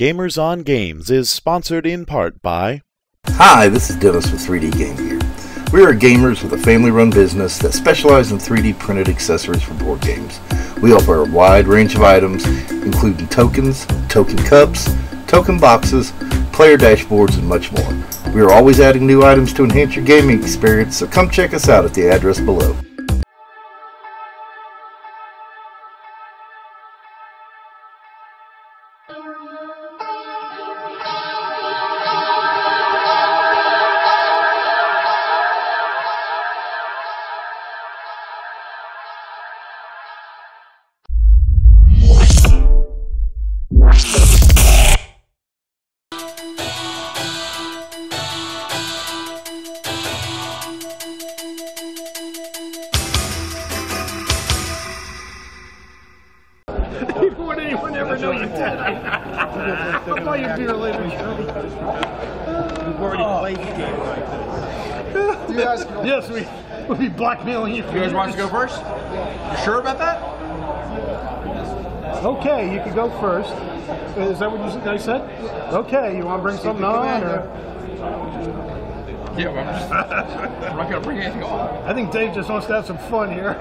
Gamers on Games is sponsored in part by. Hi, this is Dennis with 3D Game Gear. We are gamers with a family run business that specializes in 3D printed accessories for board games. We offer a wide range of items, including tokens, token cups, token boxes, player dashboards, and much more. We are always adding new items to enhance your gaming experience, so come check us out at the address below. Go first. Is that what you guys said? Okay, you want to bring something on? Or? Yeah, well, I'm, just, I'm not gonna bring anything on. I think Dave just wants to have some fun here.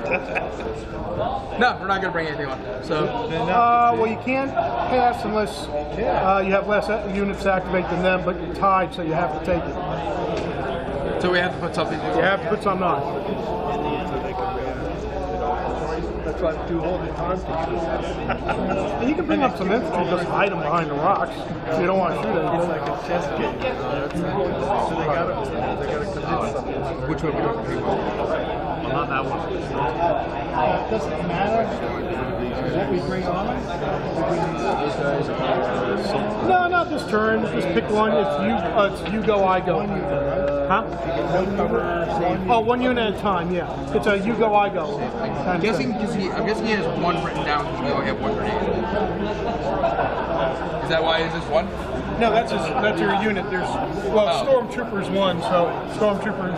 No, we're not gonna bring anything on. So, Uh, well, you can't pass unless uh, you have less units to activate than them, but you're tied, so you have to take it. so we have to put something. You have to put something on. That's like two whole times. And you can bring up some infantry, just hide them behind the rocks. If you don't want to shoot It's like a chess game. So they gotta, they gotta convince something. Which one we don't agree with? Not that one. Doesn't matter what we bring on. No, not this turn. Just pick one. It's you. Uh, it's you go, I go. Huh? Oh, one unit at a time. Yeah, it's a you go, I go. I'm guessing because he, I'm guessing he has one written down because we only have one grenade. Is that why it's just one? No, that's just, that's your unit. There's well, Oh. stormtroopers one. So stormtroopers.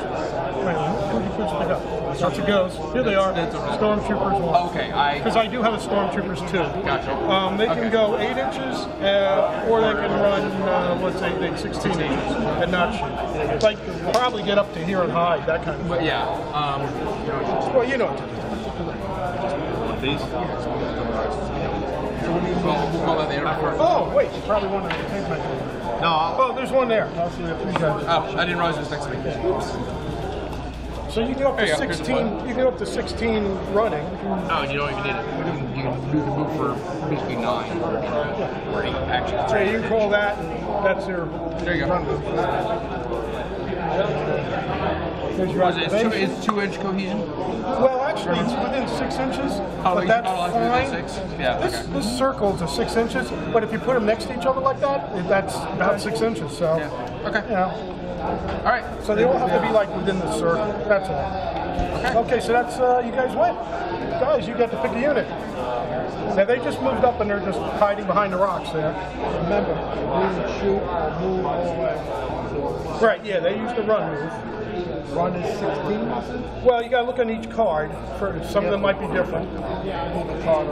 Wait, where did you push it up? That's it goes. Here they are. Stormtroopers one. Okay, I Because I do have a stormtroopers too. Gotcha. Um, they can Okay. go eight inches, uh, or they can run uh, let's say eight, 16 inches and not shoot. Like probably get up to here and hide that kind of. But yeah, um, Well, you know. what to do. These? well, we'll call that the internet. Oh wait, you probably want to take my. No, Oh, there's one there. I'll see if we got. Oh, I didn't realize it was next to me. So you get up to There you go. 16. You get up to 16 running. Oh, no, you don't even need it. You can, do the move for basically nine or, or eight, actually. So you can call that, and that's your. There you go. run move. It, it's two, it's two inch cohesion? Well, actually, it's within six inches, Oh, but that's oh, fine. six? Yeah, This, okay. this circle's a six inches, but if you put them next to each other like that, that's about six inches. So, Yeah. Okay. you know, All right. so they all have to be like within the circle. That's all. Okay, so that's uh, you guys win. Guys, you get to pick a unit. Now they just moved up and they're just hiding behind the rocks there. remember, move, shoot, move all the way. Right? Yeah, they use the run move. Run is 16. Well, you got to look on each card. For some of them might be different. Move the card.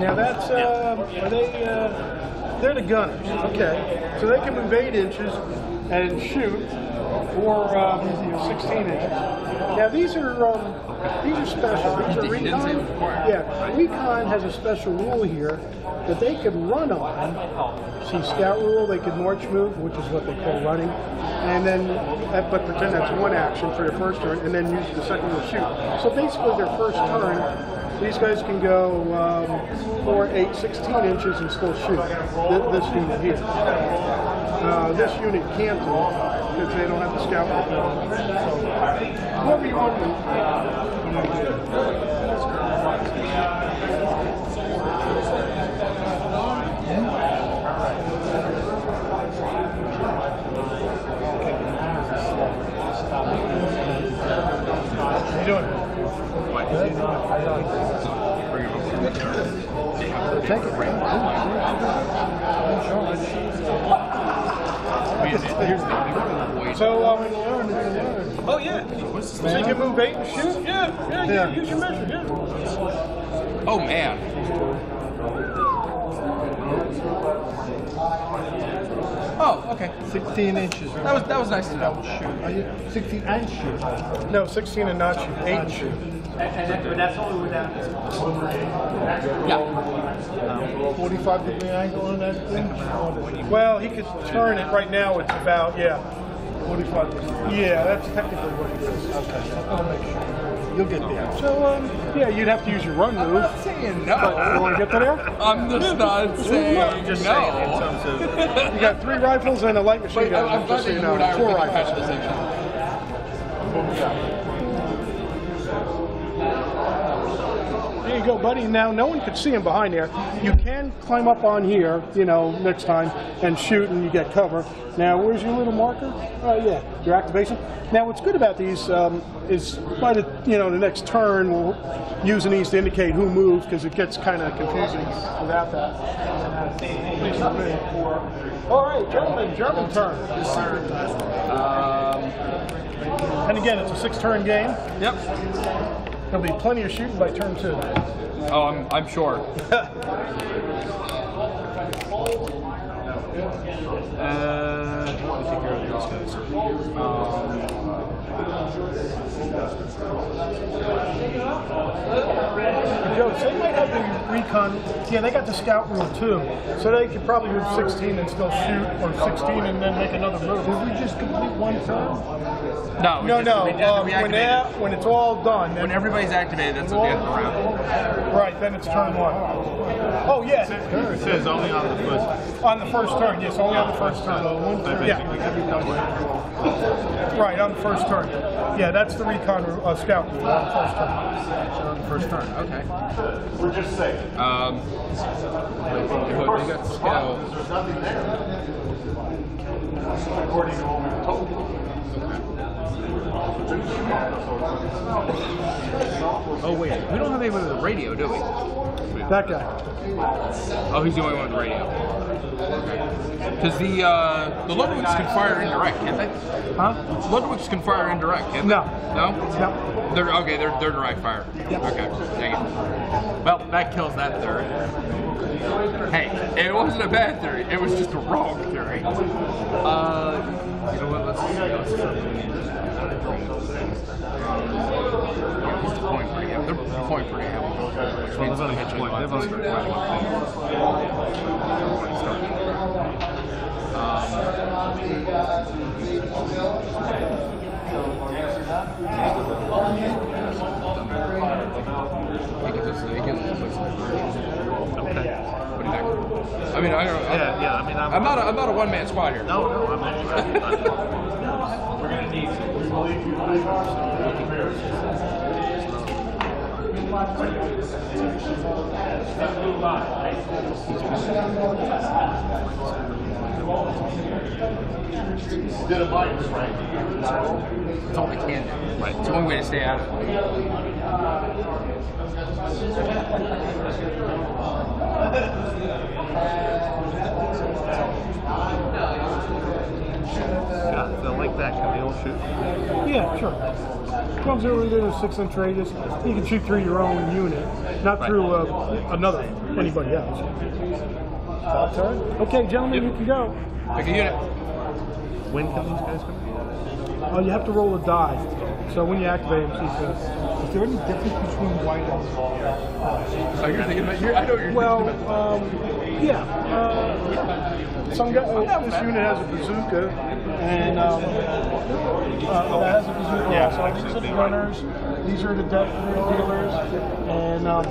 Now that's uh, are they? Uh, they're the gunners. Okay, so they can move eight inches and shoot, or um, 16 inches. Now these are um, these are special. These are recon. Yeah, recon has a special rule here that they can run on. See, scout rule, they can march move, which is what they call running, and then uh, but pretend that's one action for their first turn, and then use the second to shoot. So basically, their first turn. These guys can go um, 4, 8, 16 inches and still shoot. Th- This unit here. Uh, this unit can't do because they don't have the. So, whoever you want How here's the So, um, oh yeah, so you can move eight and shoot. Yeah, yeah, yeah. Use your measure. Yeah. Oh man. Oh, okay. 16 inches. That was that was nice to know. Shoot. 16 and shoot. No, 16 and not shoot. Eight and shoot. Yeah. 45 degree angle on that thing? Well, he could turn it right now. It's about yeah, 45 degree. yeah. That's technically what it is. Okay, I'll make sure. You'll get there. So um, yeah, you'd have to use your run move. I'm move. not saying no. You no. want to get to there? I'm just not saying Just no. saying in terms of You got three rifles and a light machine gun. I- I'm gun. glad Just so that you you and I know, are four rifles. customization. There go, buddy. Now, no one could see him behind there. You can climb up on here, you know, next time and shoot, and you get cover. Now, where's your little marker? Oh, yeah, your activation. Now, what's good about these um, is by the, you know, the next turn, we're using these to indicate who moves because it gets kind of confusing without that. At least for me. All right, gentlemen, German turn. Um, And again, it's a six-turn game. yep. There'll be plenty of shooting by turn two. Oh, I'm I'm sure. Uh, Joe, so they might have the recon. Yeah, they got the scout rule too. So they could probably move 16 and still shoot, or 16 and then make another move. Did we just complete one turn? No, we No, just- no. we just Um, when, reactivated. they're- when it's all done, when everybody's activated, that's at the end of the round. right, then it's turn one. Oh, yeah. It says only on the first. On the first turn, yes, only on the first turn. Yeah. Right, on the first turn. Yeah, that's the recon uh, scout rule on the first turn. On the first turn, okay. We're just saying. Um, they got scout. Oh wait, we don't have anybody with a radio, do we? That guy. Oh, he's the only one with a radio. Because the uh, the Ludwigs can fire indirect, can't they? Huh? Ludwigs can fire indirect, can't No. they? No. No. They're okay. They're they're direct fire. Okay. Dang it. Well, that kills that theory. Hey, it wasn't a bad theory. It was just a wrong theory. Uh, you know what? Let's. let's yeah, he's deploying pretty heavy. They're deploying pretty heavy. Which means they'll hit you in the butt. He can just, he can Okay. What do you think? I mean, I don't. Yeah, yeah. I mean, I'm, I'm not. A, I'm not a one man squad here. No, no, I'm not. We're gonna need Did a bite, right? That's all they can do. Right. It's the only way to stay out of it. Yeah, they'll like that. Can they all shoot? Yeah, sure. As they're a six inch radius, you can shoot through your own unit, not through uh, another, anybody else. Stop turn. Okay, gentlemen, you can go. Pick a unit. When can these guys come? Uh, you have to roll a die. So when you activate them, see Is there any difference between white and Oh, you're thinking about. You're, I know you're Well, um, yeah. Uh, some guy, uh, this unit has a bazooka, and um, uh, that has a bazooka Yeah, also. These are the runners. These are the de- dealers, and um,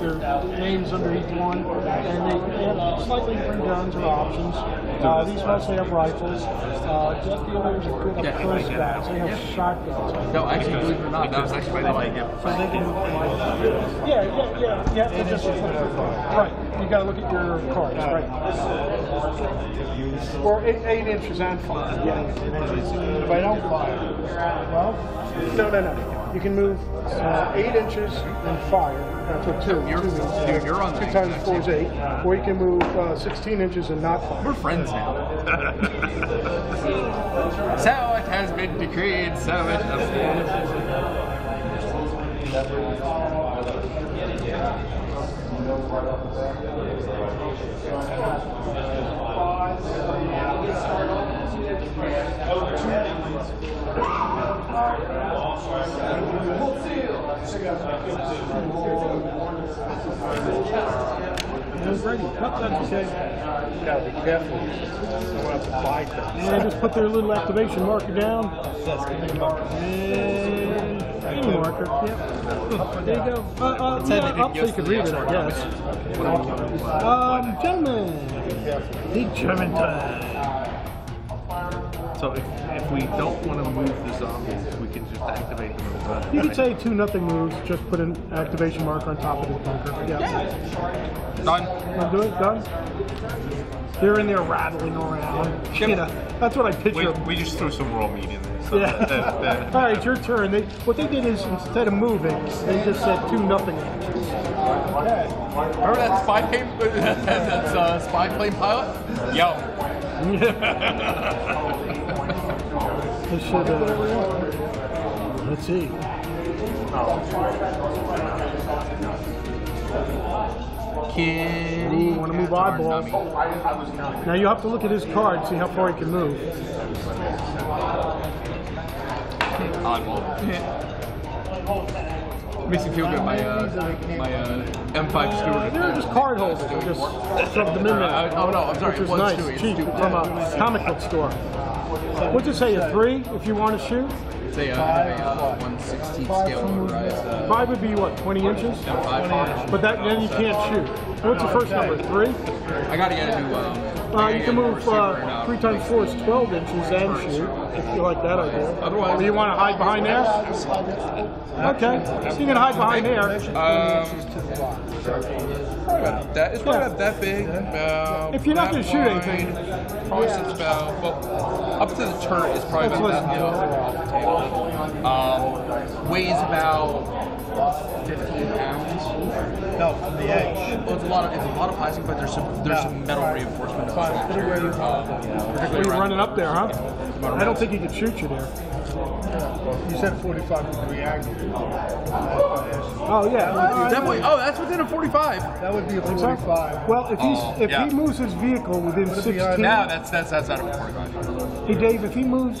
their names under each one. And they, have slightly different guns or options. Uh, these mostly have rifles. Uh, Death Dealers are good Yeah, up close yeah. guys. They have shotguns. no, actually, believe it or not, that was actually my like. So they can. Yeah, yeah, yeah. You have to just right. You got to look at your cards, right? Or eight, eight inches and five. Yeah. If I don't fire, well, no, no, no. You can move uh, eight inches and fire. That's what two. You're- two means. dude, you're on the two times four is eight. Or you can move uh, 16 inches and not fire. We're friends now. so it has been decreed. So it has been. It's ready. Nope, that's okay. Gotta be careful. You have to bite them. And just put their little activation marker down. And any marker. Yep. There you go. Uh, uh, yeah, up so you us read it, I guess. Um, gentlemen. Big German time. So if, if we don't want to move the zombies, can just activate them. You could say two nothing moves. Just put an activation marker on top of the bunker. Yeah. Done. Want to do it? Done. They're in there rattling around. You know, that's what I We, picture. we just threw some raw meat in there. So Yeah. that- that- All right, it's your turn. They, what they did is instead of moving, they just said two nothing. Remember that spy plane? That's uh, spy plane pilot? Yo. They should. Uh, let's see. Kitty. Ooh, wanna move oddballs. Now you have to look at his card, see how far he can move. Oddball. Makes me feel good. My uh, my uh, M5 Stuart. They're just card holders. They just shoved them in there. Uh, oh no, I'm sorry. Which was nice. Cheap, from a comic book store. What'd you say, a three if you want to shoot? Say uh, I have a uh, 116 scale motorized uh, Five would be what, 20 inches? M5. But that then you can't shoot. What's the first number, three? I gotta get a new. Um, Uh, you can move uh, three times four is 12 inches and shoot, if you like that idea. Otherwise- Do you want to hide behind there? Okay, so you can hide behind there. Um, probably about that. Probably Yeah. about that big. About If you're not gonna shoot anything. probably sits about well up to the turret is probably Let's about listen. that tall off the table. Um, weighs about 15 pounds. No, from the edge. Well, it's a lot of it's a lot of plastic, but there's some there's some metal reinforcement. in the interior, uh, Are particularly you around- running up there, huh? I don't think he could shoot you there. You said 45 degree angle. Oh, yeah. Definitely. Oh, that's within a 45. That would be a 45. Well, if he's Oh, if yeah. he moves his vehicle within What 16, Now that's that's outside of a 45. hey Dave, if he moves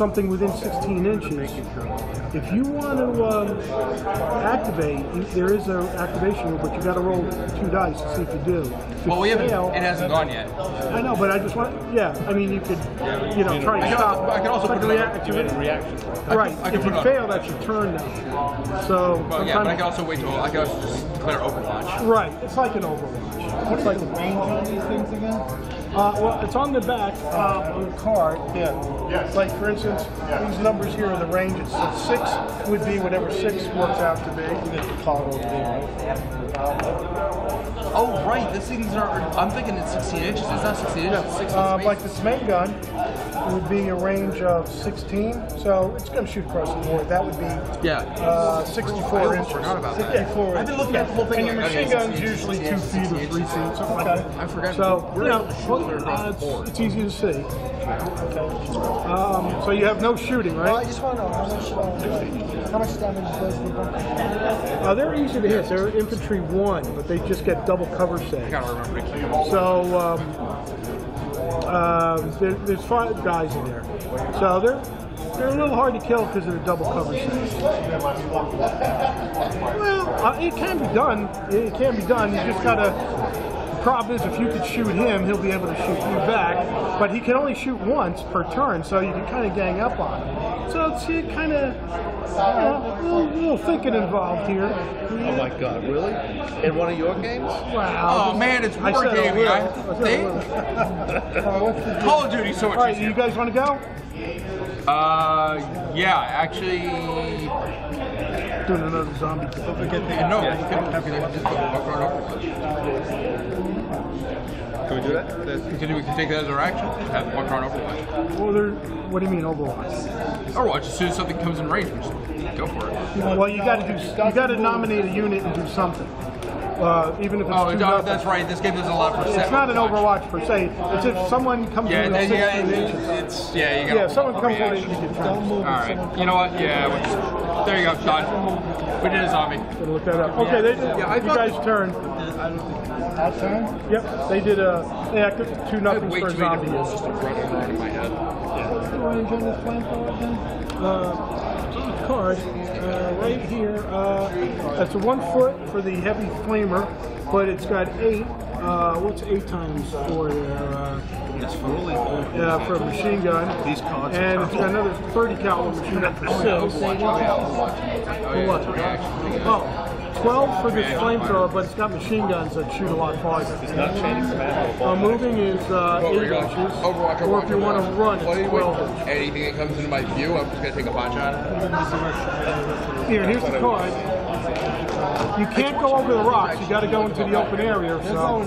something within 16 inches, if you want to um, activate, there is an activation rule, but you got to roll two dice to see if you do. If Well, we haven't. fail- It hasn't gone yet. I know, but I just want, yeah, I mean, you could, you know, try I to can stop. also- I can also It's like put it on- Reaction. Right, I can if you fail, that's your turn now. So, Well, yeah, but I can also wait till I can also just declare Overwatch. right, it's like an Overwatch. It's like the range on these things again? Uh, well, it's on the back uh, of the card. Yeah. Yes. Like for instance, these numbers here are the ranges. So six would be whatever six works out to be. Oh, right. These things are. I'm thinking it's 16 inches. It's not 16 inches. It's 16 Uh, like this main gun would be a range of 16, so it's going to shoot across the board. That would be yeah. uh, 64 inches. forgot about that. 64 I've been looking at the whole thing And your machine okay, gun's 16 usually two feet or 16 three feet, something like that. I forgot. So, you know, well, uh, it's, it's easy to see. Um, so you have no shooting, right? Well, I just want to know how much, uh, how much damage does the bunker? Uh, they're easy to hit. They're infantry one, but they just get double cover I gotta remember to keep So um, um, there, there's five guys in there. So they're they're a little hard to kill because of the double cover saves. Well, uh, it can be done. It can be done. You just gotta. The problem is, if you could shoot him, he'll be able to shoot you back. But he can only shoot once per turn, so you can kind of gang up on him. So it's kind of you know, a little, little thinking involved here. Oh my god, really? In one of your games? Wow. Oh man, it's I war said gaming. I, I said a. Call of Duty's so much All right, easier. you guys want to go? Uh, yeah, actually, Doing another zombie. no, you can, you can Can we do that? Can, we can take that as our action. Have them walk Overwatch. Well, they're, what do you mean Overwatch? Overwatch, as soon as something comes in range, we just go for it. Well, you got to do. You got to nominate a unit and do something. Uh, even if it's Oh, two no, that's right. This game doesn't allow for It's set not an Overwatch per se. It's if someone comes Yeah, within that, yeah, 16 it- it's yeah. You got Yeah, if someone comes reaction. you try. move. All right. You know what? Yeah. We'll just, there you go, Sean. We did a zombie. Look that up. Okay, they, Yeah, I you guys turn. Halftime? Yep, they did a they acted two I nothing for too many zombie. rules just to run around in my head. What's the range on this flamethrower then? uh, card uh, right here. Uh, that's a one foot for the heavy flamer, but it's got eight. Uh, what's eight times four there? Uh, It's fully yeah, for a machine gun. These cards and it's got another 30 caliber machine gun for six. Oh, yeah, what? it's a reaction. Oh, 12 for this flamethrower, but it's got machine guns that shoot a lot farther. It's not chaining the battle. Uh, moving is uh, 8 inches. Overwatch, or if you Overwatch, want to run, it's 12 inches. Anything that comes into my view, I'm just gonna take a pot shot. Here, here's the card. You can't go over the rocks. You got to go into the open area. So,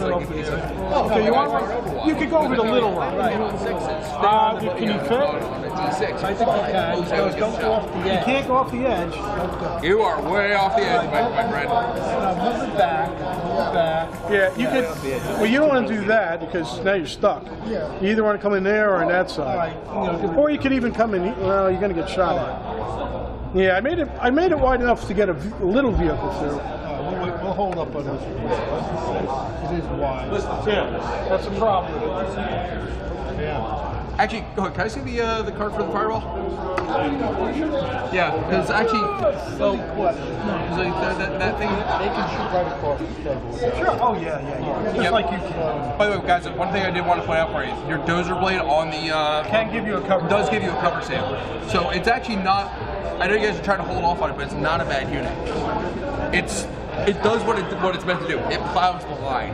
okay, you want? You could go over the little rock. Uh, can you fit? I think I can. Just don't go off the You edge. can't go off the edge. You are way off the edge, my, my friend. Now move it back, move it back. Yeah, you could. Well, you don't want to do that because now you're stuck. Yeah. You either want to come in there or on that side, you know, or you could even come in. Well, you're going to get shot at. Yeah, I made it. I made it wide enough to get a, v- a little vehicle through. uh, we'll, we'll hold up on this. It is wide. Yeah, that's a problem. Yeah. Actually, go ahead. Can I see the uh, the card for the fireball? Yeah, because actually, well, What? like, that, that, that thing. They can shoot right across the table. Sure. Oh yeah, yeah, yeah. Just Yep. like you can. By the way, guys, one thing I did want to point out for you: your dozer blade on the uh, Can give you a cover. does give you a cover save. So it's actually not. I know you guys are trying to hold off on it, but it's not a bad unit. It's it does what it what it's meant to do. It plows the line.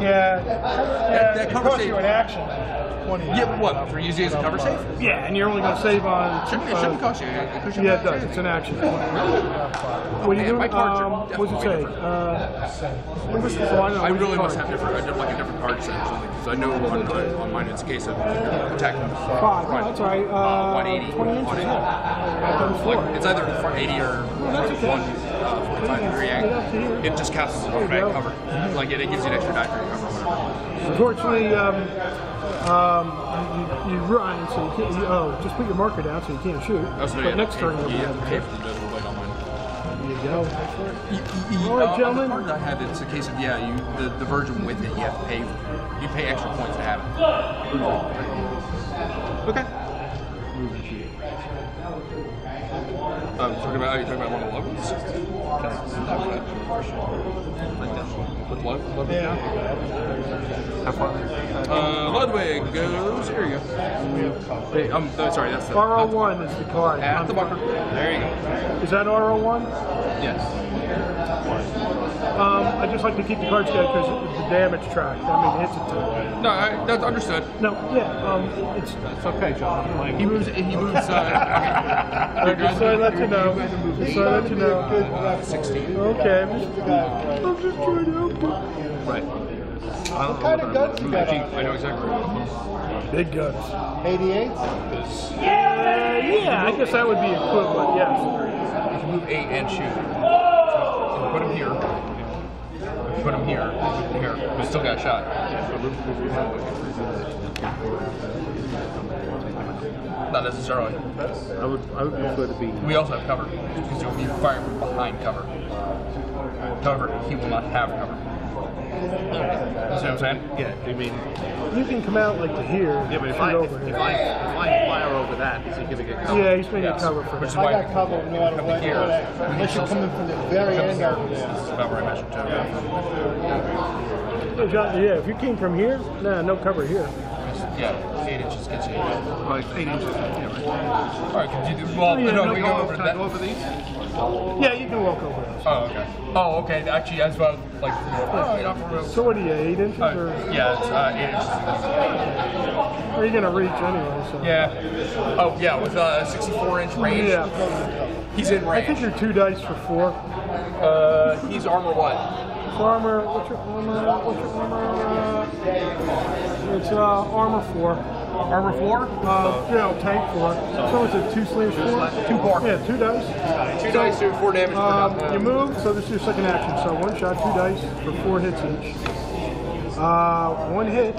Yeah. That- that costs you an action. 20 Yeah, but what for using it as a cover save? Yeah, and you're only going to save on. Shouldn't, it uh, shouldn't cost you. It Yeah, it does. It's an action. What are you doing? my cards are Um, what's it definitely say? Uh, what was- oh, I I what really must have different. I did like a different card set or something because I know on, mine- on mine it's a case of attack. Five. No, that's right. Uh, 180. 20 inches. Yeah. Like it's either front 80 or that's front one uh, 45 degree angle. It just counts as a automatic cover. Like it, it gives you an extra die for your cover. Unfortunately, um, um, you, you run, so you can't. You, oh, just put your marker down so you can't shoot. That's but next turn you you'll be have to to. pay for the double blade on mine. There you go. All All right, gentlemen. The card that I have, it's a case of yeah, you the, the version with it, you have to pay. You pay extra points to have it. Okay. Um, talking about, are you talking about one of the logos? Okay. With logo? logo? Yeah. How far? Uh, Ludwig goes. Here you go. Hey, I'm oh, sorry. That's the RO1 is the card. At the bunker. There you go. Is that RO1? Yes. Um, I just like to keep the cards together because the damage track. I mean, it's a ton. No, I, that's understood. No, yeah, um, it's. It's okay, John. He moves. He moves. Uh, I just thought I'd let you know. Just thought I'd let you know. uh, Sixteen. Okay, I'm just, I'm just trying to help you. Right. What kind of guns you got on? I know exactly. Big guns. 88? Uh, yeah, I guess that would be equivalent, yes. You can move eight and shoot. So if you put him here. If put him here, but still got a shot. Not necessarily. I would, I would prefer to be. We also have cover because you'll be firing from behind cover. However, he will not have cover. You see what I'm saying? Yeah, I mean, You can come out like to here, yeah, but if shoot I, over if here. I, if I fire over that, is he gonna get covered? Yeah, he's making Yes. cover for Which is that. why I got cover no matter come what. here. Unless you're coming from the very Come end here. over there. This is about where I measured to. Yeah, John, yeah, if you came from here, nah, no cover here. Yeah, eight inches gets you. All Like eight inches. Yeah, right. right, could you do? Well, Yeah, no, no we go problem. over Can I that. over these? Yeah, you can walk over this. Oh, okay. Oh, okay. Actually, as well, like. Oh, yeah, for. So what are you, eight inches, Uh, or yeah, it's uh, eight inches. are you gonna reach anyway? So. Yeah. Oh, yeah, with a 64 inch range. Yeah. He's in range. I think you're two dice for four. Uh, he's armor what? So armor, what's your armor? What's your armor? Uh, it's uh, armor four. Armor four? Uh, you know, tank four. So it's a two slash four? Two four. Yeah, two dice. Two dice, do four damage. Um, you move, so this is your second action. So one shot, two dice for four hits each. Uh, one hit.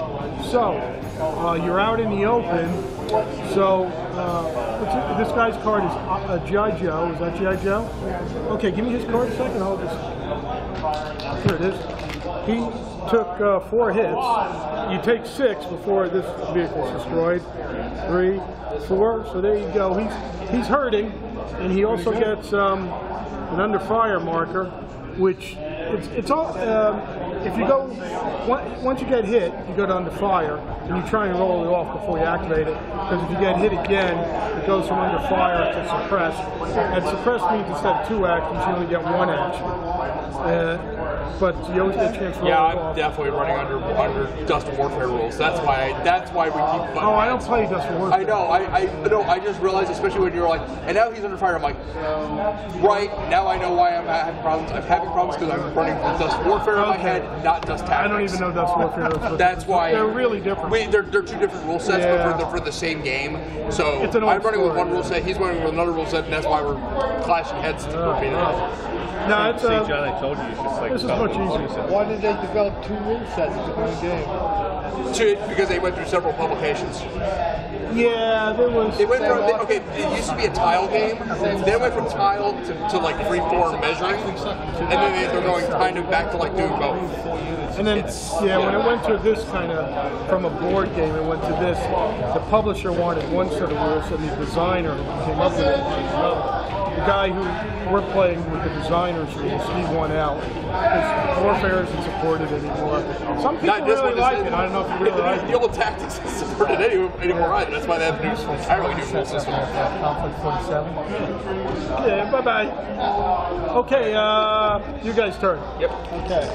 So uh, you're out in the open. So uh, this guy's card is uh, uh, G.I. Joe. Is that G.I. Joe? Okay, give me his card a second. I'll just. Here it is. He took uh, four hits. You take six before this vehicle is destroyed. Three, four. So there you go. He's he's hurting, and he also gets um, an under fire marker, which it's, it's all. Um, if you go once you get hit, you go down to fire, and you try and roll it off before you activate it. Because if you get hit again, it goes from under fire to suppress. And suppress means instead of two actions, you only get one action. Uh, but you always get a chance to Yeah, I'm off. definitely running under under Dust Warfare rules. That's why I, that's why we keep. Oh, I don't play Dust Warfare. I know. I, I no. I just realized, especially when you're like, and now he's under fire. I'm like, right now I know why I'm having problems. I'm having problems because I'm running with Dust Warfare in my head, not Dust Tactics. I don't even know Dust Warfare. is, That's why they're really different. We, they're, they're two different rule sets, Yeah. but for the, for the same game. So It's an old I'm running with story. one rule set. He's running with another rule set, and that's why we're clashing heads. To repeat it. oh. No, it's See, uh, John, I told you, it's just like this is much easier. Why did they develop two rule sets to one game? To- because they went through several publications. Yeah, there was. It went from okay. It used to be a tile game. Then it went from tile to, to like free form measuring, and then they- they're going kind of back to like doing both. And then, yeah, when it went to this kind of, from a board game, it went to this, the publisher wanted one set of rules, and the designer came up with it. The guy who we're playing with the designer's rules, he won out. Because Warfare isn't supported anymore. Some people Not really like this- it. I don't know if you really like the it. old tactics isn't supported any, anymore either. That's why they have a new, entirely new rule system. Konflikt 47. Yeah, bye bye. Okay, uh, you guys turn. Yep. Okay.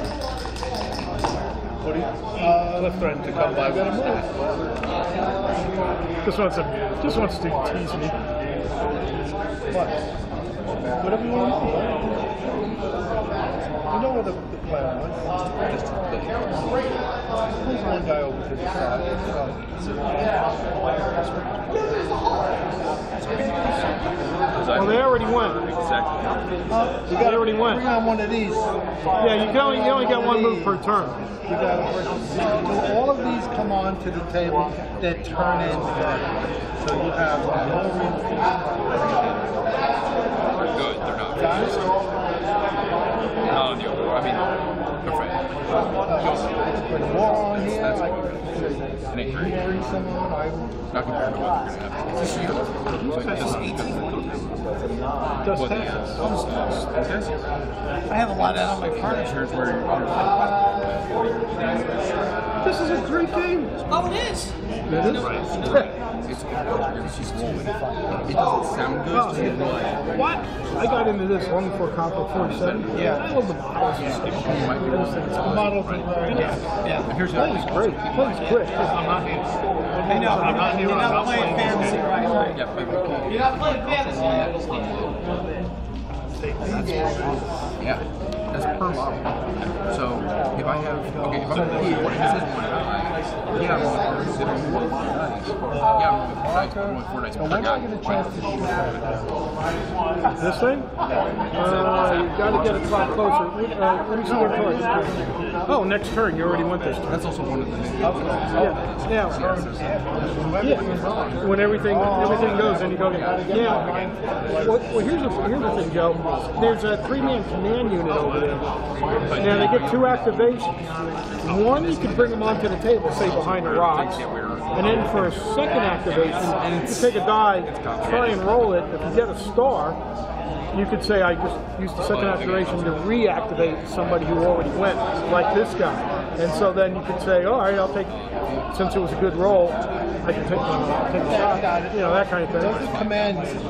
What do you, uh, Cliff threatened to come by with a staff. Just wants to, just wants to tease me. What? Whatever you want. You know what the, the plan was. Just to There's one guy over to the side. Well, they already went. Exactly. Uh, you They got already went. Bring on one of these. Yeah, you can only, you only get one move per turn. You got so all of these come on to the table that turn in. So you have no good. They're not. guys. No, oh, the I mean, they're fine. Put more on here. That's I good. Can It ain't you great. bring some on. I Not compared to what you're gonna have. Is this you? It's like just 18. Just What, Texas. yeah. I have a lot out on my furniture where This is a great game. Oh, it is. It is. It's, it's swollen. It doesn't sound good. Oh, to you, but What? I got into this long before Konflikt 47. Yeah. I love the models. you wrong. the models very nice. yeah. Here's great. Quick. I'm not here. I know, I'm not here. You're not playing fantasy, right? Yeah. You're not playing fantasy. Yeah, per model. So if I have, okay, if I'm going it says one die. Yeah, I'm going to zero four dice. Yeah, I'm going four dice, but I'm going four dice per When do I get a chance to shoot that? This thing? Uh, you got to get a lot closer. Uh, let me see your cards. Oh, next turn. You already went this turn. That's also one of the things. Yeah. Yeah. Yeah. When everything everything goes, then you go. Yeah. Well, well here's the here's the thing, Joe. There's a three-man command unit over. Now they get two activations. One, you can bring them onto the table, say behind the rocks. And then for a second activation, you take a die, try and roll it. If you get a star, you could say I just used the second activation to reactivate somebody who already went, like this guy. And so then you could say, all right, I'll take, since it was a good roll, I can take, uh, take a shot. You know, that kind of Those thing. are commands gives you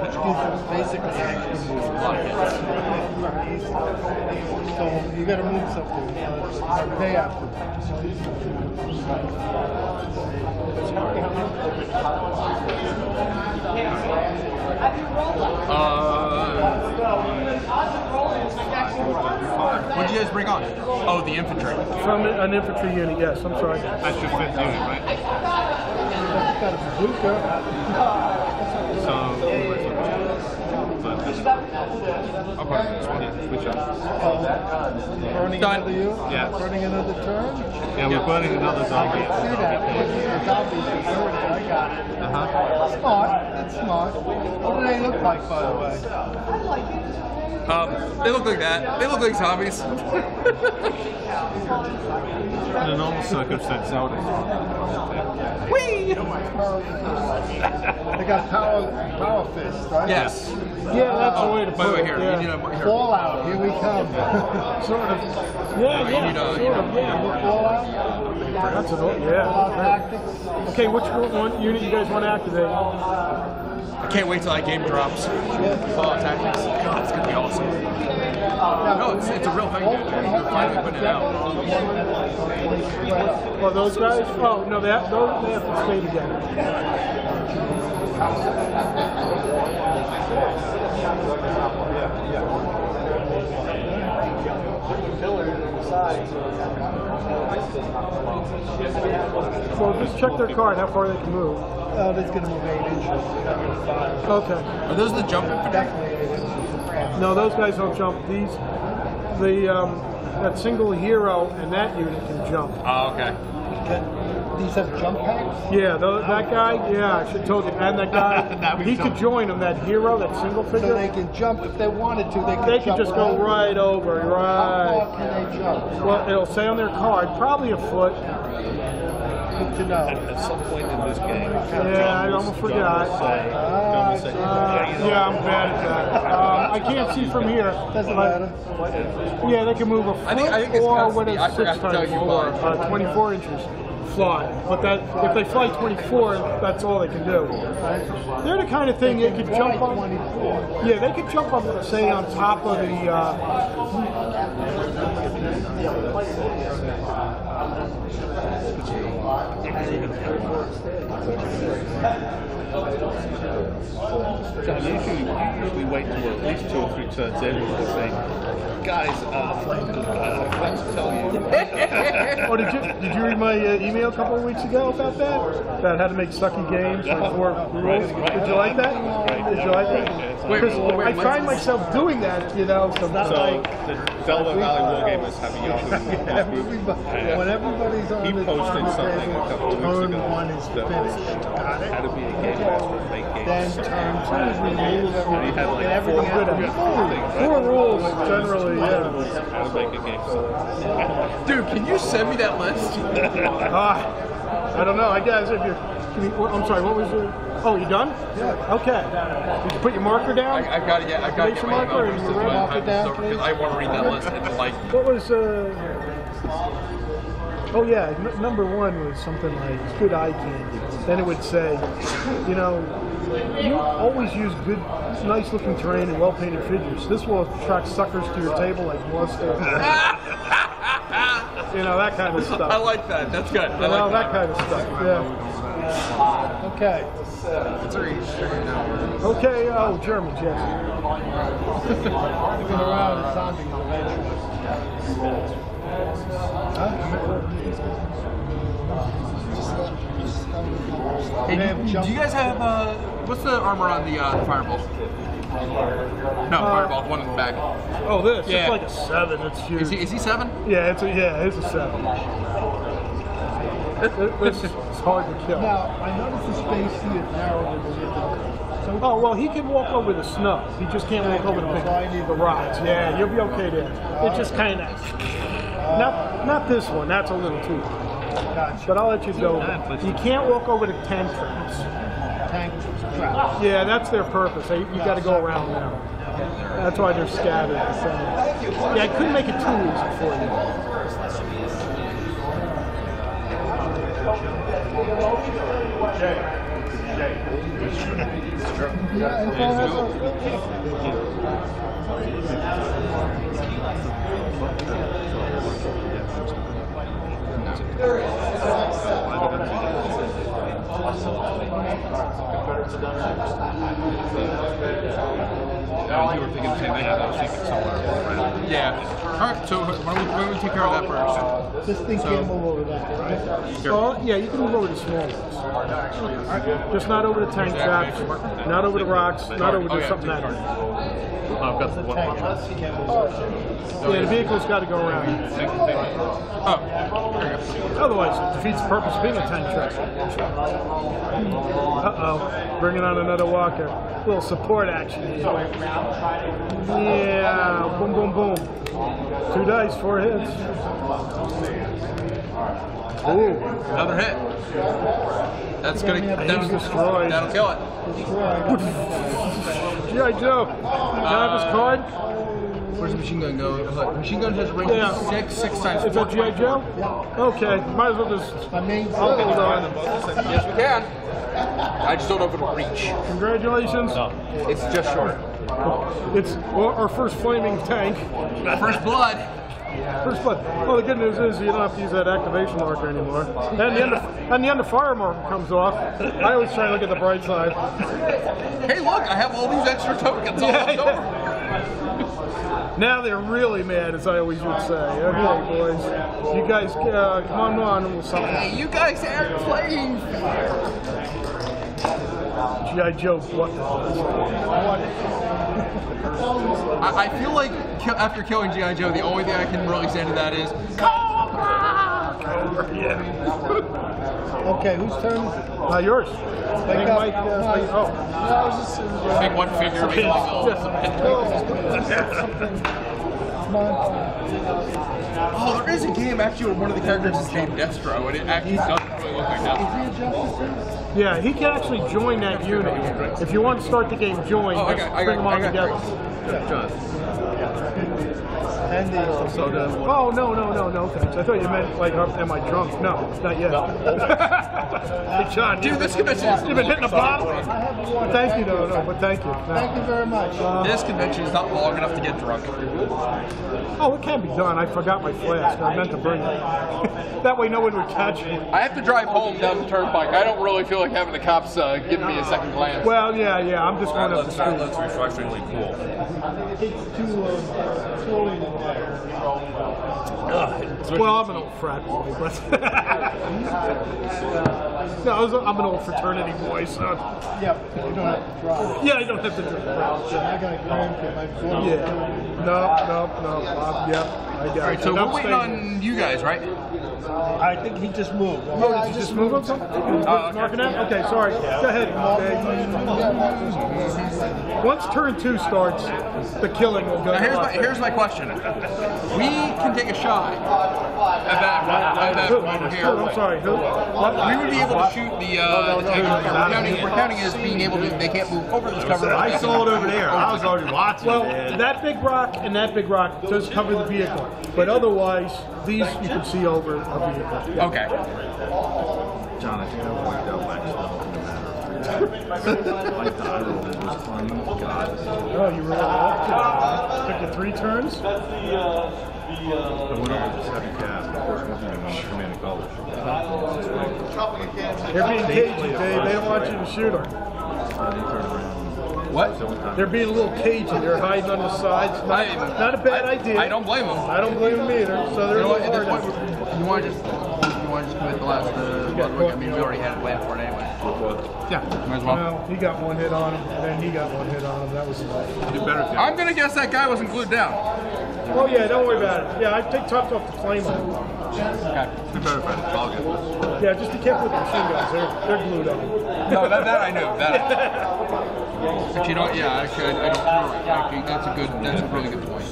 basically action moves. So you gotta move something. Day after. Uh, what did you guys bring on? Oh, the infantry. From an infantry unit, yes, I'm sorry. That's your fifth unit, right? Got a bazooka. So, but this, Okay, yeah, switch up. Burning Done. another you? Yeah. Burning another turn? Yeah, we're burning another zombie. See that? It's obvious. It's doing it. I got it. Uh-huh. Smart. It's smart. What do they look like, by the way? I like it. Um, they look like that. They look like zombies. In a normal circumstance, I would have Whee! They got power, power fists, right? Yes. Yeah, that's uh, the way to By put way, it. here, yeah. you need a here. Fallout. Here we come. Sort of. Yeah, you yeah, need a- sort of, yeah. Fallout. That's an old, Fallout yeah. tactics. Okay, which one unit do you guys want to activate? I can't wait till that game drops. Fallout Tactics. God, it's gonna be awesome. No, it's, it's a real thing, dude. They're finally putting it out. Well, those guys? Oh, no, they have, those, they have to stay together. Well, just check their card, how far they can move. Oh, that's going to move eight inches. Okay. Are those the jump? Definitely eight inches. No, those guys don't jump. These, the, um, that single hero and that unit can jump. Oh, okay. Can- These have jump packs? Yeah, tho- that guy, yeah, I should have told you. And that guy, we he could join him, that hero, that single figure. So they can jump if they wanted to. They could, They could jump just go right over, How right. far can they jump? Well, it'll say on their card, probably a foot. Good to know. At some point in this game, Yeah, I almost forgot. say, John will say, Uh, yeah, I'm bad at that. Um, I can't see from here. Doesn't but- matter. Yeah, they can move a foot I think- I think it's or what is six times you four, uh, 24 inches fly. But that if they fly 24, that's all they can do. They're the kind of thing they could jump on. Yeah, they could jump up, say, on top of the. Uh, John, usually, usually wait till at least two or three turns in before saying, guys, uh, uh, I forgot to tell you. oh, did you did you read my uh, email a couple of weeks ago about that? About how to make sucky games like four rules. Did you like that? Did you like that? Wait, Because wait, wait, I what's find myself doing that, you know. So not So like. the Delaware Valley Wargamers have a Yahoo group. Everybody, when everybody's on He the posted something a couple of weeks turn ago one is finished. Got how to be a game master, make Then games. Turn two is remove And he had like Get four everything out of different things. right? Four rules generally, yeah. How to make a game. Dude, can you send me that list? Ah, I don't know. I guess if you, can you I'm sorry. What was your? Oh, you done? Yeah. Okay. Did you put your marker down? I, I've got to get. I've got to get your my marker email and because you read off down, because I want to read that list and like. What was? Uh, oh yeah, n- number one was something like good eye candy. Then it would say, you know, you always use good, nice-looking terrain and well-painted figures. This will attract suckers to your table like molester. you know that kind of stuff. I like that. That's good. I You know like that kind of stuff. Yeah. Okay. It's a reach. Okay. Oh, Germans. Yes. Looking around at zombies eventually. Hey, do, you guys have uh, what's the armor on the uh, firebolt? No, firebolt. The one in the back. Oh, this. Yeah. It's like a seven. It's huge. Is he? Is he seven? Yeah, it's a, yeah, it's a seven. It's, it's hard to kill. Now, I noticed the space here is narrower than the other. So Oh well, he can walk over the snow. He just can't walk over the big, the rocks. Yeah, you'll be okay there. It just kind of not not this one. That's a little too. Gotcha. But I'll let you go. You can't walk over the tank traps. tank trap. Yeah, that's their purpose. They, you got to go around them. That's why they're scattered. So, yeah, I couldn't make it too easy for you. Yeah, uh, you were thinking. Yeah. All right. So we, take care of that first? Can't move over that, right? Yeah, you can move over the small ones. Just not over the tank traps, not over the rocks, not over the yeah, something that. I've got the one. Tank trap. You can't move over. Yeah, the vehicle's got to go around. Think, think, Oh. there you go. Otherwise, it defeats the purpose of being a tank truck. Uh-oh, bringing on another walker. little support action. Yeah, boom, boom, boom. Two dice, four hits. Ooh, Another hit. That's gonna. That'll, destroyed. that'll kill it. G.I. Joe. Can I have his card? Where's the machine gun go? Look, machine gun has range Yeah. six, six times Is four. that G.I. Joe? Okay, might as well just. My main I'll hold on. Yes, we can. I just don't know if it'll reach. Congratulations. It's just short. It's well, our first flaming tank. First blood. First blood. Well, the good news is you don't have to use that activation marker anymore. And the end of, and the end of fire marker comes off. I always try to look at the bright side. Hey, look! I have all these extra tokens all over. Now they're really mad, as I always would say. Okay, boys, you guys, uh, come on, on, and we'll Hey, you guys aren't playing. GI Joe, what? I, I feel like ki- after killing GI Joe, the only thing I can really say to that is Yeah. Okay, whose turn? Uh, yours. I think Mike. Uh, Mike- oh. make one figure. Make one Oh, there is a game actually where one of the characters is named Destro, and it actually doesn't really look like that. Yeah, he can actually join that unit. If you want to start the game, join. Oh, I Just bring them on I got together. And the So does one. Oh no no no no thanks. I thought you meant like am I drunk? No, not yet. hey John, Dude, this convention is you've been hitting a bottle. I have one. Thank you though, no, but thank you. No. Thank you very much. This convention is not long enough to get drunk. Oh, it can be done. I forgot my flask. I meant to bring it. that way no one would catch me. I have to drive home down the turnpike. I don't really feel like having the cops uh, give me a second glance. Well, yeah, yeah. I'm just going up the street. refreshingly cool. Too, uh, slowly. Well, I'm an old frat boy, but no, I was, I'm an old fraternity boy, so Yep, you don't have to drive. yeah, I don't have to drink. I got a grandkid. My daughter. Yeah, no, no, no. Uh, yep, I got All right, so we're waiting on you guys, right? I think he just moved. Oh, did you just move up something? okay. Okay, sorry. Go ahead. Okay. Once turn two starts, the killing will go. Now here's my here's my question. We can take a shot at that at that Who? over Who? I'm sorry. Who? What? We would be able to shoot the uh, the tank. We're counting, we're counting as being able to. They can't move over this cover. I saw it over there. I was already watching. Well, man. that big rock and that big rock does cover the vehicle, but otherwise, these you can see over a vehicle. Okay. John, I think I wiped out Black Snow in a matter of three hours. Like the eye roll was funny. God. Oh, you really up to Took you three turns? I went over to this heavy cab. Of course, wasn't even on commanding colors. They're being cagey, Dave. They don't want you to shoot them. What? They're being a little cagey. They're hiding on the sides. Not, I- not a bad I- idea. I don't blame them. I don't blame them either. So they're You a know what? little At this hard. point, you want to just you want to just the last uh, blood. I mean, we already had a plan for it anyway. Yeah. Might as well. Well, he got one hit on him, and then he got one hit on him. That was. Do better I'm gonna guess that guy wasn't glued down. Oh yeah, don't worry about it. Yeah, I take tops off the flame on him. Okay. do better if I had a dog in this. Yeah, just be careful with the machine guns. They're they're glued on. No, that, that I knew. That. I Actually, you know what? Yeah, actually, I, I don't. You're right. Actually, that's a good. That's a really good point.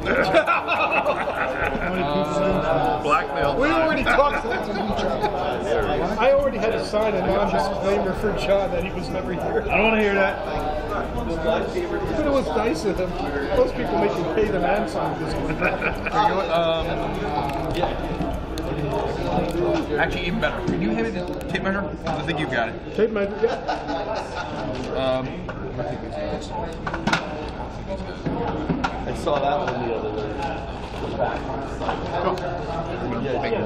Blackmail. We already talked. To each other. I already had to sign a non-disclaimer for John that he was never here. I don't want to hear that. But it was nice of him. Most people make you pay them and sign a disclaimer. Actually, even better. Can you hand me the tape measure? I think you've got it. Tape measure, yeah. Um, I saw that one the other day. Thank you. Take it.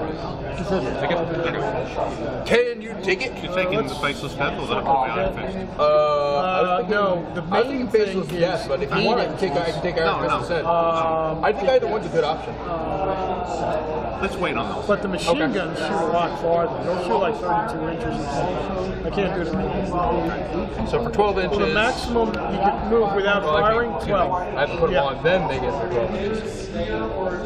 You go. Can you take it? You taking the faceless pencils and a probiotic fix? Uh, I was Uh, no, the I was main thinking thing faceless, is yes, but if you want, I can take, I can take Iron Fist instead. I think either one's a good option. let's wait on those. But the machine Okay. guns shoot a lot farther. They'll shoot like 32 inches or something. I can't do that. So for 12 inches. Well, the maximum you can move without Well, firing, think- excuse 12. I have to put them Yeah. on, then they get their 12 inches.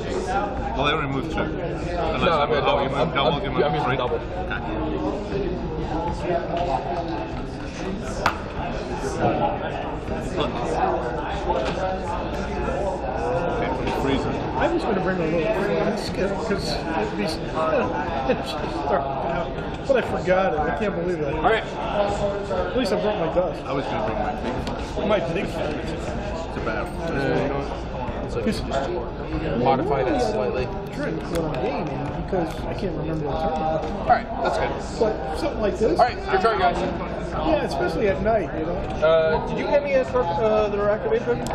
Well, they only move two. Unless No, I'm you, gonna oh, you double. move double, I'm- you I'm move using three. double. Okay, it freezing. I was going to bring a little skip because it'd be. but I forgot it. I can't believe that. All right. At least I brought my dust. I was going to bring my big one. My big It's a bad one. Uh, you know what? So just modify that slightly. drink when I'm because I can't remember the term. All right, that's good. But something like this. All right, your turn, guys. Yeah, especially at night, you know. Uh, did you get me a per- uh, the activate token?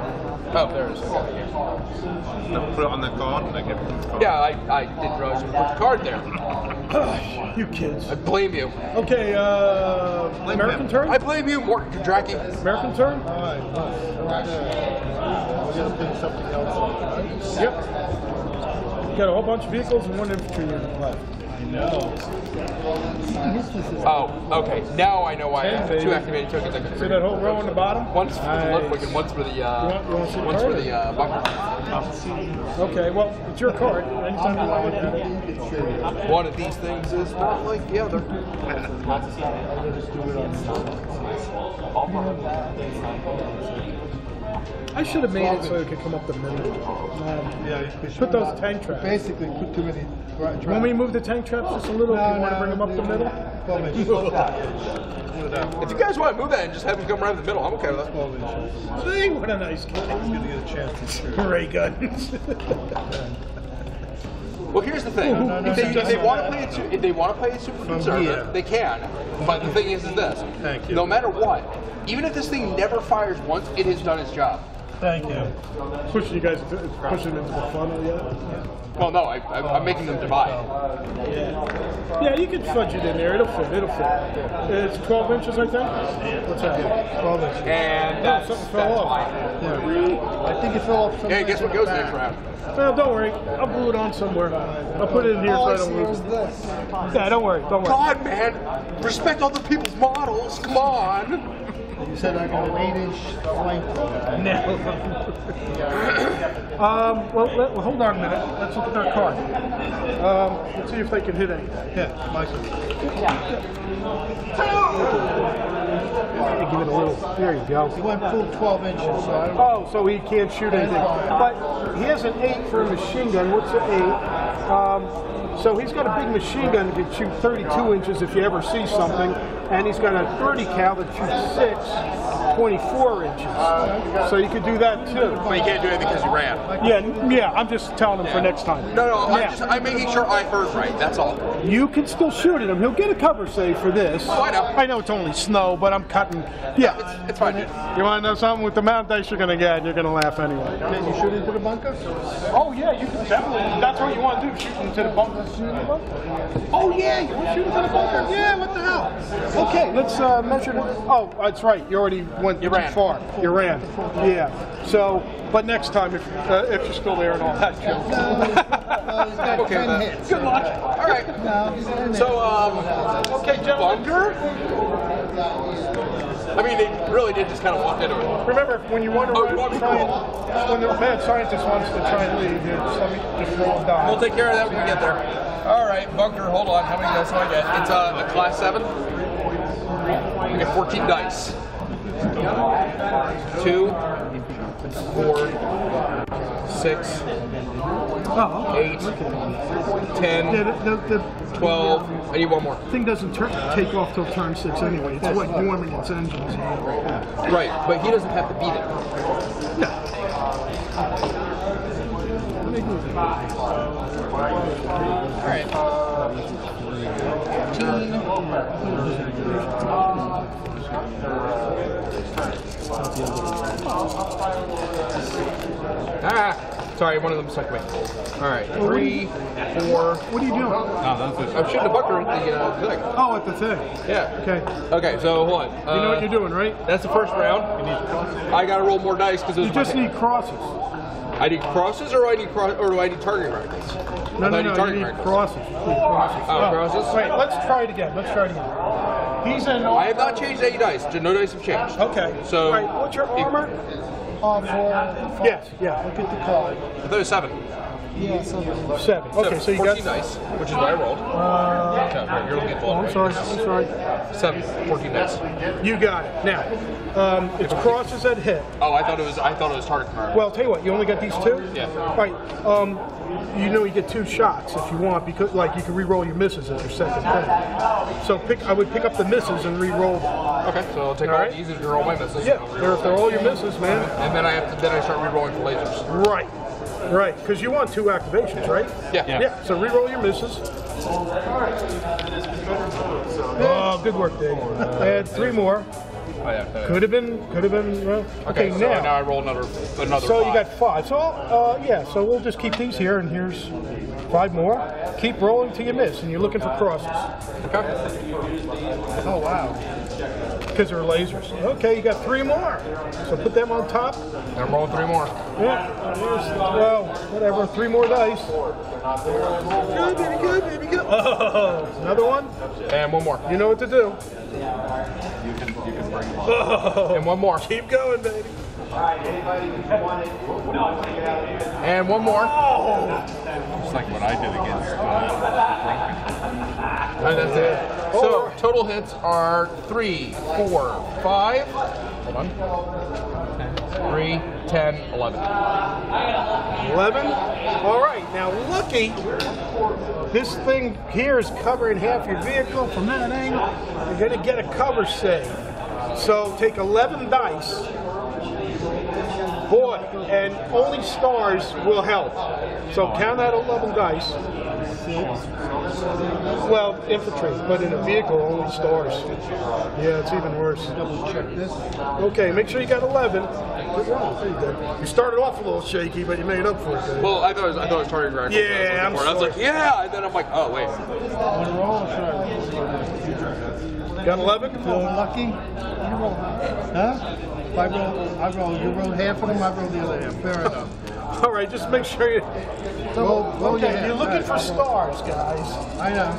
Oh, there it is. Okay. No, put it on the card and I give it. Yeah, I, I didn't realize you put the card there. you kids. I blame you. Okay, uh, Blame American him. turn? I blame you, Morton Draki. American turn? Alright, we're pick something else? Yep. Got a whole bunch of vehicles and one infantry unit left. I know. Oh, okay. Now I know why I have two baby. activated tokens. I can See that whole row in the bottom? One's for the Nice. Ludwig and one's for the You uh, want- you want to see the one's for the uh, bunker. Okay, well, it's your card. Anytime you want to look at it. One of these things is not like the other. I should have made it so it could come up the middle. Um, Yeah, put those tank traps. Basically, put too many traps. When we move the tank traps just a little, No, you want to no, bring them up the middle? If you guys want to move that and just have them come right in the middle, I'm okay with that. Twelve inches. See, what a nice kid. He's gonna get a chance to shoot. Ray guns. Well, here's the thing: no, no, if they, no, if they no, want to play it, if they want to play it super conservative, they can. But the thing is, is this: Thank you. no matter what, even if this thing never fires once, it has done its job. Thank you. Pushing you guys, into, pushing into the funnel yet? Well, no, I, I, I'm making them divide. Yeah, yeah, you can fudge it in there. It'll fit. It'll fit. It's 12 inches, I think. What's that? Twelve inches. And No, something fell off. Yeah. I think it fell off. Hey, guess what goes next round? Well, don't worry. I'll glue it on somewhere. I'll put it in here so I don't lose it. this. Yeah, don't worry. Don't worry. God, man, respect other people's models. Come on. You said I got an eight-inch flamethrower. Um, well, let, well, hold on a minute. Let's look at their card. Um, let's see if they can hit anything. Yeah, Michael. Give it a little. There you go. He went full twelve inches, so I don't. Oh, so he can't shoot anything. But he has an 8 for a machine gun. What's an 8? Um, so he's got a big machine gun that can shoot 32 inches if you ever see something. And he's got a 30 cal that shoots 6, 24 inches. So you could do that too. But you can't do it because you ran. Yeah, yeah, I'm just telling him for next time. No, no, I'm just I'm making sure I heard right. That's all. You can still shoot at him. He'll get a cover save for this. Oh, I know. I know it's only snow, but I'm cutting. Yeah. It's, it's fine, dude. You want to know something? With the amount of dice you're going to get, you're going to laugh anyway. Can you shoot into the bunker? Oh yeah, you can definitely. That's what you want to do. Shoot into the bunker. Oh yeah, you want to shoot into the bunker? Yeah. What the hell? Okay, let's uh, measure. The, oh, that's right. You already went You too ran. far. You ran. Yeah. So, but next time, if uh, if you're still there and all that, Joe. Uh, he's got Okay, ten hits. Good luck. All right. No, he's in there. So, um, okay, gentlemen. bunker. I mean, they really did just kind of walk into it. Remember, when you want to Oh, run, you want me try and, when the mad scientist wants to try and leave, you just let me just roll down. We'll take care of that when we get there. All right, bunker. Hold on. How many dice do I get? It's uh, a class seven. I get 14 dice. Two, four, six, Oh, eight, Yeah, the, the, the twelve. I need one more. thing doesn't tur take off till turn six anyway. It's like warming its engines. Right, but he doesn't have to beat it. All right. Ah, sorry, one of them stuck me. All right, three, four. What are you doing? I'm shooting the bunker at the uh, thing. Oh, at the thing. Yeah. Okay. Okay, so hold on. You know what Uh, you're doing, right? That's the first round. I gotta roll more dice because it You just need crosses. I need crosses, or I need cross, or do I need target rifles? No, I no, need no. You need rifles. crosses. You need crosses. Oh, crosses? Wait, let's try it again. Let's try it again. He's in. I have not changed any dice. No dice have changed. Okay. So. All right. What's your armor? Uh, for Yes. Yeah. Look at the card. I thought it was seven. Yeah, seven. Seven. Okay. So you 14 got. dice, which is what I rolled. Uh, you're looking at oh, I'm sorry. I'm sorry. Seven. 14 dice. You got it. Now, um, it's crosses that hit. Oh, I thought it was. I thought it was target rifles. Well, tell you what. You only got these two. Yeah. Right. Um, you know you get two shots if you want because like you can re-roll your misses as your second thing. So pick. I would pick up the misses and re-roll them. Okay, so I'll take All all, right. these and roll my misses. Yeah. They're, they're all your misses, man. And then I have to. Then I start re-rolling for lasers. Right. Right. Because you want two activations, right? Yeah. Yeah. So re-roll your misses. Oh, good work, Dave. Add three more. Oh, yeah. uh, Could have been. Could have been. Well, Okay, okay, so now. now I roll another another. So you got five. So uh, yeah. So we'll just keep these here, and here's five more. Keep rolling till you miss, and you're looking for crosses. Oh wow. Because they're lasers. Okay, you got three more. So put them on top. I'm rolling three more. Yeah. Well, whatever. Three more dice. Good, baby, good, baby, good. Oh, another one. And one more. You know what to do. You can, you can bring them. Oh, And one more. keep going, baby. And one more. Just like what I did against uh, And that's it. So total hits are three, four, five. Hold on. Three, ten, eleven. 11. All right, now looky, this thing here is covering half your vehicle from that angle. You're going to get a cover save. So take 11 dice. Boy, and only stars will help. So count out 11 dice. Well, infantry, but in a vehicle, only stars. Yeah, it's even worse. Double check this. Okay, make sure you got 11. Good roll. There you go. You started off a little shaky, but you made up for it. Dave. Well, I thought it was, I thought it was targeting rifles. Yeah, I'm I was like, yeah, and then I'm like, oh wait. Want to roll or should I? Got 11? Feeling lucky? You roll. Huh? I roll, I roll. You roll half of them, I roll the other half. Fair enough. All right, just make sure you. Roll, roll your Okay, half. you're looking for stars, guys. I know.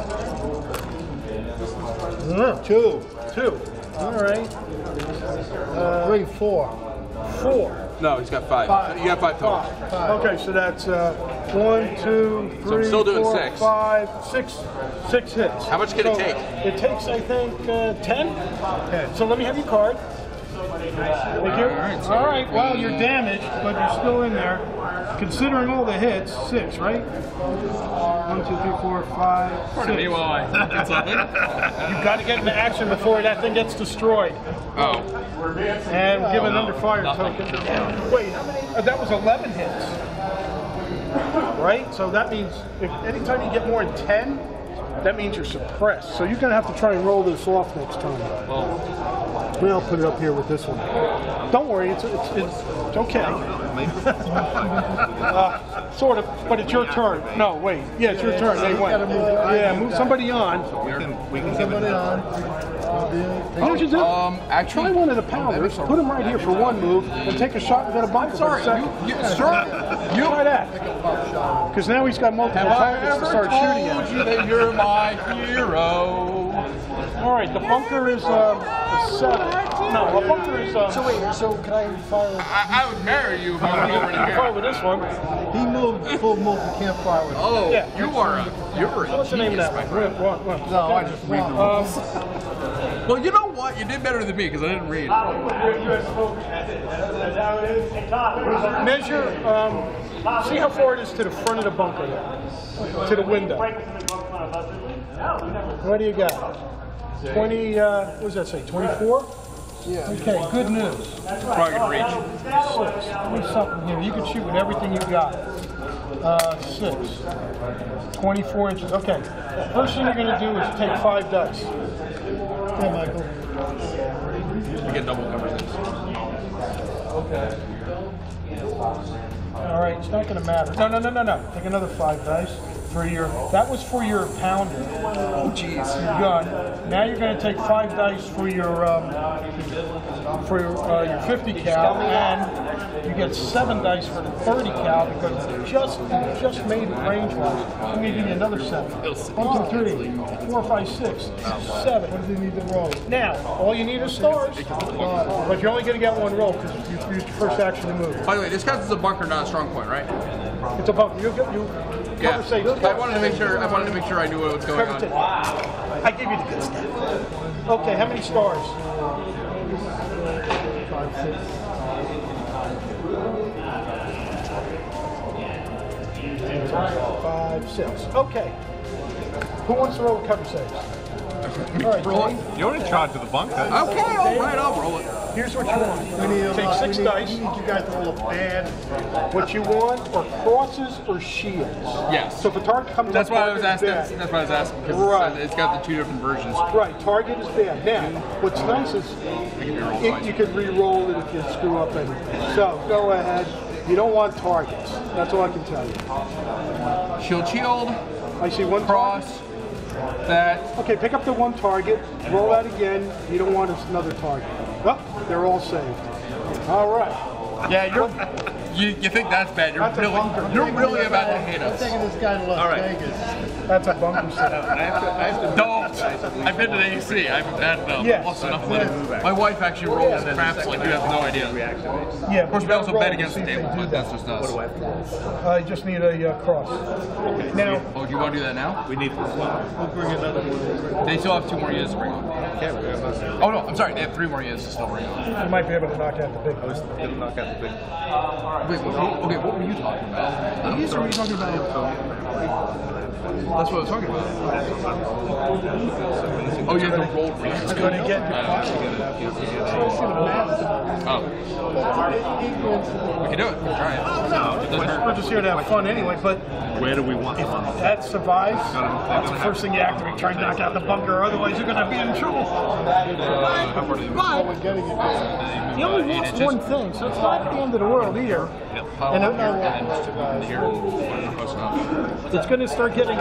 Two. Two. All right. Three, four. Four. No, he's got five. Five. You got five total. Five. Okay, so that's uh, one, two, three, still doing four, six. five, six, six hits. How much can it take? It takes, I think, uh, ten. Ten. So let me have your card. Thank you. All right. Well, you're damaged, but you're still in there. Considering all the hits, six, right? One, two, three, four, five, six. Me while I get something. You've got to get into action before that thing gets destroyed. Oh. And give an under fire token. Wait, how many? Uh, that was 11 hits. Right? So that means if anytime you get more than 10, that means you're suppressed. So you're going to have to try and roll this off next time. Well, I'll put it up here with this one. Don't worry, it's, it's, it's, it's okay. uh, sort of, but it's your turn. No, wait. Yeah, it's your turn. They went. Yeah, move somebody on. We can, we can Somebody on. You know what you do? Um, actually, Try one of the powders, put them right here for one move, and take a shot and get a bunker for a second. You, sure. You try that. Because now he's got multiple targets to start shooting told at. you that you're my hero? All right, the bunker is uh, is seven. No, a bunker is. Um, So wait, so can I fire? I, I would marry you if I was over you here. fire with this one. He moved, full move, you can't fire with. Oh, Yeah. you are a you're a What's the name of that my one? friend. One, one, one. No, I just read the Um, Well, you know what? You did better than me because I didn't read. measure. Um, see how far it is to the front of the bunker, there, to the window. What do you got? Twenty. Uh, what does that say? Twenty-four. Yeah. Okay. Good news. Probably gonna reach. Six. Give me something here. You can shoot with everything you've got. Uh, six. 24 inches. Okay. First thing you're going to do is take five dice. Okay, Michael. You get double cover Okay. All right. It's not going to matter. No, no, no, no, no. Take another five dice for your. That was for your pounder. Oh, jeez. Your gun. Now you're going to take five dice for your um, for your, uh, your 50 cal and you get seven dice for the 30 cal because it just it just made it range wise. I'm gonna give you another seven. One, two, three, four, five, six, seven. What do they need to roll? Now, all you need is stars, uh, but you're only gonna get one roll because you used your first action to move. By the way, this counts as a bunker, not a strong point, right? It's a bunker. You get you. Yeah. Cover safe. I wanted to make sure. I wanted to make sure I knew what was going Cover on. safe. I give you the good stuff. Okay, how many stars? Five, six. Five, six. Okay. Who wants to roll a cover saves? All right, Roll it. You're in charge of the bunker. Okay, all right, I'll roll it. Here's what you want. We need a Take six we need, dice. We need you guys to roll a bad. What you want are crosses or shields. Yes. So if a target comes That's up, why I was asking. is. That's why I was asking because uh, Right. it's got the two different versions. Right, target is bad. Now, what's nice is it, you can re-roll it if you screw up any. So go ahead. You don't want targets. That's all I can tell you. Shield, shield, I see one cross. That. Okay, pick up the one target, roll that again. You don't want another target. Oh, they're all saved. All right. Yeah, you're. You, you think that's bad? You're That's really. You're really about to hate I'm us. taking this guy to Las All right. Vegas. That's a bunker set. I have to, I have to Don't. I've been to the AC. I've had enough. Yes. Lost enough money. My wife actually rolls craps like you have no idea. Yeah, Of course, we also bet against the table, but that's just us. I just need a uh, cross. Now, Oh, do you want to do that now? We need We'll bring another one. They still have two more years to bring on. can't we? I'm not saying. Oh no, I'm sorry. They have three more years to still bring on. you might be able to knock out the big I was one. gonna knock out the big. Wait, what, okay, what were you talking about? Are what you talking about? That's what I was talking about. Oh, you have the roll reads. I'm going to get Oh, we can do it. We can try it. No, It doesn't hurt. we're just here to have fun anyway, but Where do we want if them? that survives, that's the first thing you have activate. Try and knock out the bunker, otherwise you're going to be in trouble. Uh, how far do you But he only wants one thing, so it's not the end of the world either. And it- Here, close enough. it's going to start getting. He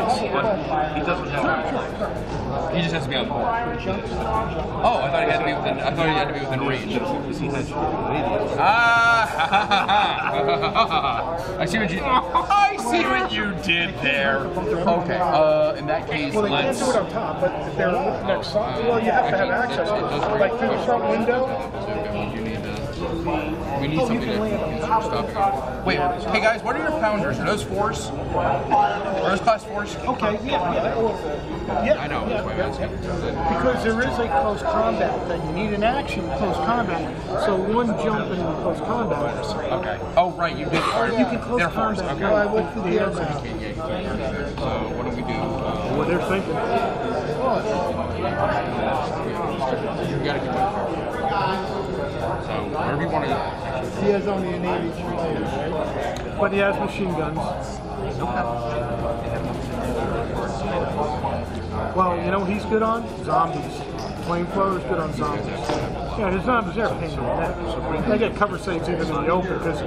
doesn't have. He just has to be on board. Oh, I thought he had to be within. I thought he had to be within range. Ah! I see what you. I see what you did there. Okay. Uh, in that case, Well, they can't do it on top, but if they're next side, well, you have to have access to it. Like through the front window. You need to. We need something to stop it. Wait, hey guys, what are your pounders? Are those fours? Are those class fours? Okay, yeah, yeah. well, I know. That's why because there is a close combat thing. You need an action close combat. So one jump in close combat. Okay. Oh right, you did. Yeah, You can close They're combat. Okay. No, I went through the air now. Yeah, yeah, yeah. So what do we do? Uh, What they're thinking. you gotta it. So wherever you want to. He has only an 83 right? But he has machine guns. Uh, well, you know what he's good on? Zombies. Flamethrower's good on zombies. Yeah, his zombies are pain in the neck. They get cover saves even in the open because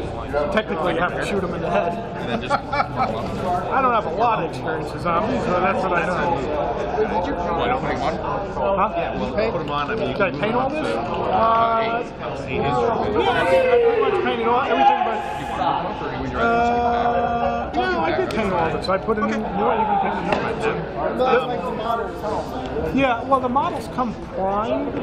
technically you have to shoot them in the head. I don't have a lot of experience with zombies, but that's what I know. What? I'm putting one. Huh? Well, put them on. I mean, you Did I paint all this? Uh, eight inches. yeah, I pretty much painted all, everything but Or do we rather I did paint all of it, so I put a new, new I even painted new ones. Yeah, well, the models come primed.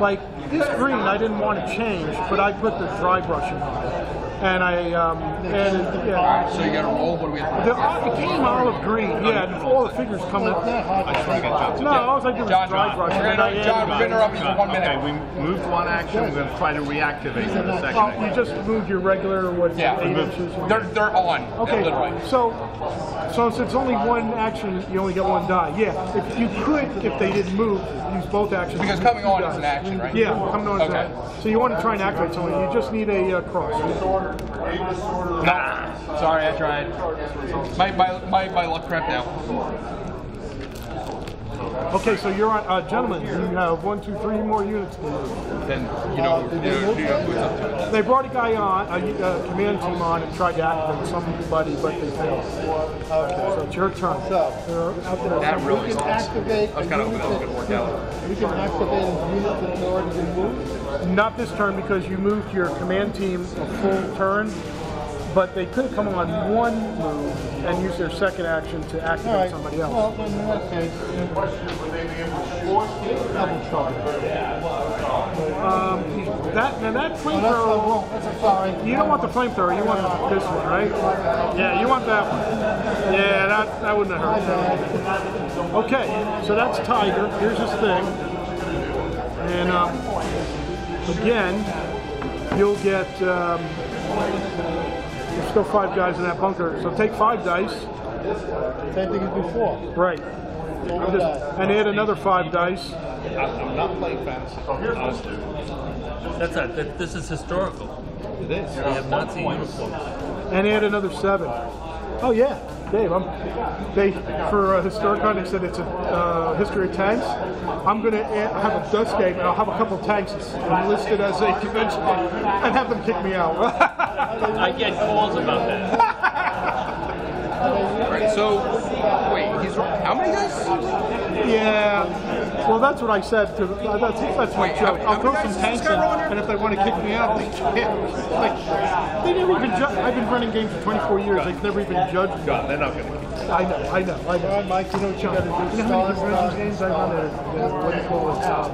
Like this green, I didn't want to change, but I put the dry brushing on it, and I um, added yeah. So you gotta roll. What do we have The, uh, it came olive green, yeah, and all the figures come up. No, all I did was John, dry John, brush, we're gonna, John, we're gonna interrupt you for one Okay, minute. we moved one action. We're gonna try to reactivate for the second. Oh, action. you just moved your regular, what, Yeah, eight we inches? They're they're on. Okay, Literally. so so since it's only one action, you only get one die. Yeah, if you could, if they didn't move, use both actions. Because coming two on is an action, right? Yeah, coming on is Okay. an So you want to try and activate something, you just need a uh, cross. Nah. Sorry, I tried. My my my, my luck crap now. Okay, so you're on, uh, gentlemen. You have one, two, three more units to move. Then you know, you know, you know who's up to it. They brought a guy on, a, a command team on, and tried to activate somebody, but they failed. Okay. So it's your turn. So, They're out there. That really we can activate. I was kind of hoping that was going to work out. We can activate a unit that's already been moved. Not this turn because you moved your command team a full turn, but they could come on one move and use their second action to All activate right. somebody Well, else. then in that case, double trouble. That now that that's a flamethrower. wrong. That's a sorry. You don't want the flamethrower. You want this one, right? Yeah, you want that one. Yeah, that that wouldn't have hurt. Okay, so that's Tiger. Here's his thing, and um, again, you'll get. Um, there's still five guys in that bunker, so take five dice. Same thing as before. Right. I'm just- and add another five dice. I'm, I'm not playing fantasy. Oh, Honestly. That's not, that, this is historical. It is. They have Nazi uniforms. and add another seven. Oh yeah, Dave. I'm they for uh, Historicon. They said it's a uh, history of tanks. I'm gonna have a dust game, and I'll have a couple of tanks listed as a convention, and have them kick me out. I get calls about that. Right. So, wait, he's how many guys? yeah. Well, that's what I said to. Uh, that's that's my Wait, how- joke. I'll throw some tanks in, and if they want to kick me out, they can. Like they never even. Ju- I've been running games for 24 years. They've never even judged me. God, they're not going to keep I know, I know, I know. Mike, you know what you got to do. You know how many convention games I run at, what you call it? Um,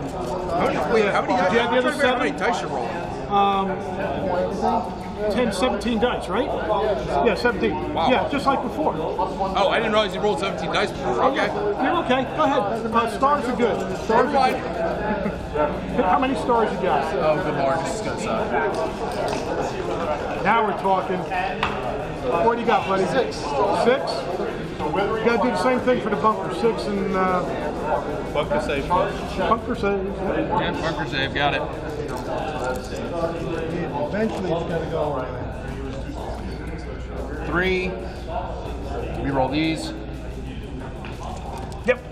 How many, wait, how many guys? Did you have I'm the trying to other figure how many dice you're rolling. 10, 17 dice, right? Yeah, 17. Wow. Yeah, just like before. Oh, I didn't realize you rolled 17 dice before. Okay. You're okay. Go ahead. Uh, stars are good. Stars are mind. good. How many stars you got? Oh, good lord, this is gonna suck. Now we're talking. What do you got, buddy? Six. Six? You gotta do the same thing for the bunker. Six and uh, bunker save. bunker saves. Yeah, bunker save, got it. Eventually, it's got to go. Three. We roll these. Yep.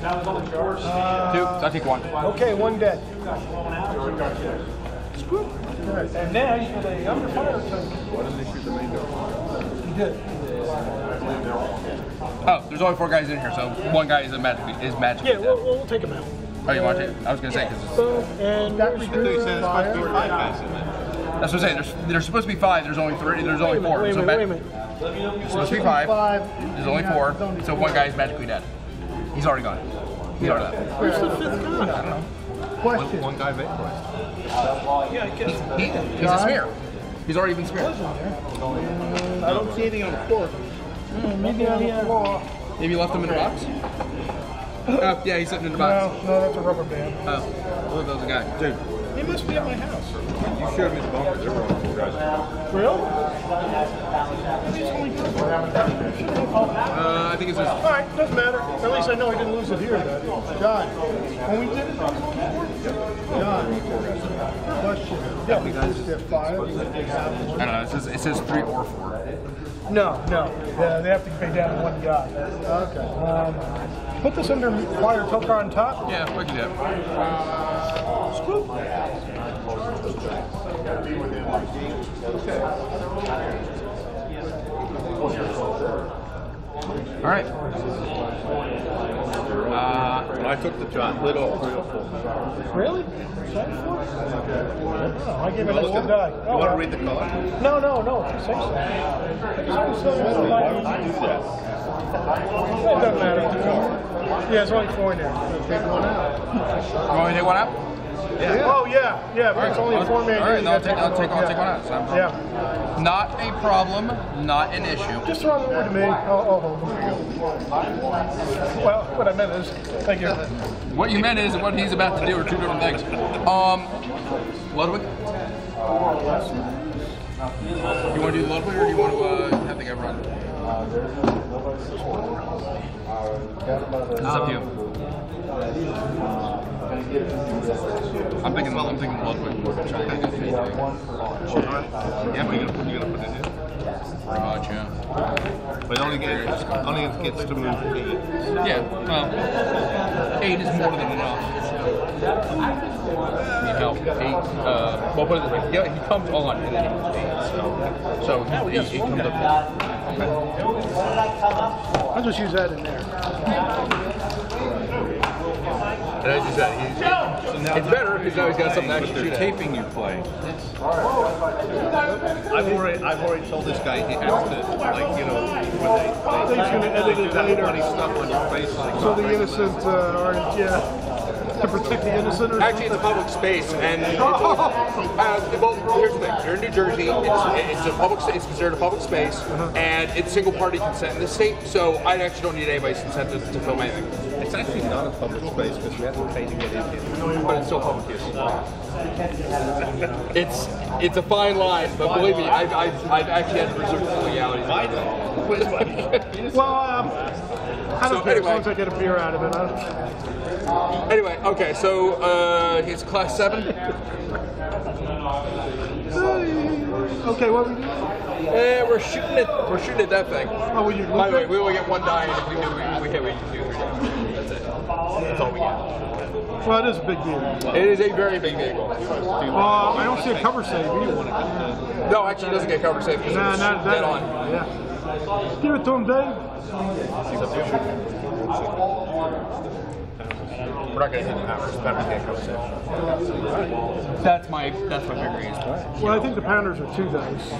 Two. I take one. Okay, one dead. Scoop. And now you get a under fire tank. Why didn't they shoot the main door? You did. Oh, there's only four guys in here, so one guy is a magic. Is magic. Yeah, we'll, we'll take him out. Oh, you want to? I was gonna say because Boom, and that I thought you said it's supposed to be five guys in there. That's what I'm saying. There's there's supposed to be five. There's only three. There's only four. Wait a so minute, wait a minute. There's supposed to be five. Five. There's only four. So one guy is magically dead. He's already gone. He's already left. Where's the fifth guy? I don't know. Question. One guy vaporized. He, he's a smear. He's already been smeared. I don't see anything on the floor. Hmm, maybe on the floor. Maybe you left him in a box. Oh, yeah, he's sitting in the box. no, no, that's a rubber band. Oh, look, that was a guy. Dude, He must be at my house. You showed me the bunker. There were only four guys. Really? uh, I think it's just. All right, doesn't matter. At least I know I didn't lose it here. John, when we did it, John, question. Yeah, is there five? I don't know. It says it says three or four. No, no. Yeah, they have to pay down to one guy. Okay. Um, put this under fire Tokar on top. Yeah, we can do it. All right. Uh, I took the John lid off three or four. Really? Oh, I gave it You an extra want to Oh, read the card? No, no, no. You say so. Why would you do that? doesn't matter. Yeah, it's only four in there. Take one out. you want me to take one out? Oh yeah, yeah. But it's only a four man. All right, then I'll take, I'll take, I'll take one out. So. Yeah. Not a problem. Not an issue. Just throw them over to me. I'll, I'll hold them. Well, what I meant is, thank you. What you meant is and what he's about to do are two different things. Um, Ludwig. You want to do Ludwig or do you want to uh, have the guy run? It's up to you. I'm thinking, well, I'm thinking Ludwig. Yeah, Yeah, but you're gonna, you're gonna put it in. Pretty much, yeah. But it only gets only gets to move eight. Yeah, well, eight is more than enough. You know, eight, uh, well, put it this yeah, he comes on and then he moves eight, so, so he, he comes up. I'll just use that in there. And as you said, he's, it's better because now he's got something to actually shoot They're taping you play. I've already I've already told this guy he has to like you know when they they, He's gonna edit it later. funny stuff on your face like So the innocent uh, aren't, yeah, to protect the innocent or Actually, it's a public space, and it's, uh, well, here's the thing: you're in New Jersey. It's, it's a public. It's considered a public space, and it's single-party consent in the state. So I actually don't need anybody's consent to, to film anything. It's actually not a public space because you have to pay to get in here. But it's still public use. It's it's a fine line, but believe me, I've, I've, I've actually had to reserve the legalities. I know. Well, um, I don't So care as long as I get a beer out of it. I don't, Anyway, okay, so uh, it's class seven. okay, what we do? Eh, we're shooting it. We're shooting at that thing. Oh, will you By the way, we only get one die, and if we do, we, we hit, we do three That's all we get. Well, it is a big deal. It is a very big vehicle. Uh, I don't see a cover save either. No, actually, it doesn't get cover safe because Nah, it's not dead that. on. Yeah. Give it to him, Dave. We're not going to hit the hammers. The hammers can't cover. That's my, that's my bigger use. Well, I think the pounders are two dice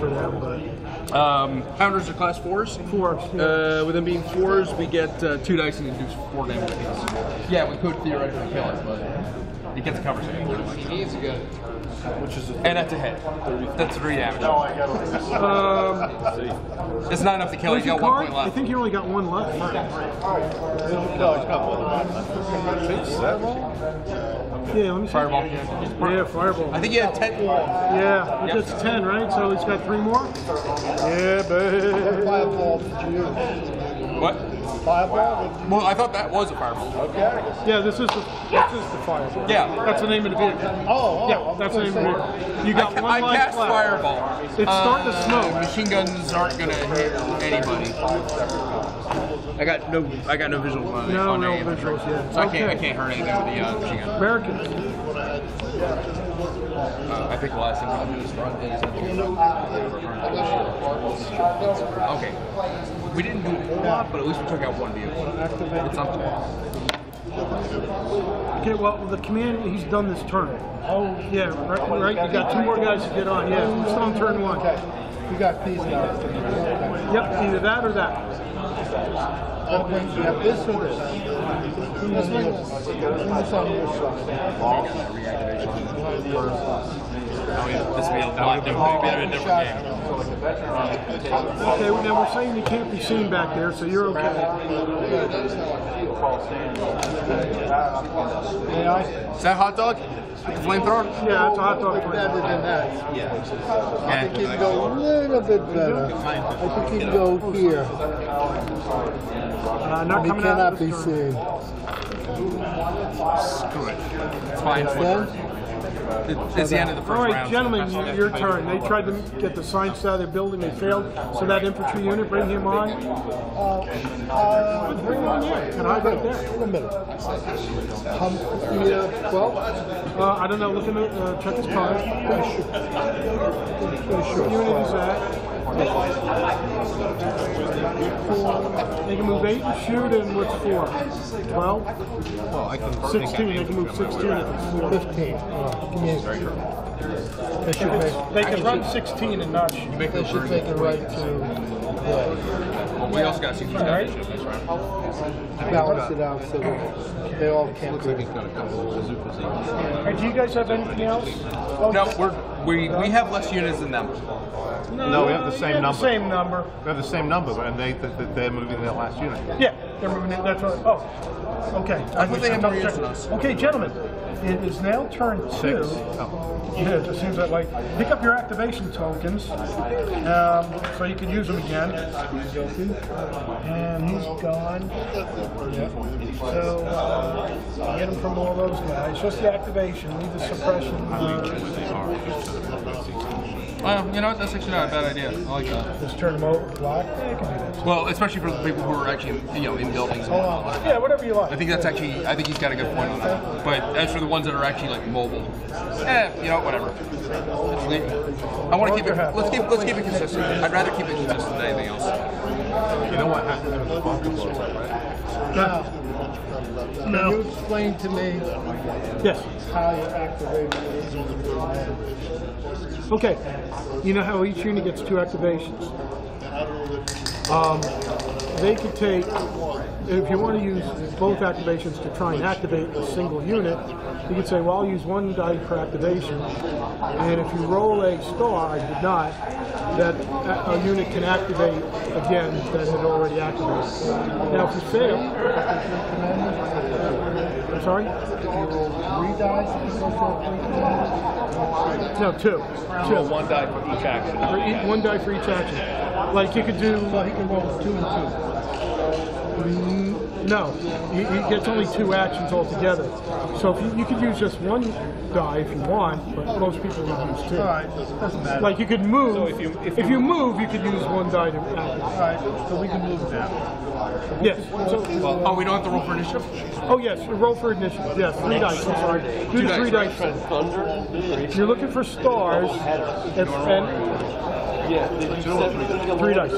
for them, but Um, pounders are class fours. four. Yeah. Uh, with them being fours, we get uh, two dice and it do four damage. Yeah, we could theoretically kill it, but it gets a cover. He needs to get Which is a And that's a hit. That's three damage. um, It's not enough to kill. You got one card? point I think you only got one left. No, he's got one. Yeah, let me see. Fireball. Yeah, fireball. I think you had ten. Yeah, Yep. that's ten, right? So he's got three more. Yeah, babe. Fireball did you use? What? Fireball? did Well, I thought that was a fireball. Okay. Yeah, this is the this is the fireball. Yeah. That's the name of the vehicle. Oh, oh. Yeah, that's the name of the vehicle. You got I, one I cast left. fireball. It's starting to Uh, smoke. Machine guns aren't gonna hit anybody. I got no. I got no visuals on, No on real any of them. visuals yet. So I can't. I can't hurt anything with the uh, machine gun. Americans. Uh, I think the last thing I'll do is run is Okay. We didn't do a whole lot, but at least we took out one vehicle. It's something. Okay, well, the command, he's done this turn. Oh, yeah, right, right, you got two more guys to get on, yeah, it's on turn one. Okay. You got these guys. Okay. Yep, either that or that. Okay, you have this or this? This one? This on your side. Oh yeah, this will be a lot different. Be a different game. Okay, now we're saying you can't be seen back there, so you're okay. May I? Is that hot dog? With the flamethrower? Yeah, it's a hot dog. Better than that. Yeah. I think he can go a little bit better. I think he can go here. Uh, not coming out cannot of be this turn. seen. Screw it. It's fine. Then, It's the end of the All first right, round. gentlemen, y- your turn. They tried to get the science out of their building, they failed. So that infantry unit, bring him on. uh, uh, bring him in here. And I right there. In the middle. Um, here, well, Uh, I don't know, look at the, uh, check his card. pretty sure. Pretty sure. Unit is that? They can move eight and shoot, and what's four? Twelve? Well, I can Sixteen, they can move sixteen if four. Fifteen. Oh, give me a. They should make, They can run sixteen and not shoot. they should take it right to there. Well, we also got to see who's got Alright. this right? Balance it out so that they all can't Looks be. like he's got a couple of bazookas. even. Do you guys have anything else? Oh, No, we're, we we have less units than them. No, we have the same have number. The same number. We have the same number, and they, th- th- they're moving their last unit. Yeah, they're moving it, that's right. Oh, okay. I thought they had more Double units check. than us. Okay, gentlemen, it is now turn two. Six. Oh. Yeah, it seems that way. Pick up your activation tokens, um, so you can use them again. And he's gone. Yep. So, uh, get them from all those guys. Just the activation, leave the suppression. Uh, Well, you know what? That's actually not a bad idea. I like that. Just turn them over, block. Yeah, you can do that. Well, especially for the people who are actually, you know, in buildings. And Hold whatnot. on. Yeah, whatever you like. I think that's actually. I think he's got a good point on that. But as for the ones that are actually like mobile, eh, you know, whatever. I want to keep it. Let's keep. Let's keep it consistent. I'd rather keep it consistent than anything else. You know what happens when the bunker blows up, right? Can you explain to me Yes. how you activate it? Okay. You know how each unit gets two activations? Um, they could take, if you want to use both activations to try and activate a single unit, you could say, well, I'll use one die per activation. And if you roll a star, I did not, that a, unit can activate again that had already activated. Now, if you fail, sorry? Three dice equals to three commanders? No, two. Two. Roll one die for each action. For each, one die for each action. Like you could do. So he can roll two and two. Mm, No, he, he gets only two actions altogether. So if you, you could use just one die if you want, but most people would use two. All right, doesn't matter. Like you could move. So if you- if if you- you move, you could use one die to activate. All right, so we can move now. Yes. So, Oh, we don't have to roll for initiative. oh yes, roll for initiative. Yes, three dice. I'm sorry. Do Two the three dice, dice. You're looking for stars. If, and three dice.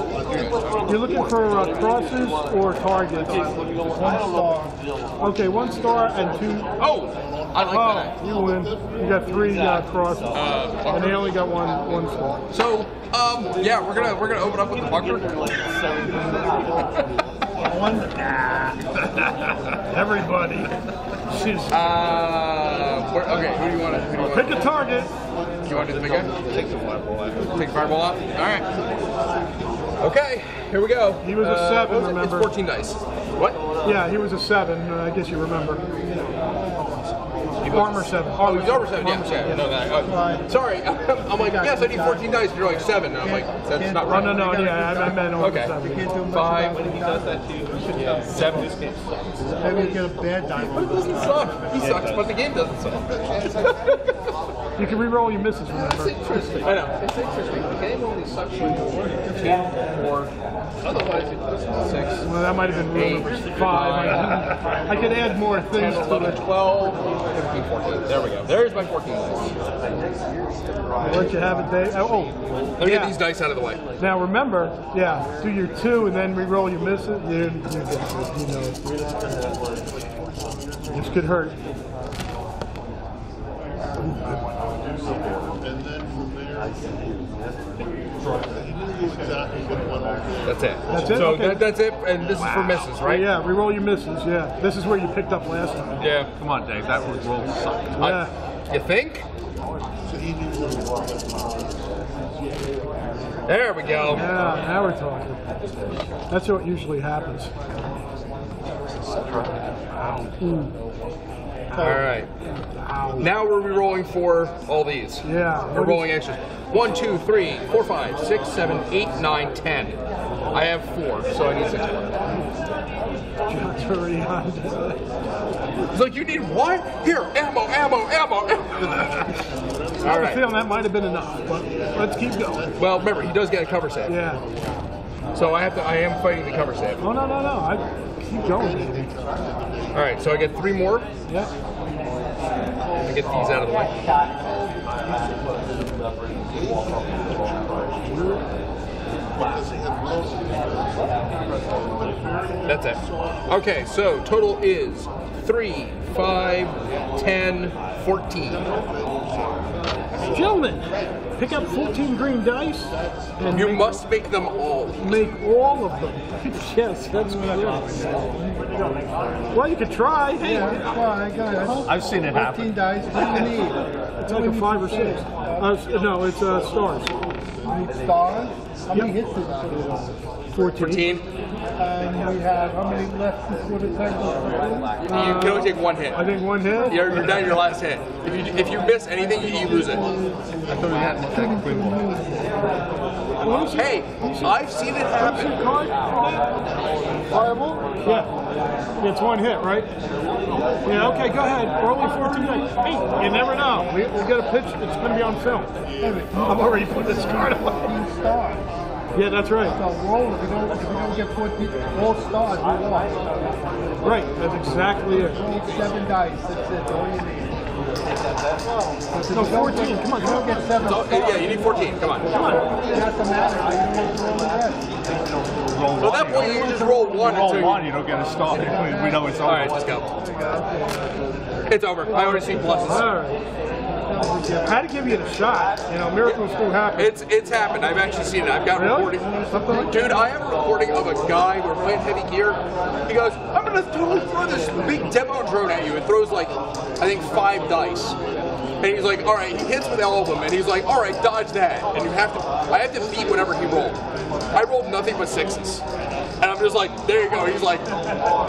You're looking for uh, crosses or targets. One star. Okay, one star and two. Oh, I like that. Oh, you win. You got three uh, crosses, and they only got one one star. So, um, yeah, we're gonna we're gonna open up with the bunker. One. Everybody. She's Uh, okay, who do you want to? Who do you want? pick a target. You want to do the big guy? Take the fireball out. Take fireball out. All right. Okay, here we go. He was a Uh, seven, what was it? remember? It's 14 dice. What? Yeah, he was a seven. Uh, I guess you remember. Armor seven. Oh, he was over seven. Yeah, yeah, no, that. Uh, sorry, I'm like, yes, I need 14 dice. You're like seven. And I'm like, that's not Oh right. no no yeah, I, I meant only Okay. seven. Five. When he does that to you, you should tell him. Seven. This game sucks. Maybe get a bad die It doesn't suck. He sucks, but the game doesn't suck. You can re-roll your misses. Remember. interesting. I know. It's interesting. The game only sucks when you're two, four, Otherwise, it doesn't. six, Well, that might have been rule number five. I, I could add more 10, things to 11, it. 12, 15, 14. There we go. There's my 14 dice. Let you have it, Dave. Oh, oh, Let me yeah. get these dice out of the way. Now remember, yeah, do your two and then re-roll your misses. You, you, you know. This could hurt. That's it. That's it? So Okay. that, that's it, and this is for misses, right? Yeah, re-roll your misses. Yeah, this is where you picked up last time. Yeah. Come on, Dave. That was roll suck. Yeah. You think? There we go. Yeah, now we're talking. That's what usually happens. Hmm. All right. Now we're re-rolling for all these. Yeah. We're rolling extras. One, two, three, four, five, six, seven, eight, nine, ten. I have four, so I need six more. John's already on. It's like you need what? Here, ammo, ammo, ammo. ammo. I have all a right. feeling that might have been enough, but let's keep going. Well, remember he does get a cover save, Yeah. so I have to. I am fighting the cover save. Oh no no no! I keep going. All right, so I get three more. Yeah. Let me get these out of the way. That's it. Okay, so total is three, five, ten, fourteen. Gentlemen, pick up 14 green dice and You make, must make them all. make all of them. yes, that's good. Well, you could try. Hey, Yeah, try, guys. I've seen it happen. Fifteen dice, what do you need? it's like a five or six. Uh, no, it's uh, stars. You need stars? How many hits did you put it on? 14. Fourteen. And we have, how many left before the time goes You uh, can only take one hit. I think one hit. You're, you're down to your last hit. If you if you miss anything, you, you lose it. I thought we had to technically roll. Hey, I've seen it happen. Card? Fireball? Yeah. It's one hit, right? Yeah, okay, go ahead. We're only 14 minutes. Hey, you never know. We, we got a pitch. It's going to be on film. I'm already putting this card away. Stars. Yeah, that's right. So roll. If we don't, if we don't get 14, all stars, we lost. Right, that's exactly it. You need seven dice. That's it. All you need. No, 14. Come on, You don't get seven So, yeah, you need 14. Come on. Come on. It doesn't matter. You don't to roll the rest. Roll So at that point, you just roll one roll until one, you don't get a star. We, we know it's over. All right, let's go. It's over. I already see pluses. All right. I had to give you the shot. You know, miracles do happen. It's it's happened. I've actually seen it. I've got a Really? recording. Like Dude, I have a recording of a guy. We're playing heavy gear. He goes, "I'm gonna totally throw this big demo drone at you." It throws like, I think five dice. And he's like, "All right." He hits with all of them, and he's like, "All right, dodge that." And you have to. I have to beat whatever he rolled. I rolled nothing but sixes. And I'm just like, there you go. He's like,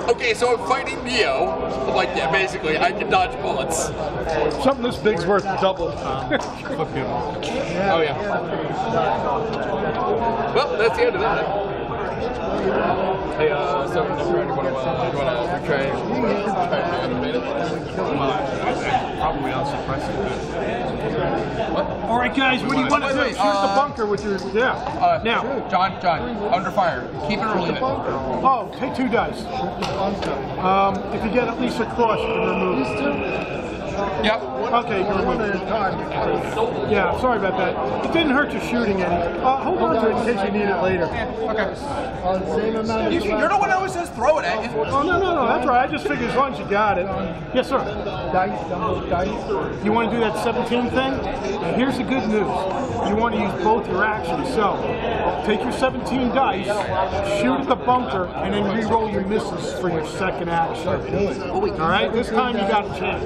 okay, so I'm fighting Neo. I'm like, yeah, basically, I can dodge bullets. Something this big's worth double. Oh yeah. Well, that's the end of that. Hey, uh, so you want to, you want to retry, try to animate it? Probably unsuppressing. All right, guys, what do you want to do? wait, Shoot the uh, bunker with your yeah. Uh, now, John, John, under fire. Keep it or leave it. oh, take two dice. Um, if you get at least a cross, you can remove. it. Yep. Okay, you can remove. it. Yeah, sorry about that. It didn't hurt your shooting any. Uh, hold on to it in case you need it later. Okay. Same amount You, you're the one that always says throw it at you. Oh no, no, no, that's right. I just figured as long as you got it. Yes, sir. dice, number dice. You want to do that 17 thing? Here's the good news. You want to use both your actions. So, take your 17 dice, shoot at the bunker, and then re-roll your misses for your second action. All right? This time you got a chance.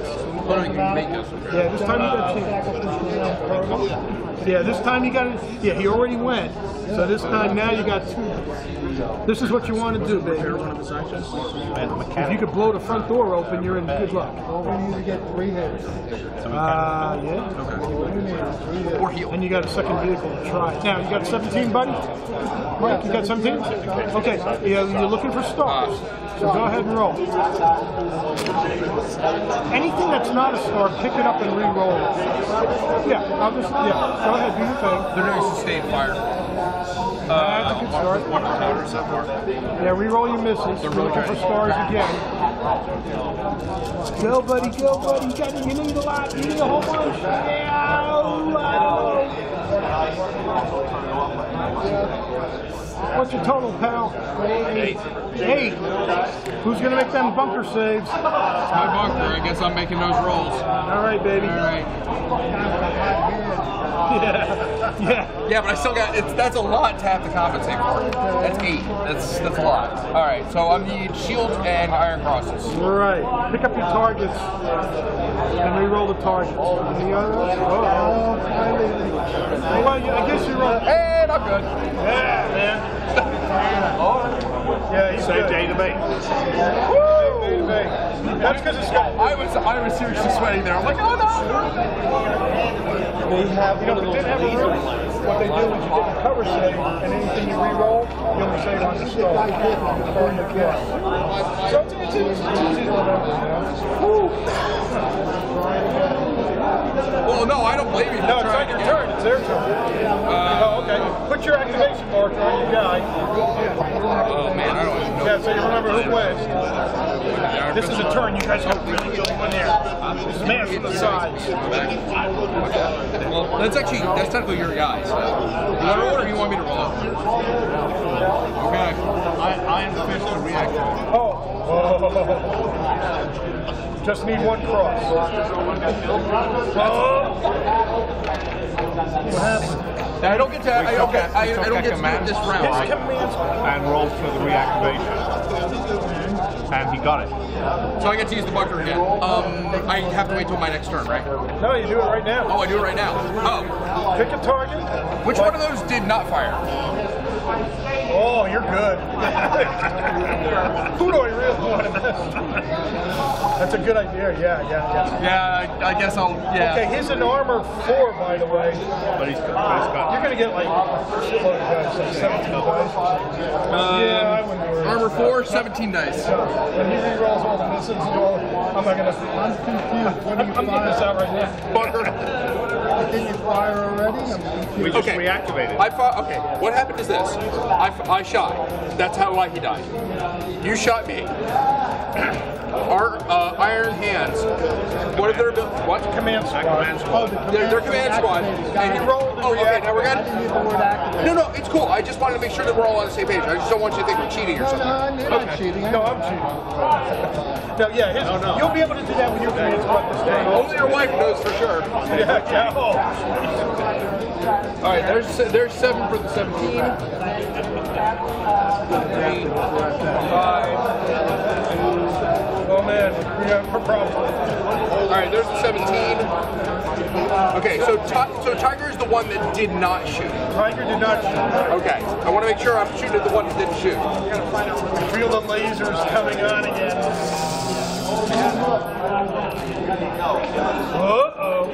Yeah, this time you got a chance. Yeah, this time you got it. Yeah, he already went. So this time now you got two. This is what you want to do, baby. If you could blow the front door open, you're in good luck. Over you to get three hits. Uh, yeah. Or heal. And you got a second vehicle to try. Now, you got 17, buddy? Mike, you got 17? Okay, yeah, you're looking for stars. So go ahead and roll. Anything that's not a star, pick it up and re-roll it. Yeah, I'll just, yeah, go ahead, do your thing. They're doing sustained fire. That's a good start. One powder so far. Yeah, re-roll your misses. You're looking for stars again. Go, buddy, go, buddy. You, got, you need a lot. You need a whole bunch. Yeah. oh, wow. What's your total, pal? Eight. Eight. Who's gonna make them bunker saves? My bunker. I guess I'm making those rolls. All right, baby. All right. Yeah. Yeah. Yeah, but I still got. It's, that's a lot to have to compensate for. That's eight. That's that's a lot. All right. So I need shields and iron crosses. All right. Pick up your targets and re-roll the targets. Any others? Oh, oh, oh well, I guess you're roll. And I'm good. Yeah, man. Yeah, he's Say good. day to me. Woo! Day to day. That's because it's got. I was I was seriously sweating there. I'm like, oh no. They have You know, if it didn't have what they do is you get a cover save, and anything you re-roll, you save on the the gas. So it's! Well, no, I don't blame you. No, it's not your turn. It's their turn. oh, okay. Put your activation marker on your guy. Oh man, I don't even know. Yeah, so you remember who wins. This is a turn. You guys have really the only one there. This is man from the sides. Well, that's actually that's technically your guys. You want to roll you want me to roll? Okay. I, I am the fish to reactivate. Oh. Just need one cross. Now, I don't get to. I don't get. I, I don't get to do this round. His Right? commands. And rolled for the reactivation. And he got it. So I get to use the bunker again. Um, I have to wait till my next turn, right? No, you do it right now. Oh, I do it right now. Oh, Pick a target. which one of those did not fire? All Oh, you're good. Who do I really want to miss? That's a good idea. Yeah, yeah, yeah. Yeah, I, I guess I'll. Yeah. Okay, he's an armor four, by the way. But he's got. You're gonna get like what uh, dice, like 17 dice. Um, yeah, I wouldn't worry. Armor four, 17 dice. When he re-rolls all the misses all, I'm not gonna. I'm confused. What do you I'm this out right now. Bunker. Didn't fire already? I'm. We just Okay. reactivated. I fought. Okay, what happened is this: I, f- I shot. That's how why he died. You shot me. Our uh, Iron Hands. What are their abilities? What? Command squad. Oh, the They're, they're command command squad. And you rolled. Oh, okay. Now we're I good. didn't use the word activated. No, no, it's cool. I just wanted to make sure that we're all on the same page. I just don't want you to think we're cheating or No, something. no, I'm not cheating. No, I'm cheating. No, yeah, his, you'll be able to do that with your command squad this day. Only your wife knows for sure. Yeah, yeah. Oh. All right, there's there's seven for the 17. Three, five. Oh man, we got a problem. All right, there's the 17. Okay, so so Tiger is the one that did not shoot. Tiger did not shoot. Okay, I want to make sure I'm shooting at the one that didn't shoot. I Feel the lasers coming on again. Uh-oh.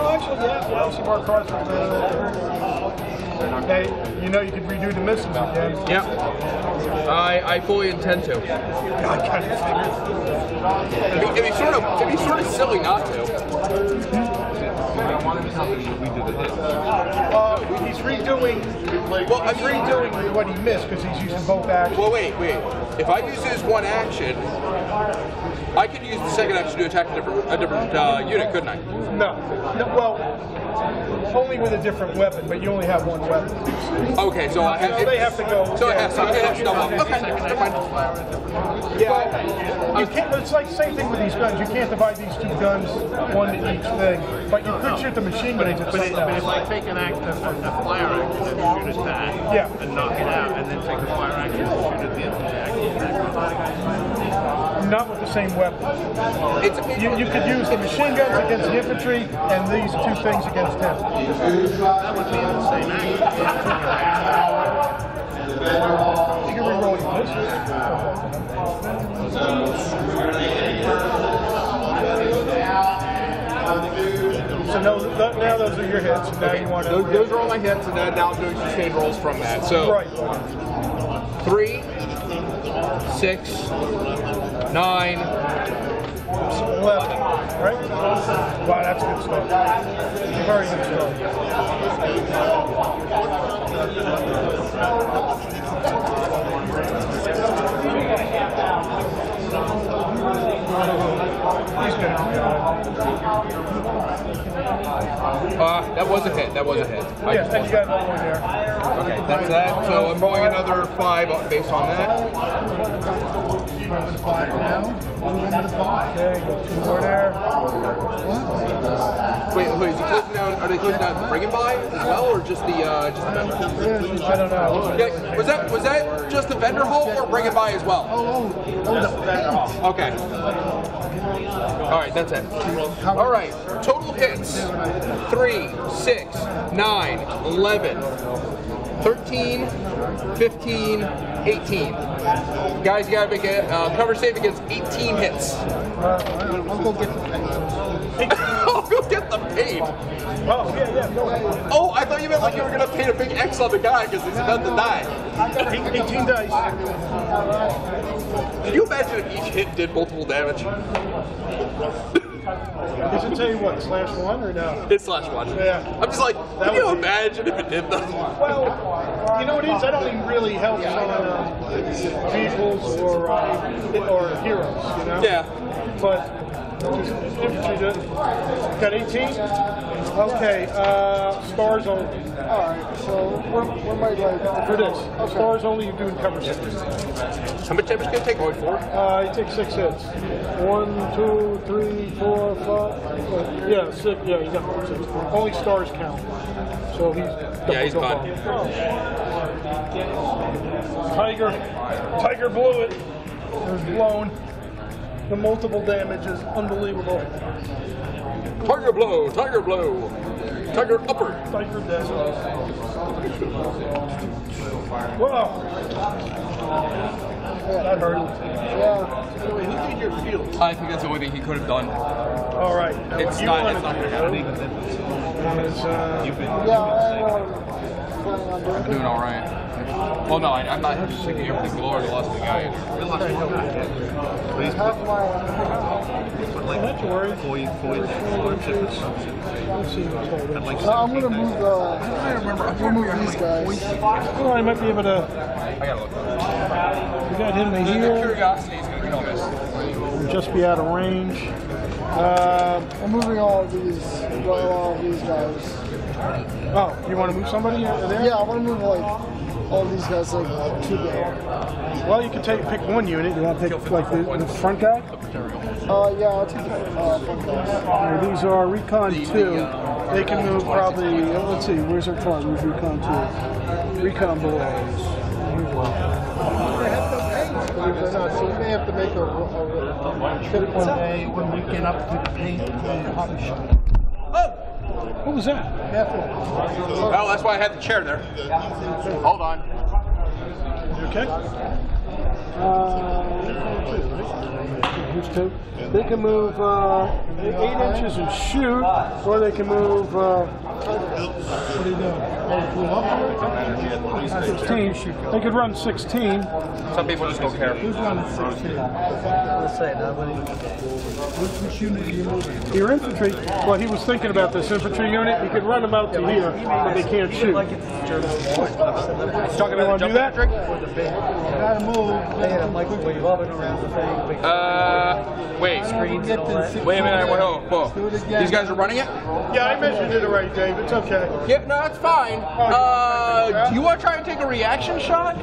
Oh, actually, yeah, yeah, some more cards. Hey, you know you could redo the missions again. Yep. I I fully intend to. God, figured. It'd be, it'd be sort of it'd be sort of silly not to. Uh, he's redoing. Well, I'm redoing what he missed because he's using both actions. well, wait, wait. If I use this one action, I could use the second action to attack a different a different uh, unit, couldn't I? No, no, well, only with a different weapon, but you only have one weapon. Okay, so I have. So they have to go. So I have, so I have to double up. Okay, never mind. Yeah, you can't. It's like same thing with these guns. You can't divide these two guns one to each thing, but you could shoot the machine guns at But, it, but if else. I take an act, a, a fire action and shoot at that, Yeah. and knock it out, and then take a fire action and shoot at the infantry action, Not with the same weapon. It's, You, you could use the machine guns against the infantry and these two things against him. that would be the same action. You can reroll your misses. So now, th- now those are your hits. Now you want those, those are all my hits, and then now I'm doing sustained rolls from that. So Right. three, six, nine, 11. Right? Wow, that's good stuff. Very good stuff. Uh, that was a hit. That was a hit. I just and you got another one there. Okay, that's that. So I'm rolling another five based on that. Five now. To the five. Okay, got two more there. Wait, wait, is he closing down? Are they closing down bringing by as well, or just the uh, just the vendor? I don't know. Yeah, was that was that just the vendor hole or bring bringing by as well? Oh, oh, oh, the. Okay. All right, that's it. All right, total hits: three, six, nine, eleven, thirteen, fifteen, eighteen. Guys, you gotta make a uh, cover save against 18 hits. I'll go get the paint. I'll go get the paint. Oh, yeah, yeah, go ahead. Oh, I thought you meant like you were gonna paint a big X on the guy because he's about to die. 18 dice. Can you imagine if each hit did multiple damage? Does it tell you what, slash one or no? It's slash one. Yeah. I'm just like, can you imagine if it did though? Well, you know what it is? I don't think really helps on uh, vehicles or uh, or heroes, you know? Yeah. But just infantry did. Got 18? Okay, uh, stars only. Alright, so where, where am I like? For this. Stars only, you're doing cover six. How much damage can it take? Only four? Uh, you take six hits. One, two, three, four, five. uh, Yeah, six. Yeah, you got six. Only stars count. So he's. Yeah, he's double gone. up. Tiger. Tiger blew it. It was blown. The multiple damage is unbelievable. Tiger blow, tiger blow. Tiger upper. Tiger Desert. Whoa. That hurt. Yeah. Who did your field? I think that's the only thing he could have done. All right. Now It's not. wanna It's not do going to happen. is, uh, I'm doing all right. Well, no, I, I'm not just thinking everything. Lord, I lost the guy. Please have my. Not to worry. Four, four, four chips. I'd like Uh, I'm gonna move. Uh, I remember. I'm gonna move these guys. Oh, I might be able to. I gotta look. We got him The here. curiosity is going to kill this. We'll just be out of range. Uh, I'm moving all of these. All of these guys. oh, you want to move somebody there? Yeah, I want to move like all these guys like two there. Well, you can take pick one unit. You want to take like the, the front guy? Uh, yeah, I'll take the uh, front guy. All right, these are Recon 2. They can move probably, uh, let's see, where's our car? Where's Recon 2? Recon boys. Believe it or not, so we may have to make a, a, a trip one day when we get up to paint the hobby shop. What was that? Careful. Well, that's why I had the chair there. Hold on. You okay? Uh, here's two. They can move uh, eight inches and shoot, or they can move. Uh, what are you doing? 16. They could run 16. Some people just don't care. Who's running 16? Let's say nobody. Which, which unit are you moving? Your infantry, well, he was thinking about this infantry unit. You could run them out to here, but they can't shoot. Talking You want to do that? Gotta move. Man, I'm like bobbing around the thing. Uh, wait. Screens and all that. Wait a minute. Wait, oh, whoa. These guys are running it? Yeah, I measured it right, Dave. It's okay. Yep, no, that's fine. Uh, do you want to try and take a reaction shot?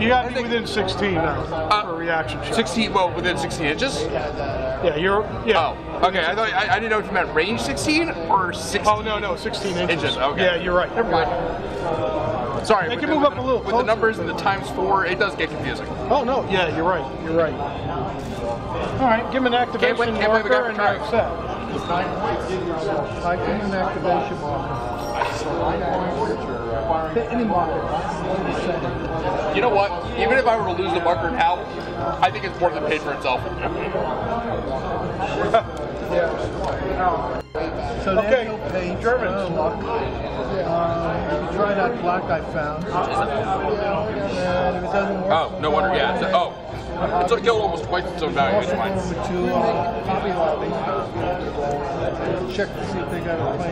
You got to be within 16 now for a reaction shot. 16, well, within 16 inches? Yeah, you're. Yeah. Oh, okay. I thought I, I didn't know if you meant range 16 or 16. Oh no, no, 16 inches. Inches, okay. Yeah, you're right. You're right. Sorry, They with can the- move up a little With the numbers and the times four, it does get confusing. Oh no, yeah, you're right. You're right. All right, give him an activation can't wait, we marker and to you're try. set. I can an activation marker. Any marker. You know what? Even if I were to lose the marker now, I think it's more than paid for itself. So Okay, paint. Germans. No luck. Um, try that block I found. And if it doesn't work, Oh, no wonder. Yeah. so- oh, killed almost twice its own value. It's fine. Number two, uh, Lobby. Check to see if they got a Lobby.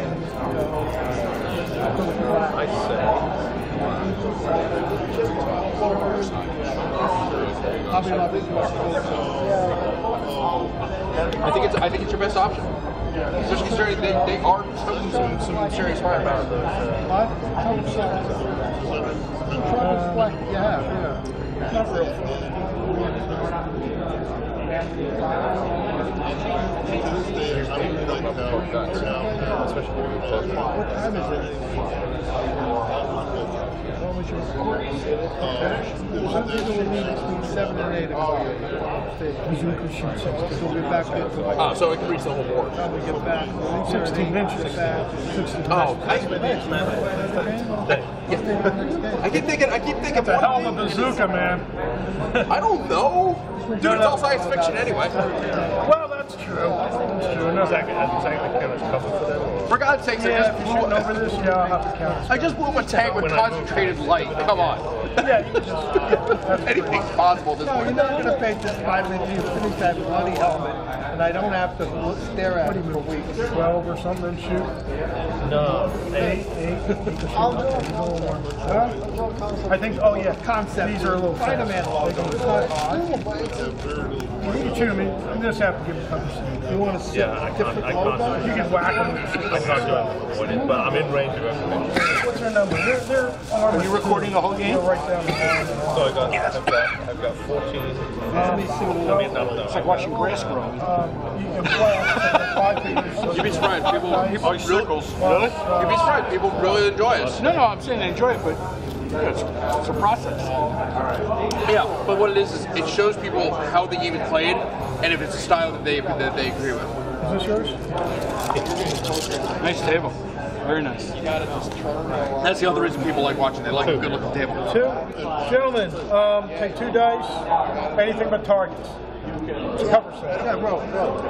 I think it's I think it's your best option. Especially considering they, they are toting some, some serious firepower. What? Total size. Try yeah, yeah. Not real. What time is it? What was your report? Some people will need between seven and eight o'clock. Bazooka. So we'll be back there like. Ah, so it can reach the whole board. Probably get back. 16 inches. Oh, I, I keep thinking. I keep thinking. The hell of a bazooka, man. I don't know. Dude, it's all science fiction anyway. Well, that's true. That's true. Enough. For God's sake, yeah, I just blew over this. Yeah, I'll have to count. I just blew up a tank with concentrated light. Come on. Yeah, Anything's possible this no. No, you're not going to pay this five minutes. You finish that bloody helmet, and I don't have to look, stare at it for. Twelve or something. Shoot. No. Eight. Eight. I'll do think. Oh yeah. Concept. These are a little. Spider-Man logo. Give it to me. I'm just have to give it. 100%. You want to sit yeah, different I, I can't. You can whack them. I can't do it, but I'm in range of everything. What's your number? They're, they're Are you recording the whole game? They're right down the. So I got, yes. I've, got, I've got 14. Let me see what I mean, no, It's like watching grass grow. Um, you can play You'd be surprised. People, people, circles. Really? You'd be surprised. People really enjoy it. No, no, I'm saying they enjoy it, but it's, it's a process. Yeah, but what it is is it shows people how the game is played, and if it's a style that they that they agree with. Is this yours? Nice table. Very nice. That's the other reason people like watching. They like a good looking table. Two, gentlemen, um, take two dice, anything but targets. A cover set. Yeah, roll, roll.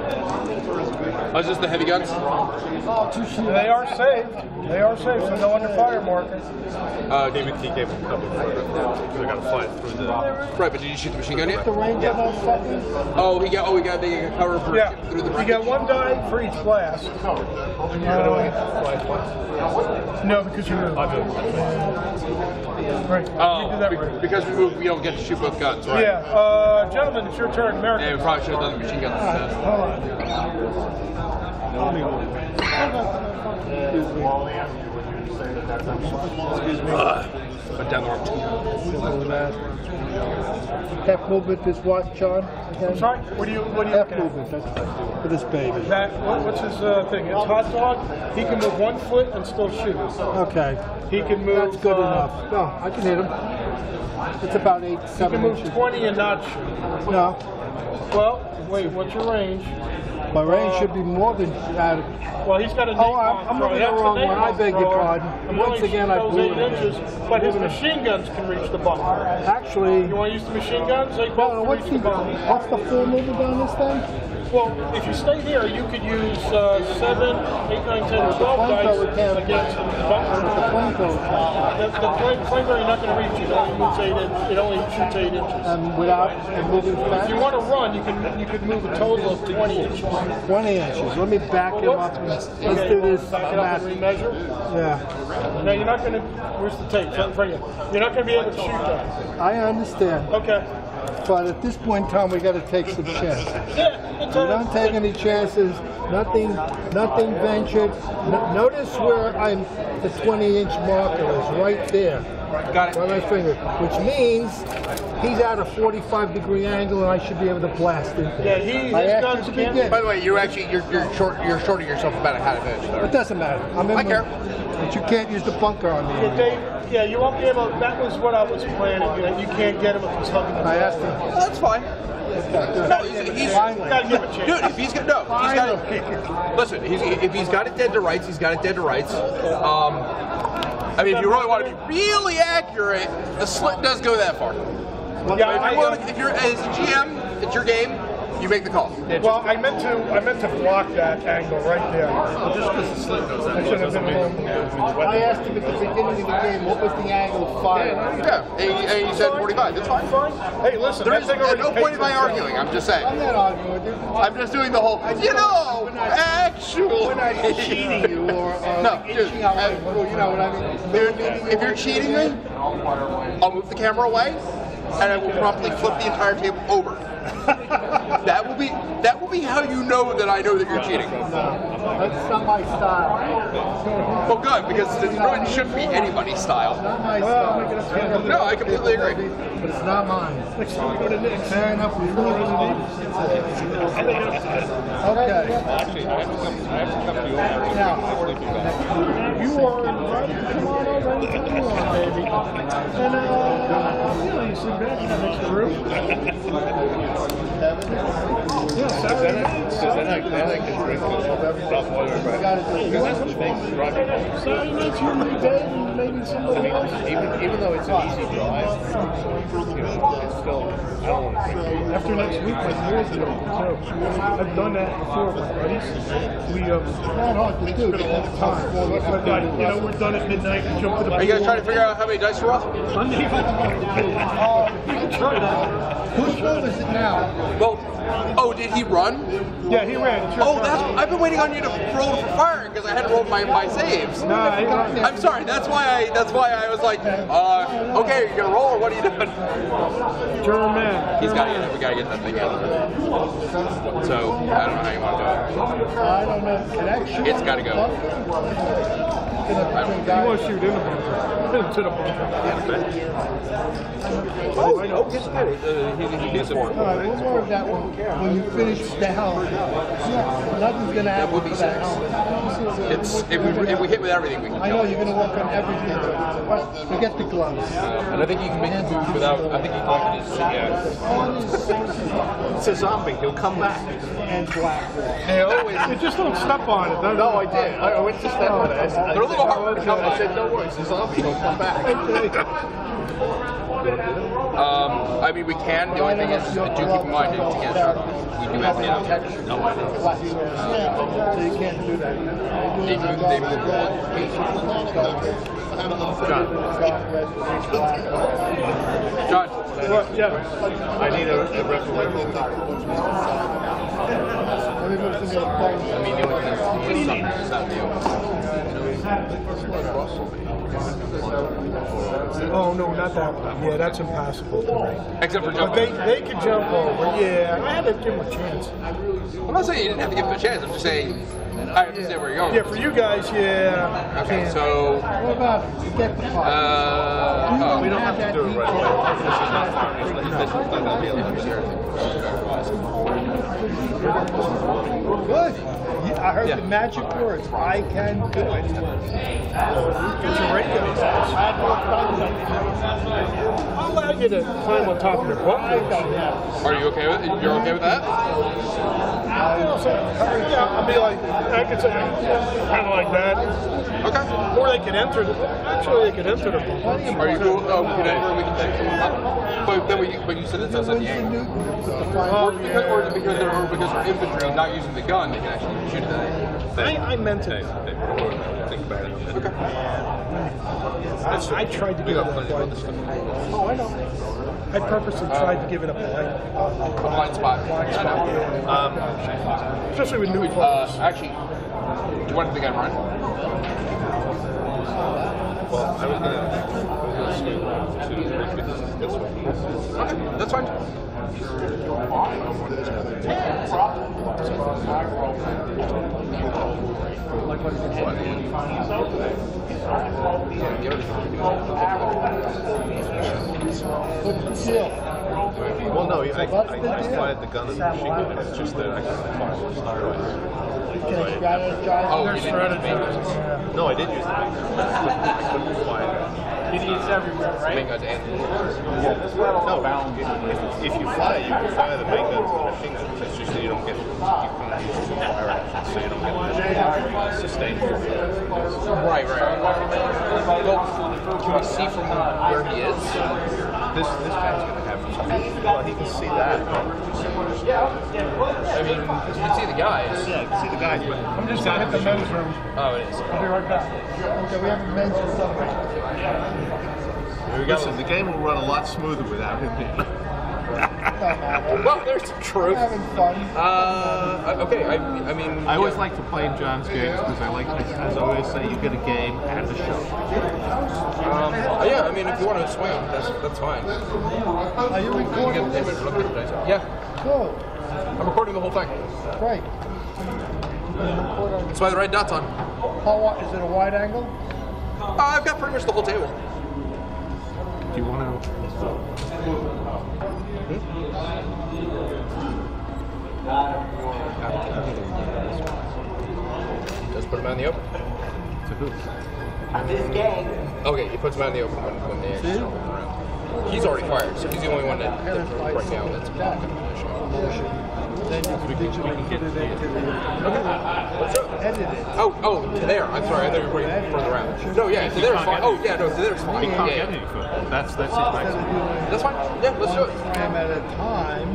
Oh, is this the heavy guns? They are safe. They are safe, so no under fire marker. Uh, David T a couple for it. We got to fly it through the. Right, but did you shoot the machine gun yet? The range of those. Oh, he got. Oh, he got. They got cover for Yeah, through the you get one die for each blast. Uh, no, because you moved. Right. Oh, we did that right. because we moved, we don't get to shoot both guns, right? Yeah, uh, gentlemen, it's your turn. American. Yeah, we probably should have done the machine gun instead. Hold on. But down the road. Half movement is what, John? Again? I'm sorry. What do you? What do you? Half looking at? movement. That's for this baby. That what, what's his uh, thing? It's hot dog. He can move one foot and still shoot. Okay. He can move. That's good uh, enough. No, I can hit him. It's about eight, He can seven move inches. 20 and not shoot. No, Well, wait. What's your range? my range uh, should be more than that. Well, he's got a. Oh, I'm- I'm looking at the wrong one. I beg your pardon. Once again, I blew eight it. inches, but his machine guns can reach the bunker. Actually, You want to use the machine guns? They well, what's reach the, the bunker. what's the full movement on this thing? Well, if you stay here, you could use uh, 7, 8, 9, 10, 12 flamethrower dice against the The flamethrower. The, the flame, flamethrower you're not going to reach. It only moves 8 in, It only shoots 8 inches. And without moving If you want to run, you can you could move a total of 20 inches. 20 inches. Let me back him up. Let's Okay, do this Back it up and remeasure. Yeah, Now you're not going to. Where's the tape? It's in front of you. You're not going to be able to shoot that. I understand. Okay. But at this point in time, we got to take some chances. We don't take any chances. Nothing, nothing ventured. No- notice where I'm. The 20-inch marker is right there. Got By my finger, which means he's at a 45 degree angle, and I should be able to blast into Yeah, it. he- I his asked guns you to begin. By the way, you're actually you're you're short you're shorting yourself about a half inch there. It doesn't matter. I'm in I my- care. But you can't use the bunker on Yeah, me. Dave, yeah, you won't be able. That was what I was planning. You, know, you can't get him if he's hugging the I asked him. Well, that's fine. No, he's, he's Finally. Gotta give a chance. dude. If he's gonna no, he's got it. Listen, he's, if he's got it dead to rights, he's got it dead to rights. Um, I mean, if you really want to be really accurate, the slit does go that far. Yeah, if you're, willing, uh, if you're as a GM, it's your game. You make the call. well, I meant to. I meant to block that angle right there. Just because the slit goes that I should have doesn't been mean. I asked him at the beginning of the game what was the angle of fire. Yeah, and he, and he said 45. That's fine. Fine. Hey, listen. There that is thing at no point am for I arguing. I'm just saying. I'm not arguing with you. I'm just doing the whole. You know, We're not- actually. We're not cheating you or, or No, dude, inching our way. uh, Well, you know what I mean? Dude, if you're cheating me, I'll move the camera away, and I will promptly flip the entire table over. that will be that will be how you know that I know that you're cheating. That's not my style. Well, good because it really shouldn't be anybody's style. Not my style. No, I completely agree. But it's not mine. Fair enough. Okay. Actually, I have to come, I have to come to you over. Now, you are invited. Come baby. And, uh, you know, you sit back in the next room. Yeah, Saturday night. I, I drink and stop bothering about it. Because that's what makes driving. Saturday night's usually Dave and maybe I somebody mean, else. even even though it's an easy drive, you know, it's still I don't want to drink. After next week, like years ago, so I've done that before with buddies. We um, to do. spent a long time. Like, you know, we're done at midnight. We jump to Are you guys trying to figure out how many dice you're off? Sunday. you can try that. Whose phone is it now? Well, oh, did he run? Yeah, he ran. Oh, that's. I've been waiting on you to roll for fire because I hadn't rolled my, my saves. He ran. I'm sorry. That's why I. That's why I was like, uh, okay, you're gonna roll or what are you doing? German man. He's got to get We gotta get that thing out. So I don't know how you want to do it. I don't know. It's gotta go. You want to shoot in the bunker. Into the bunker. Oh, no, he's good. Uh, he, he gets it. Right, we'll more of that when, when you finish the helm. Nothing's gonna happen would be that. It's if we if we hit with everything, we can I know you're gonna work on everything. Forget the gloves. And I think you can make it move without. I think you can it. Yeah. It's a zombie. He'll come back. And black. They always. You just don't step on it. No, I did. I I went to step on it. They're a little hard to come I said, no worries. It's a zombie. He'll come back. Um, I mean, we can. The only thing is, do keep in mind, to get on, we do have to have No, I So you can't do that. They move, they move one. John. Well, yeah. I need a, a. I mean, the only thing is, something is not the Oh no, not that one. Yeah, that's impossible to me. Except for But they jumping. they can jump over. Yeah, I had to give them a chance. I'm not saying you didn't have to give him a chance. I'm just saying I understand where you're going. Yeah, for you guys, yeah. Okay, can't. so What about it? Get the fire. uh, oh, We don't have to do it right away. This is not, this is not going to be able to Good. You- I heard the magic words. I can do it. Get your rate guys. I'll allow you to climb on top of your butt. are you okay with it? You're okay with that? Yeah, I'll be like, I could say, kind of like that. Okay. Or they could enter the, actually they could enter the bump. Are you cool? Oh, we can enter. We can check. But then we, but you said it says at the angle. Or because, or because they're, or because they're infantry, not using the gun, they can actually shoot it at I, I meant it. think about it. Okay. I, I tried to give it a blind. Oh, I know. I purposely tried to give it a blind. A blind spot. I know. Especially with new Uh, players. actually, do you want the gun run? Well, I was going to swing to this way. Okay, that's fine. Well, no, I, I, I fired the gun at the machine gun. It's just that I couldn't fire it started. Oh, you didn't use the. No, I did use it. I couldn't fire It is everywhere, right? guns and it. No, if, if you fire, you can fire the main guns and the machine guns. It's just that you don't get, you can use fire actions, so you don't get the sustained. Right, right. Well, can we see from where he is? This, this guy's going to have, something. well, he can see that. I mean, you can see the guys. Yeah, you can see the guys, but I'm just gonna hit the men's room. Oh, it is. I'll be right back. Okay, we haven't mentioned something. Listen, the game will run a lot smoother without him here. Well, there's some truth. Having fun. Uh, okay. I, I mean, I always like to play in John's games because I like, as I always say, you get a game and a show. Um, yeah, I mean, if you want to swing, that's that's fine. Are you You recording get this? Yeah, Cool. I'm recording the whole thing. Great. That's why the red dot's on. How wi- is it a wide angle? Uh, I've got pretty much the whole table. Do you want to? Just put him out in the open. To who? Okay, he puts him out in the open when, when they actually around. He's already fired, so he's the only one that, that right now that's not going to position. Then you can digitally put it into edit it. Oh, oh, to there. I'm sorry, I thought you were putting further around. No, yeah, to there's fine. Oh, yeah, no, to there's fine. He Yeah, can't get any further. That's that's his Instead of maximum. That's fine. Yeah, let's do one it. frame at a time,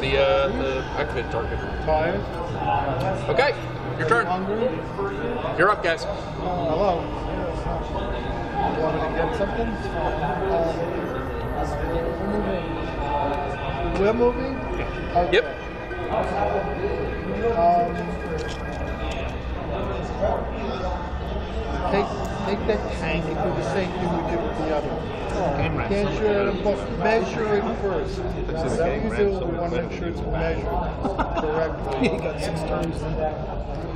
The uh, the activated target. tired, Okay, your turn. You're up, guys. Hello. You want me to get something? We're moving? Okay. Yep. Um, take, take that tank and do the same thing we did with the other. Game rat. Can't sure it, measure it first. Whatever game you do, we want to make sure it's measured correctly. He got six turns.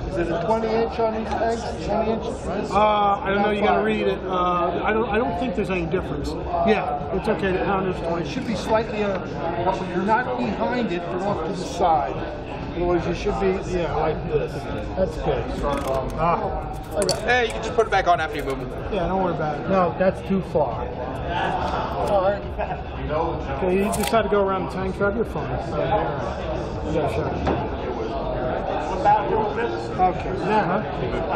Is it a 20 inch on these tanks? 20 inches? Uh, I don't know. You got to read it. Uh, I don't. I don't think there's any difference. Yeah, it's okay. The pounder's It twenty. should be slightly, uh, you're not behind it, but off to the side. Otherwise, you should be, yeah, like this. That's good. Ah, Hey, you can just put it back on after you move. it. yeah. Don't worry about it. No, that's too far. All right. Okay, you just had to go around the tank trap. You're fine. You got a shot. Okay, now.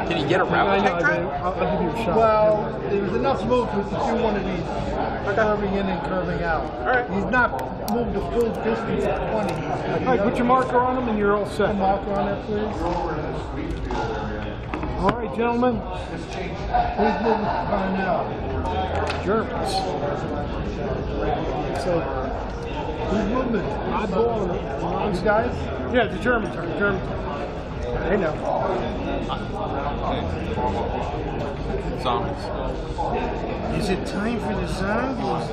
Can you get around I the know, tank I trap? do. I'll, I'll give you a shot. Well, there's enough movement to do one of these, curving in and curving out. All right. He's not moved the full distance of 20. All right, put your marker on him and you're all set. marker on it, please. All right, gentlemen. Who's moving time now? Germans. So, Who's moving? oddball and You guys? Yeah, the German turn. German turn. They know. Zombies. Is it time for the zombies?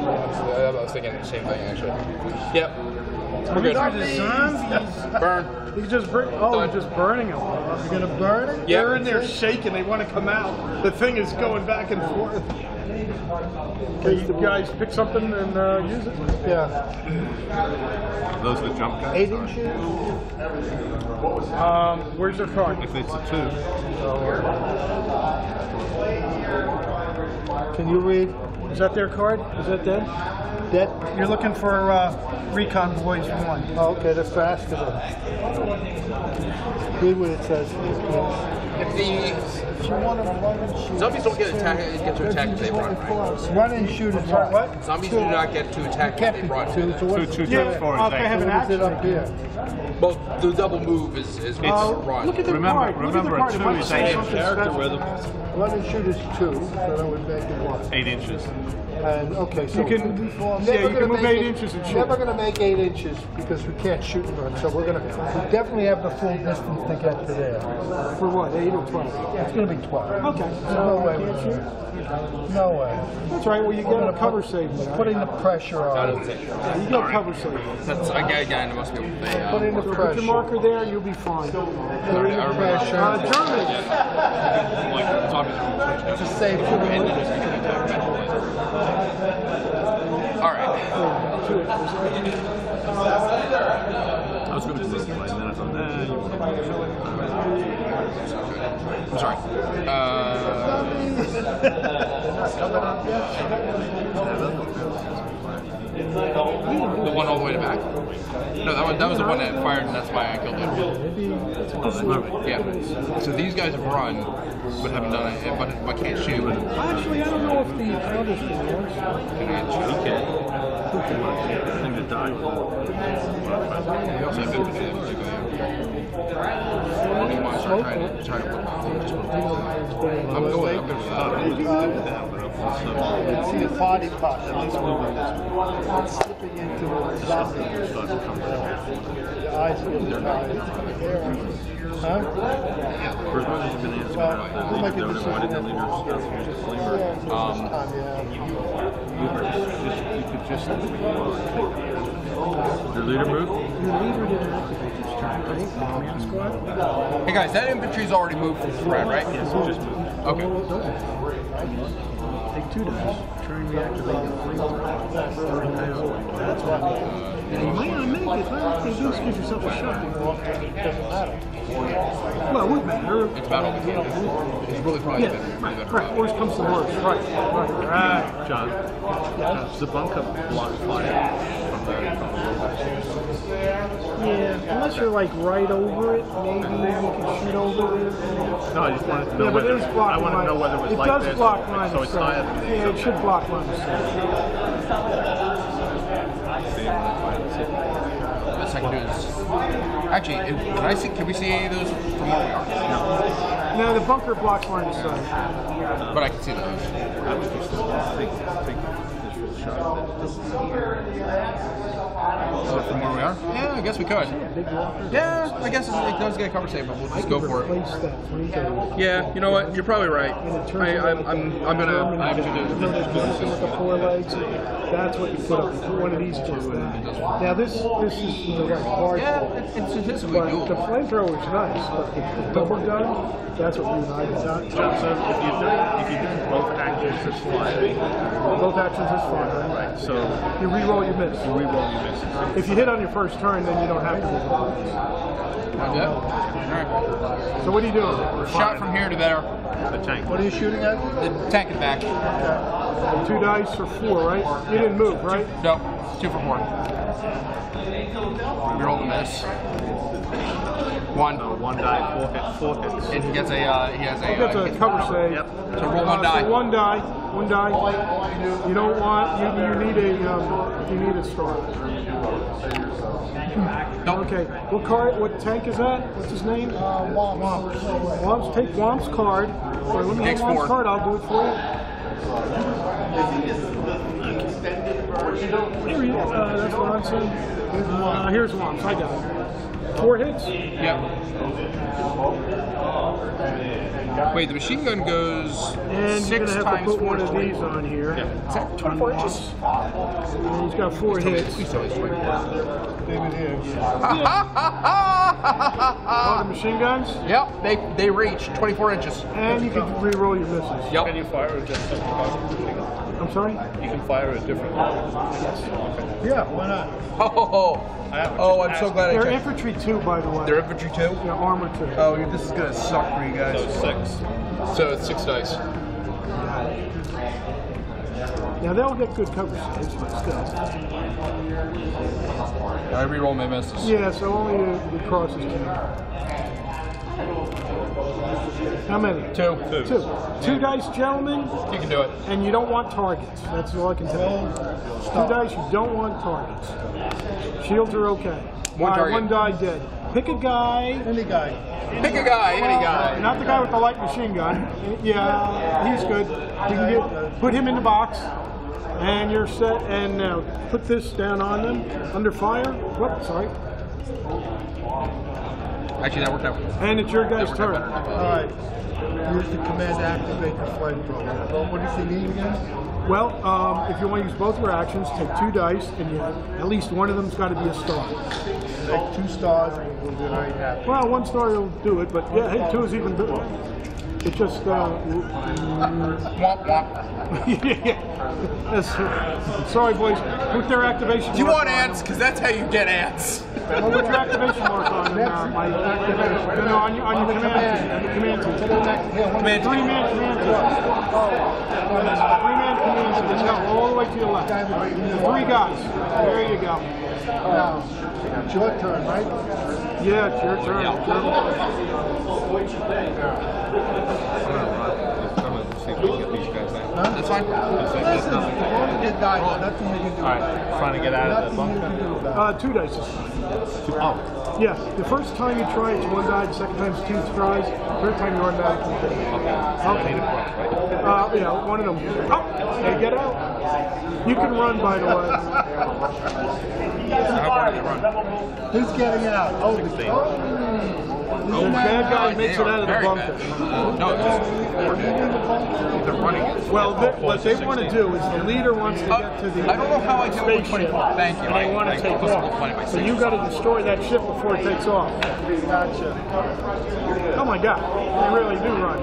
I was thinking the same thing, actually. Yep. We're good. For the zombies? Burn. He's just bur- oh, he's just burning them. You're gonna burn it? Yeah. They're in there shaking. They want to come out. The thing is going back and forth. Okay, you guys pick something and uh, use it. Yeah. Those are the jump guys. Eight inches? Um, where's your card? If it's a two, Can you read? Is that their card? Is that dead? That you're looking for uh, Recon Boys one. Oh, okay, that's faster. Read what it says. If the If you want to run and shoot, zombies don't get attack, get to attack if they run, right? Run and shoot is what? What? Zombies do not get to attack if they run. Two, so what's two, two Yeah, times four is okay, have an what is action. up here? Well, the double move is, is It's- Uh, run. look at the Remember- card. Look remember at the a card. two It is might eight say character special. Run and shoot is two, so that would make it what? eight inches. And okay, so You can- never yeah, you can gonna move make eight it- inches and shoot. Never gonna make eight inches because we can't shoot and run. So we're gonna we definitely have the full distance to get to there. For what? Eight or twelve? It's gonna be twelve. Okay. No way. we're can't shoot? shoot. No way. That's right. Well, you get a cover save. there. Putting the pressure on. You get a cover save. That's I get again. It must be with the. Putting Uh, the So put your pressure. marker there, you'll be fine. Putting the Uh, pressure. Germany. Like zombies are switched Just say all right. I was going to do this, and then I thought, nah, you I'm sorry. Uh, the one all the way to back. No, that was that was the one that fired, and that's why I killed it. Oh, yeah. So these guys have run, but haven't done it, but but can't shoot. Actually, I don't know if the counter thing works. Can't shoot. He can. Him to die. They also have infantry that can go there. You want to start trying to to work on just put. I'm going. I'm going with that. Let's see a body part. At least we're slipping into the zombie. The eyes are the Huh? First one has been answered. Well, we'll a They decision. wanted the leader stuff, use a flamer. Yeah, so Um, this time, yeah. You could just, you could just, your move? Your leader didn't activate this turn, right? The command squad. Hey guys, that infantry's already moved from threat, right? Yes, just move. Okay. Take two dice. Try and reactivate the flamethrower. That's why. And you might not make it, but you just give yourself a shot. Well, it would matter. It's battle. It's really probably Yeah, better. really right, better. right. Worst comes to worst. Right, right, right. John, does the bunker block fire from the, Yeah, unless you're like right over it, maybe you can shoot over it. no, I just wanted to know Yeah, but whether, it is block I want to know whether it was it like does this. block line So it's sight. Yeah, it should block line of sight. The second is actually. it- Can I see? Can we see any of those from where we are? No, the bunker blocks line of sight. But I can see those. I would just take, take this shot. So from where we are? Yeah, I guess we could. Yeah, I guess it it does get a cover save, but we'll just go for it. Replace that flamethrower. Yeah, you know what? You're probably right. And it turns I, into I'm, I'm, a I'm gonna. I have to do You know, there's medicine with the four legs. That's what you put up. You one of these two. Now this this is the like hard. Yeah, part. it's statistically But the flamethrower is nice, but the, the double gun, that's what you and I did. John, so if you do, if you do both actions as firing, Both actions is fine. right, so You re-roll your miss. you re-roll your misses. If you hit on your first turn, then you don't have to re-roll. Yeah. All right. So what are you doing? Shot from here to there. The tank. What are you shooting at? The tank and back. Okay. Two dice for four, right? You didn't move, right? No, two for four. We roll the miss. One. one die, four hits, four hits. And he gets a, uh, he has a, He gets uh, a cover save. Yep. So roll one die. So one die, one die. You don't want, you, you need a, um, you need a star. Nope. Okay, what card, what tank is that? What's his name? Uh, Womps. Womps, take Womp's card. Or let me have Takes Womp's card, I'll do it for you. Here he is, uh, that's what I'm saying. Uh, here's Womps, I got it. Four hits? Yep. Wait, the machine gun goes And you're six gonna have to times put four one of these on here. Is that 24 inches? And he's got four hits. Please tell me it's 24. David Hughes. Oh, the machine guns? Yep, they they reach 24 inches. And you can re-roll your misses. Yep. Can you fire a different I'm sorry? You can fire a different Yeah, why not? Oh, oh, oh, I have oh, I'm so glad I They're checked. infantry too, by the way. They're infantry two. They're armor two. Oh, this is gonna suck for you guys. So six. So it's six dice. Now they'll get good cover saves, but still. I re-roll my misses. Yeah, so only the, the crosses count. How many? Two. Two. Two dice, gentlemen, You can do it. and you don't want targets. That's all I can tell you. Two dice, you don't want targets. Shields are okay. One All right, target. One die dead. Pick a guy. Any guy. Pick a guy, any guy. Not the guy with the light machine gun. Yeah, he's good. You can get, put him in the box, and you're set. And now put this down on them under fire. Whoop, sorry. Actually, that worked out. And it's your guy's turn. All right. Use the command to activate the flamethrower. Well, what does he need again? Well, um, if you want to use both your actions, take two dice, and you, at least one of them's got to be a star. Take two stars and we'll be very happy. Well, one star will do it, but yeah, hey, two is even better. It just, uh, Womp womp. yeah. That's- Sorry, boys. Put their activation. You mark want on ants? Because that's how you get ants. them. Well, put your activation mark on them, uh, Mike. No, no, on your, on your command. On your command. Command Three man command team. Three man command team. No, all the way to your left. Three guys. There you go. Now, it's your turn, right? Yeah, it's your turn. Yeah. It's your See if we can get these guys out. That's fine. There's. You've only get. Nothing you can do. All right, trying to get out of the Nothing you can bunker. Uh, two dice this. Oh, Yeah, the first time you try it's one die, the second time it's two tries, third time you automatically get it. I need a? Uh, yeah, one of them. Oh, they get out. You can run, by the way. How far do they run? it. Who's getting out? Oh, The oh, oh, bad guy makes it out of the bunker. No, just. They're running. Well, what they want to do is the leader wants to uh, get to the I don't know how I do it spaceship, Thank you. they I- want to take focus on 20 by off. So you got to destroy that ship before it takes off. Gotcha. Oh my God, they really do run.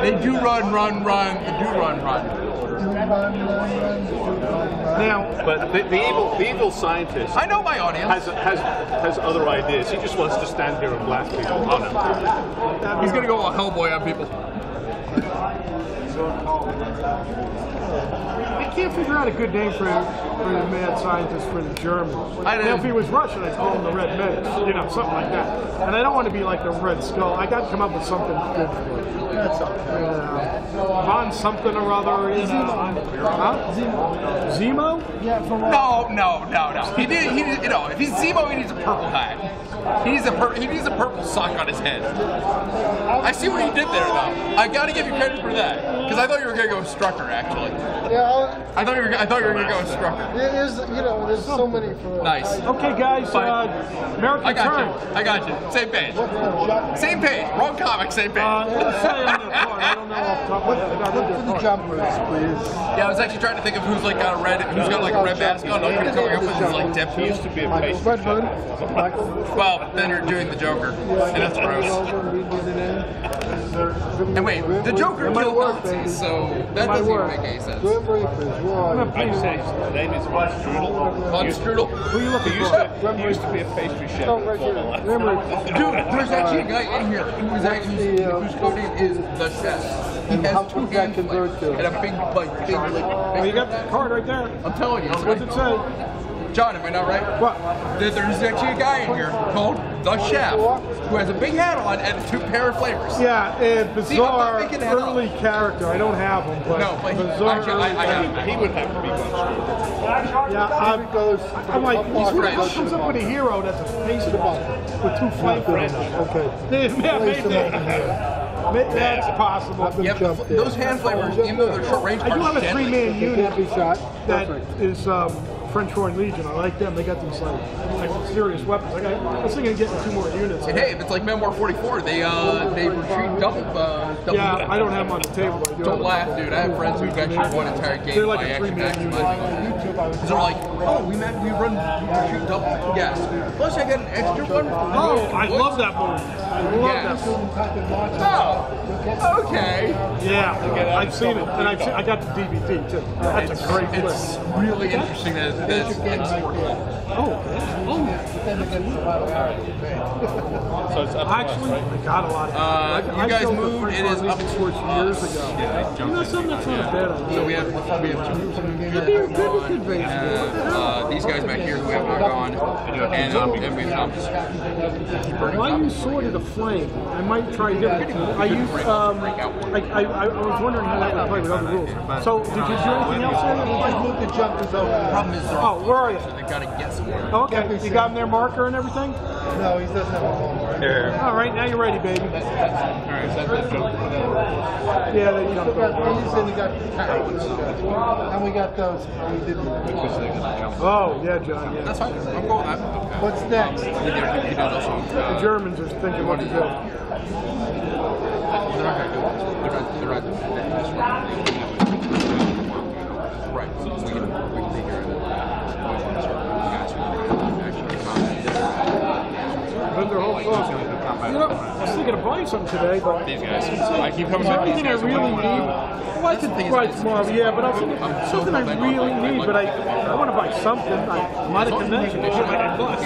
They do run, run, run. They do run, run. Now, But the, the evil, the evil scientist I know my audience. has, has, has other ideas. He just wants to stand here and blast people. Oh, no. He's gonna go all Hellboy on people. I can't figure out a good name for for the mad scientist for the Germans. I Now, didn't- if he was Russian, I'd call him the Red Menace, you know, something like that. And I don't want to be like the Red Skull. I got to come up with something good for him. That's okay. Uh, Von something or other. You know. Huh? Zemo. Zemo? Yeah, from uh, No, no, no, no. He did. He, did- you know, if he's Zemo, he needs a purple hat. He needs a pur- he needs a purple sock on his head. I see what you did there, though. I gotta give you credit for that, because I thought you were gonna go with Strucker. Actually, Yeah, I thought you were. I thought you were gonna go with Strucker. there's, you know, there's so many for. Nice. Okay, guys. Uh, American I got Turn. you. I got you. Same page. Same page. Wrong comic. Same page. Uh, it'll the. I don't know off top of my head. I gotta Look look for the the card. jumpers, please. Yeah, I was actually trying to think of who's like got a red, who's got like a red mask on. Like who's coming up with his like dip. He used to be a Michael pastry Red Hood. Well, then you're doing the Joker, and that's gross. And wait, the Joker killed work, Nazis, so that doesn't even make any sense. Grim Reapers, where are you? I'd say his name is Von Strudel. Von Strudel. Who are you looking He used, for? to, he used to be a pastry chef. Oh, right here. life. Grim Reapers. Dude, there's actually a guy in here who was actually uh, whose coding is the chef. he And has two much that hand convert flares to? and a big, like, big, like, Oh, you got the card right there. I'm telling you. What's like- it say? John, am I not right? What? There- There's actually a guy in here called the Chef who has a big hat on and two pair of flavors. Yeah, a See, I'm not bizarre making that up. early character. I don't have him, but No, but he- bizarre. actually, I- I have him. He would have to be one Yeah, I'm, goes. I'm like, he's Up what comes to up the with a hero that's a face with two Not good flames. Okay. Yeah, maybe. them over That's possible. Let Yep, jump those hand flavors, even though they're short range, I do have a three-man unit can't shot. that Perfect. is um, French Foreign Legion. I like them. They got these like, like serious weapons. I, got, I was thinking of getting two more units. And hey, if it's like Memoir 44, they uh they retreat double. Uh, double Yeah, I don't have them on the table. I do Don't laugh, them. dude. I have friends who've actually won entire games They're like by a actually maximizing. Because they're like, oh, we met, we run retreat double. Yes. Plus, I get an extra one. for Oh, I love that one. I love Yes. that Oh, okay. Yeah, I've seen it, and I've seen, I got the DVD too. That's it's, a great flick. It's really interesting that it's, that it's in. Oh, oh. So it's up to Actually, us, I got a lot of. Uh, I, you guys moved, it is up Legion to years ago. Yeah, you know something that's not a bad. So we have we have two. A good good We have uh, these guys back here who have not gone, and um, and we have zombies. Keep burning Well, I zombies. use Sword of the Flame. I might try different. I use. Um, I, I, I was wondering how that would play with other rules. So, did you do anything else there? I moved the jumpers over. The problem is they're Oh, where are you? They've got to get somewhere. Oh, okay, you got him their marker and everything. No, he doesn't have a home. All right, now you're ready, baby. Alright, so that's the joke. Yeah, they, you We got and we got towers. And we got those. We didn't. Oh, yeah, John. Yeah. That's fine. I'm going with that. What's next? He did, he did also. The Uh, Germans are thinking what to do. They're not going to do this. They're not. They're not. This one. Right. So we can we can figure it. Guys who actually combat. But their whole thought. You know, I was thinking of buying something today, but These guys. I keep coming back. These anything I really need? Well, I could buy tomorrow, yeah, but I was thinking I'm so something I really need, but I, I want to buy something. I might have convention. It should be a bust.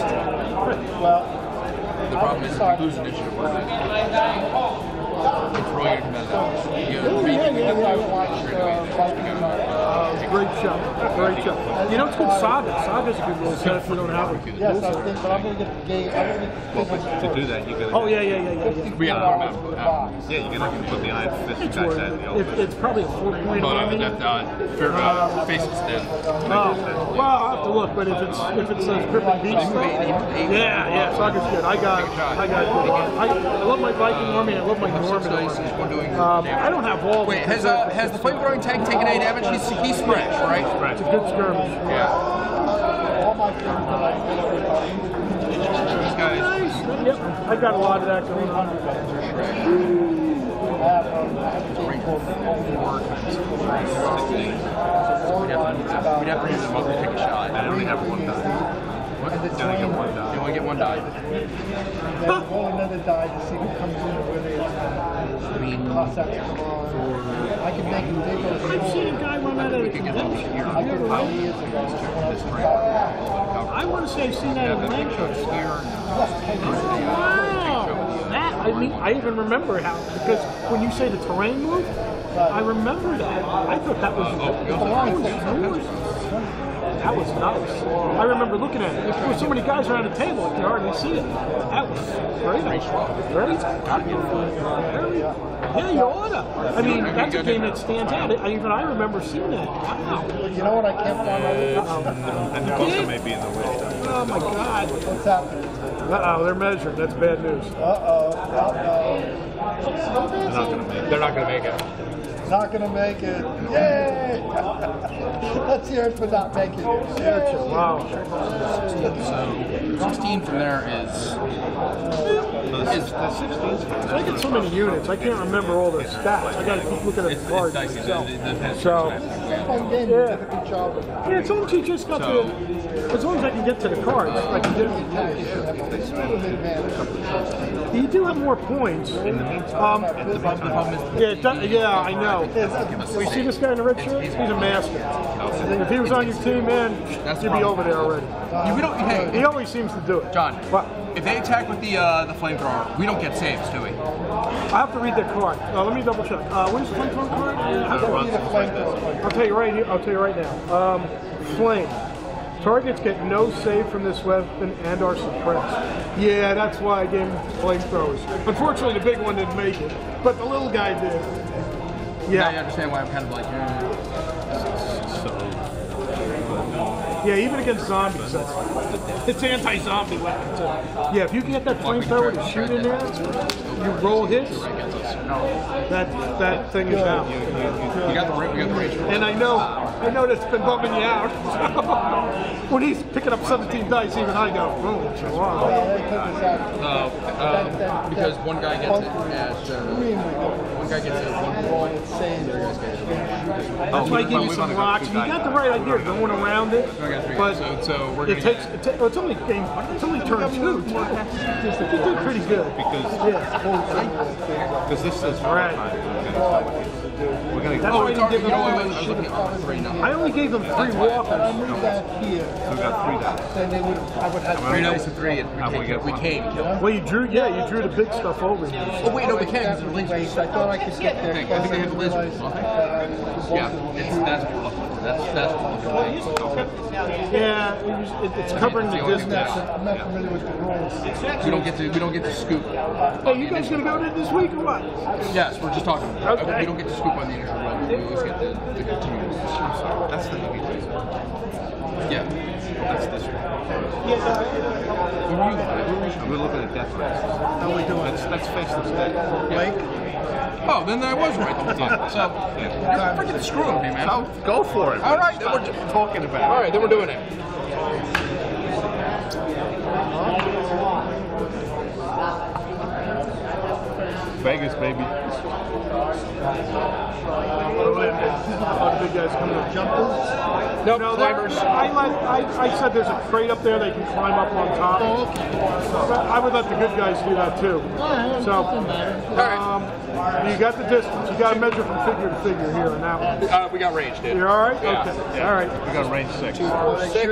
The problem is if you lose initiative, we're gonna control your competitive. You Oh, have yeah, yeah, yeah. straight away. Uh, great show, great show. You know, it's good Saga. Saga's a good rule set if you don't have it. Yes, I think, but I'm gonna get the game. I'm gonna get the To do that, you gotta. Oh yeah, yeah, yeah, yeah. yeah. We gotta learn how to Uh, yeah, you're gonna have to put the iron fist It's guys worth at it. the It- It's probably a four point But uh, army. that, uh, fair, uh, face extend. Oh, well, I'll have to look, but if it's if it's those Gripping Beast stuff, yeah, yeah, Saga's good. I got, I got good. I, I love my Viking army. I love my Norman army. Um, I don't have all. Wait, has uh, has the flame throwing tank taken any damage? He's he's fresh, right? It's a good skirmish. Yeah. all my friends. These guys. Yep, I got a lot of that going on. We'd have to, we'd have to use them both to take a shot. I only have one die. What? You only get one You only get one die. Then roll another die to see who comes in where they I mean, Cossacks come on. I can make them bigger. I've seen a guy run out at a we could get them convention. I did it years ago. I was in college. I want to say I've seen that in Lancashire. Wow, that I mean, I even remember how because when you say the terrain move, I remember that. I thought that was that was yours. That was nice. I remember looking at it. There were so many guys around the table, you could hardly see it. That was great. Very, very, yeah, you oughta. I mean, that's a game that stands out. I, even I remember seeing that. Wow. You know what I kept on my And the poster may be in the way. Oh my God. What's happening? Uh oh, they're measuring. That's bad news. Uh-oh, uh-oh. They're not gonna make it. They're not gonna make it. Not gonna make it. Yay! Let's hear it for not making it. Gotcha. Wow. So 16 from there is is I get so many units. I can't remember all the stats. I got to keep looking at it's, the it's cards dicey. myself. It, it depends. So, Fun game, you did a good job with it. yeah, as long as you just got So- to, as long as I can get to the cards, I can get You do have more points. Um, The problem, the problem is yeah, does- yeah, I know. You see this guy in the red shirt? He's a master. If he was on your team, man, you'd be over there already. We don't. Hey, He always seems to do it. John. What? if they attack with the uh, the flamethrower, we don't get saves, do we? I have to read their card. Uh, let me double check. Uh, where's the flamethrower card? How Don't flamethrower. I'll tell you right here. I'll tell you right now. Um, flame. Targets get no save from this weapon and are suppressed. Yeah, that's why I gave him flamethrowers. Unfortunately, the big one didn't make it, but the little guy did. Now you understand why I'm kind of like. eh. Yeah, even against zombies, that's, it's anti-zombie weapon too. Yeah, if you get that flamethrower to shoot in there, you roll hits. That that thing is out. You got the ra- you got the range. And I know, I know that's been bumming you out. when he's picking up 17 dice, even I go, oh, wow. Uh, uh, because one guy gets it at uh, one guy gets it at one point. The other guys get it at That's why I give you some rocks. You got the right idea going around it, but So, so we're gonna it takes. It ta- well, it's only game. It's only turn two. You did pretty good. Because this says Right. We're gonna. That's Oh, why already, didn't give? I them. was looking at. I only gave them three walkers. Move that here. So we got three dice. Then they would, I would have. Three dice and three, and we we can't, we one? Well, you drew. Yeah, you drew the big stuff over here. Oh wait, no, we can't because they're Wait, lasers. I thought I could get there. I think- they have the laser. Yeah, that's what we're looking for. That's that's what we're looking. Yeah, it was, it, it's covering the It's distance. I'm not familiar with the rules. We don't get to we don't get to scoop. Hey, you guys gonna go there this week or what? Yes, we're just talking. Okay. We don't get to scoop on the initial roll. We always get the, the continuous. That's the heavy dice. Yeah. That's this one. What were you looking at? We're looking at death races. How we doing? That's that's faceless death. Blake? Oh, then I was right the whole time. So you're freaking screwing me, man. Oh, go for it. All right, then we're just talking about. All right, then we're doing it. Vegas, baby. Big guys coming up. Jumpers? No, No, climbers. I, let, I, I said there's a crate up there they can climb up on top. Oh. But I would let the good guys do that too. So, doesn't. All right. um, you got the distance. You got to measure from figure to figure here on that one. Uh, we got range, dude. You're all right? Yeah. Okay. All right. We got range six. Six,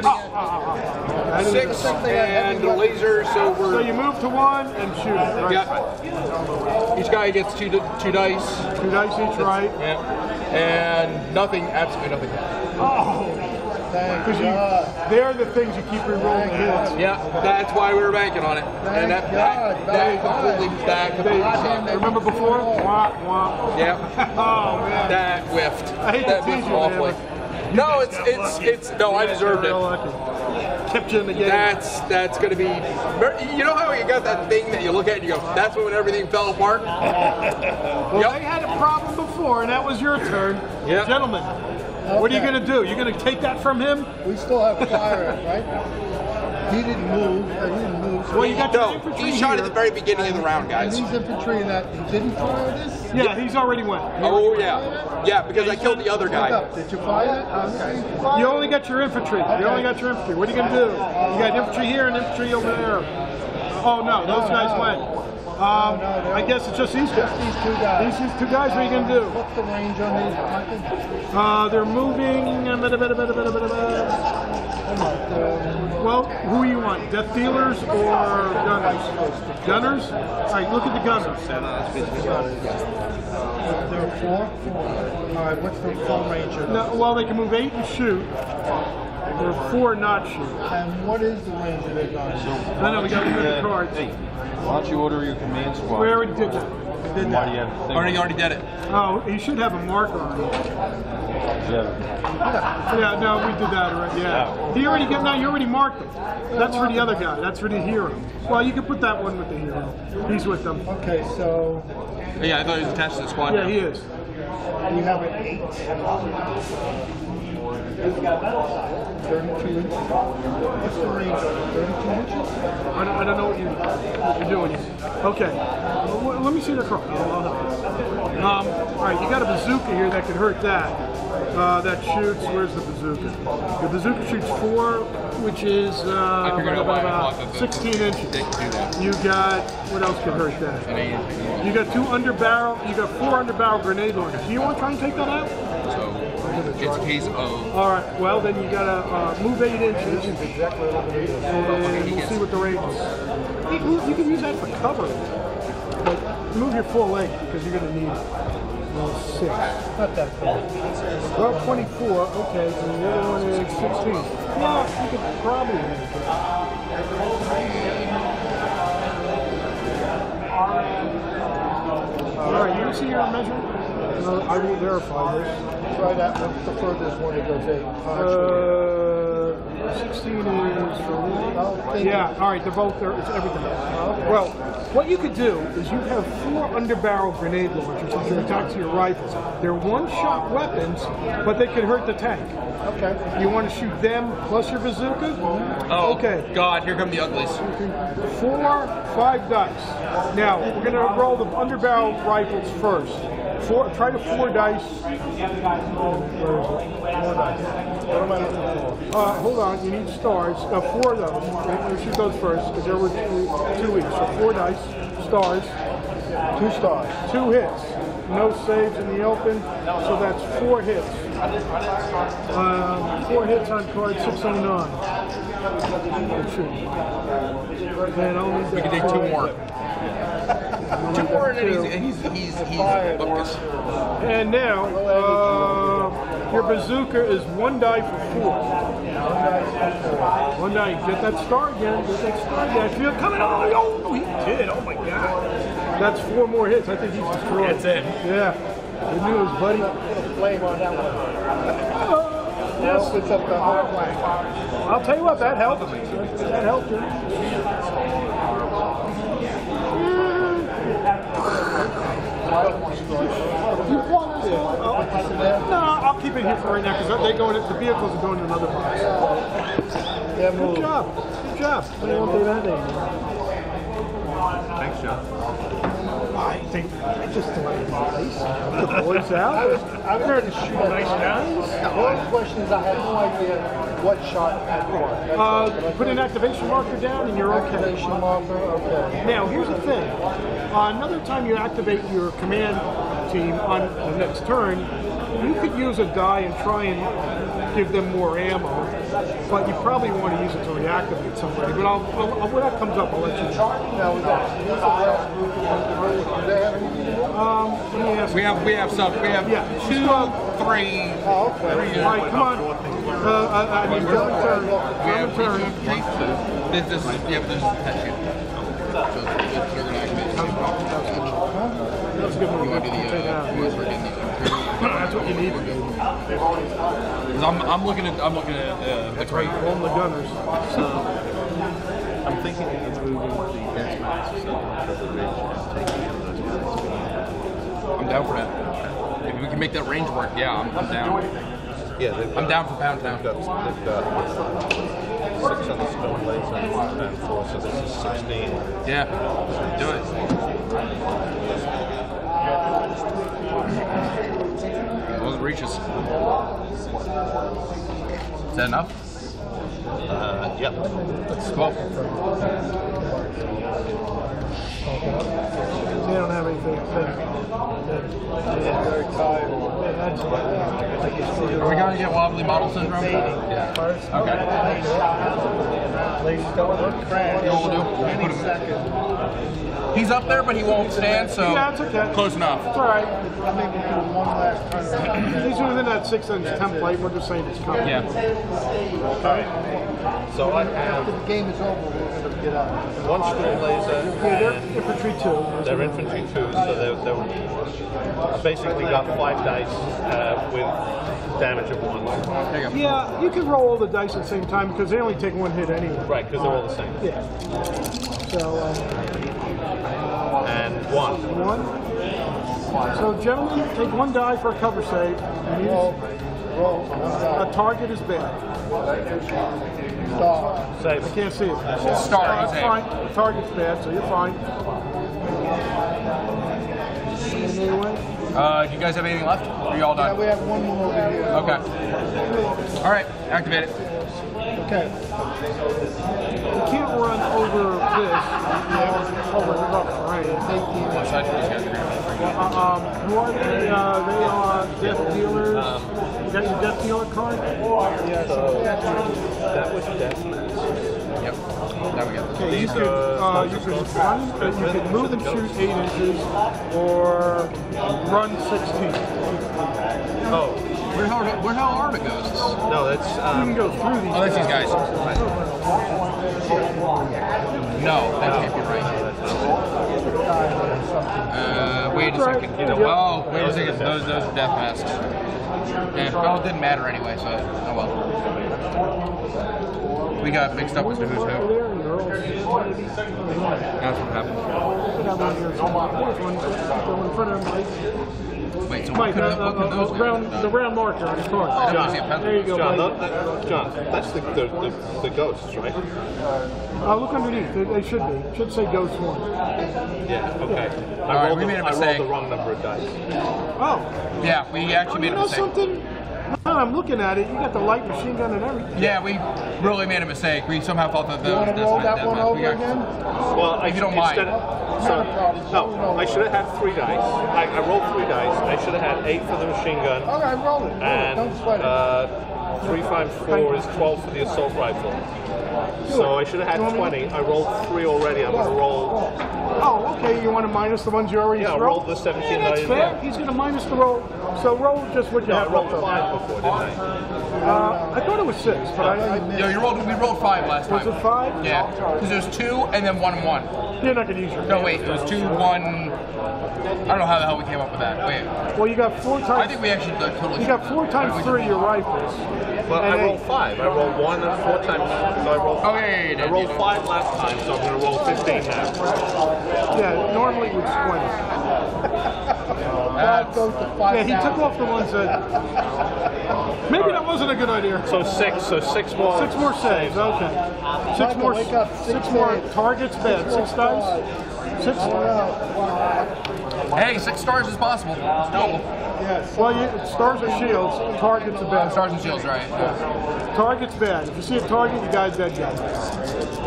ah. Ah, ah, I didn't- six, and the laser. So So we're So you move to one and shoot it. Right? yeah. Each guy gets two two dice. Two dice each, right? Yeah. And nothing, absolutely nothing. Oh. Thank Because you, they're the things you keep re-rolling hits. Yeah, that's why we were banking on it. and that, that, God, very that completely, that They, completely sucked. remember before? Wah, wah. Yeah. Oh, man. That whiffed. I hate that tease whiffed you, man, awfully. but No, it's it's it's no. I deserved it. lucky. Kept you in the game. That's that's gonna be. You know how you got that thing that you look at and you go, "That's when everything fell apart." Well, Yep. they had a problem before, and that was your turn. Yeah. Gentlemen, what are you going to do? You're going to take that from him? We still have fire, right? He didn't move, he didn't move. so Well, you got your No, infantry he shot at the very beginning of the round, And guys. these infantry that he didn't fire this? Yeah, he's already went. Oh yeah, yeah, because I killed the other guy. up. Did you fire it? Okay. You only got your infantry. You only got your infantry. What are you going to do? You got infantry here and infantry over there. Oh, no, those guys went. Um, I guess it's just these guys. These two guys. These two guys, what are you going to do? What's the range on these, Michael? Uh, they're moving. Well, who you want? Death dealers or gunners? Gunners? All right, look at the gunners. There are four? All right, what's the full range of No, well, they can move eight and shoot, or four not shoot. And what is the range of their guns? No, no, we got to look at the cards. Hey, why don't you order your command squad? We already did that. Did Why do you have a thing? Already, already did it. Oh, he should have a marker on it. Yeah. Yeah, no, we did that already. Yeah, he already got. No, you already marked him. That's for the other guy. That's for the hero. Well, you can put that one with the hero. He's with them. Okay, so Yeah, I thought he was attached to the squad. Yeah, now. he is. we have an eight. Thirty-two inches. What's the range? Thirty-two inches? I don't, I don't know what, you, what you're doing. Okay, Well, let me see the you. Um, all right, you got a bazooka here that could hurt that. Uh, that shoots. Where's the bazooka? The bazooka shoots four, which is uh, about thought that the- 16 inches. You got what else could hurt that? You got two under barrel. You got four under barrel grenade launchers. Do you want to try and take that out? So It's a case of All right. Well, then you gotta uh, move eight inches, Exactly. and we'll see what the rate is. You can- You can use that for cover, but move your full length because you're gonna need uh, six. Not that bad. Well, 24. Okay, and the other one is 16. Yeah, you could probably make it. All right, you see your measurement? No, I will verify this. Try that one, the furthest one that goes eight. Uh, 16 is for one. Yeah, all right, they're both there. It's everything. Well, what you could do is you have four underbarrel grenade launchers which are attached to your rifles. They're one-shot weapons, but they can hurt the tank. Okay. You want to shoot them plus your bazooka? oh Okay. god, here come the uglies. Four, five dice. Now we're gonna roll the underbarrel rifles first. Four. Try to four dice. Where is it? Four dice. What am I looking for? Uh, hold on. You need stars. Uh, four of those. We'll shoot those first because there were two, two each. So four dice, stars. Two stars. Two hits. No saves in the open. So that's four hits. Um, four hits on card 609. Shoot. Then I'll We can take two more. Two more and then he's he's he's he's focused. And now, uh, your bazooka is one die for four. One die. Get that star again. Get that star again. I feel it coming. Oh, oh, he did. Oh my god. That's four more hits. I think he's destroyed. That's it. Yeah. Good news, buddy. Flame on that one. Yes, it's up the hard flank. I'll tell you what, that helped. Me. That helped you. No, I'll keep it here for right now because they go in, the vehicles are going to another box. Good job. Good job. Won't do that anymore. Thanks, John. I think I just think it's nice. The boys out. I'm there to shoot nice guys. One of the questions I have no idea what shot at what. That's all. But I Uh, put an activation marker down and you're okay. Activation marker, okay. Now, here's the thing. Uh, another time you activate your command team on the next turn, you could use a die and try and give them more ammo, but you probably want to use it to reactivate somebody. But I'll, I'll, I'll- when that comes up, I'll let you know. We got, here's the last group of them. Do they have? Um, let me ask We have we have some we have Yeah. two, three, Oh, okay. three. All right, come on. Uh, I, I mean, turn, turn, We have turn, we turn. two, three, two. This this is yeah, but this is. So it's- it's- you're gonna activate the same problem. That's a good one. You want to do the Take it out. you want to start getting the That's what you need. Because I'm, I'm looking at I'm looking at uh, the crate. Roll the gunners. So, I'm thinking of moving the death match so to the ridge and taking some of those guys. I'm down for that. If we can make that range work, yeah, I'm, I'm down. Yeah, they've I'm down for pound They've town. got, they've got six on the stone laser and four, so this is 16. Yeah, do it. Reaches. Is that enough? Uh, yep. Cool. They don't have anything. Yeah, very tired. Are we gonna get wobbly model syndrome? Yeah. Okay. Ladies, don't look crash. You know what we'll do? Any Put second. He's up there, but he won't stand, so Yeah, it's okay. close enough. It's all right. I think we do one last turn around. He's within that six-inch template. We're just saying it's coming. Yeah. So I have... After the game is over, we're going to get up. one stone laser Yeah, they're infantry two. they're infantry two, so they're, they're I basically got five dice uh, with damage of one. There you. Yeah, you can roll all the dice at the same time because they only take one hit anyway. Right, because they're all the same. Yeah. So, um, And one. one. So, gentlemen, take one die for a cover save. And use, a target is bad. stop. Save. I can't see it. Star, Uh, he's in. fine. The target's bad, so you're fine. Uh, do you guys have anything left? Are you all Yeah, done? we have one more over here. Okay. All right, activate it. okay. You can't run over this. Over the rough terrain. What side should these Uh, um, who are they? Uh, they are death dealers. You got your Death Dealer card? Yeah, so that was definitely. Yep. There we go. Okay, you could, uh, you could run, uh, you could move and shoot 8 inches, or run 16. Oh. Where how, are- where the are the ghosts? No, that's. You Um, can go through these. Oh, that's these guys. No, that can't be right. Uh, wait a second. Right. Oh, wait a second. Those, those are death masks. Yeah, well, it didn't matter anyway, so oh well. We got mixed up as to who's who. That's what happened. Wait, so Mike, could, uh, what could uh, those uh, round, the done? round marker on the card. I don't see a pencil. There you go, John, Mike. that, that, John, that's the, the, the, the ghosts, right? Uh, look underneath. They, they should be. It should say Ghost One. Yeah, okay. I, All right, rolled we the, made a I rolled mistake. the wrong number of dice. Oh. Yeah, we actually Oh, made you a know mistake. something? Now I'm looking at it. You got the light machine gun and everything. Yeah, we really made a mistake. We somehow thought that You those wanna roll ma- that one over we got- again? Well, I If you don't instead, mind. So, no, I should have had three dice. I, I rolled three dice. I should have had eight for the machine gun. Okay, roll it. Roll it. Don't sweat it. uh, three times four is 12 for the assault rifle. So I should have had 20. I rolled three already. I'm going to roll. Oh, okay. You want to minus the ones you already Yeah, I rolled? rolled the 17 Yeah, that's fair. He's going to minus the roll. So roll just what you No, I have rolled five before, didn't I? Uh, I thought it was six, but I, I Yo, you rolled. We rolled five last Was time. it five? Yeah, because it was two and then one one. you're not going to use your. No, wait, it was two, one. I don't know how the hell we came up with that. Wait, Well, you got four times. I think we actually like, totally. You got four times three your rifles. Well, I rolled five. I rolled one and four times. So I rolled. Oh yeah, yeah, yeah, I rolled yeah. five last time, so I'm going to roll 15 now. Yeah, normally it's 20. Five goes five Yeah, he took off the ones that. Maybe that wasn't a good idea. So six. So six more. Six more saves, okay. Six Michael, more, wake up. six Six more targets, bad. Six dice? Six? Hey, six stars is possible. It's doable. Yes. Well, you, stars are shields, targets are bad. Stars and shields, right? Yeah. Target's bad. If you see a target, you guys dead guy.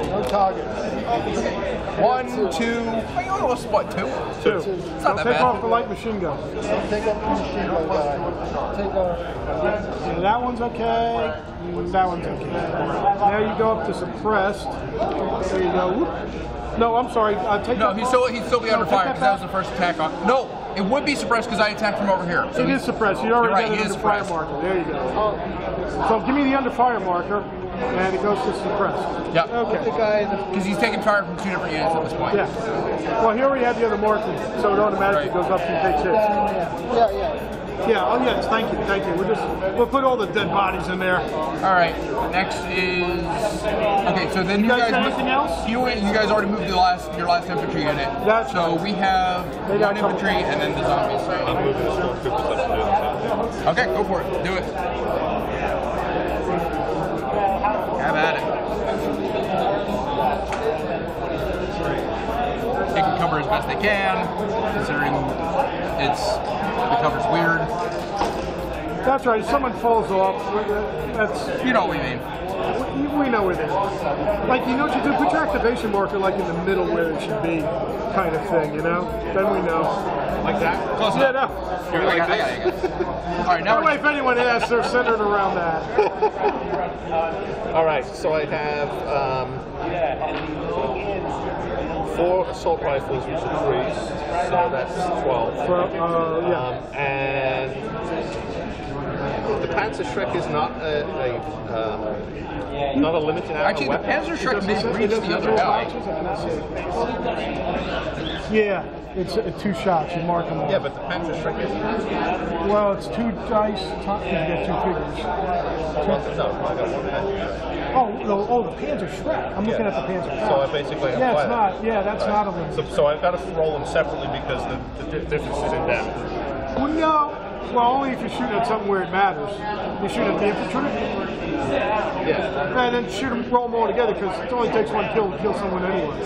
No targets. One, two. Oh, you only lost what two? Two. It's not that Take bad. off the light machine gun. Don't take up the machine gun. Take off. Yeah, that one's okay. That one's okay. Now you go up to suppressed. There you go. Whoop. No, I'm sorry. Uh, take No, that- he's still he's still be No, under fire that because that was the first attack on. No, it would be suppressed because I attacked from over here. So It he- is suppressed. You already You're right, got it he is under fire marker. There you go. So give me the under fire marker, and it goes to suppressed. Yep. Okay. The guy Because he's taking fire from two different units at this point. Yeah. Well, here we have the other marking, so it automatically Right. goes up and takes hits. Yeah, yeah. Yeah. Oh, yes. Thank you. Thank you. We'll just we'll put all the dead bodies in there. All right. Next is okay. So then you, You guys guys got anything else? You you guys already moved the last your last infantry unit. That's so right. we have They got one infantry and then the zombies. I'm moving the stormtroopers up to do the same thing. Okay, go for it. Do it. Have at it. They can cover as best they can, considering it's the cover's weird. That's right. If someone falls off, that's You know what we mean. we, we know where are. Like you know what you do? Put your activation marker like in the middle where it should be, kind of thing. You know? Then we know. Like that? Close Yeah. enough. No. I like got, I I this? got. All right, now That way, if anyone asks, they're centered around that. All right, so I have um, four assault rifles, which are threes, so that's 12. Well, uh, yeah. Um, and the Panzerschreck is not a, a um, not a limited ammo actually the weapon. Panzerschreck may It reach the other have guy. Yeah, it's uh, two shots. You mark them all. Yeah, but the Panzerschreck is Well, it's two dice. Top, you get two figures. well, no, I got one Panzer. Oh, no, oh, the Panzerschreck. I'm looking at the Panzerschreck. So I basically have Yeah, it's five. not. Yeah, that's Right. not a limit. So, so I've got to roll them separately because the, the difference is in damage. Well, no. Well, only if you're shooting at something where it matters. You shoot at the infantry, Yeah. and then shoot them, roll them all together because it only takes one kill to kill someone anyway.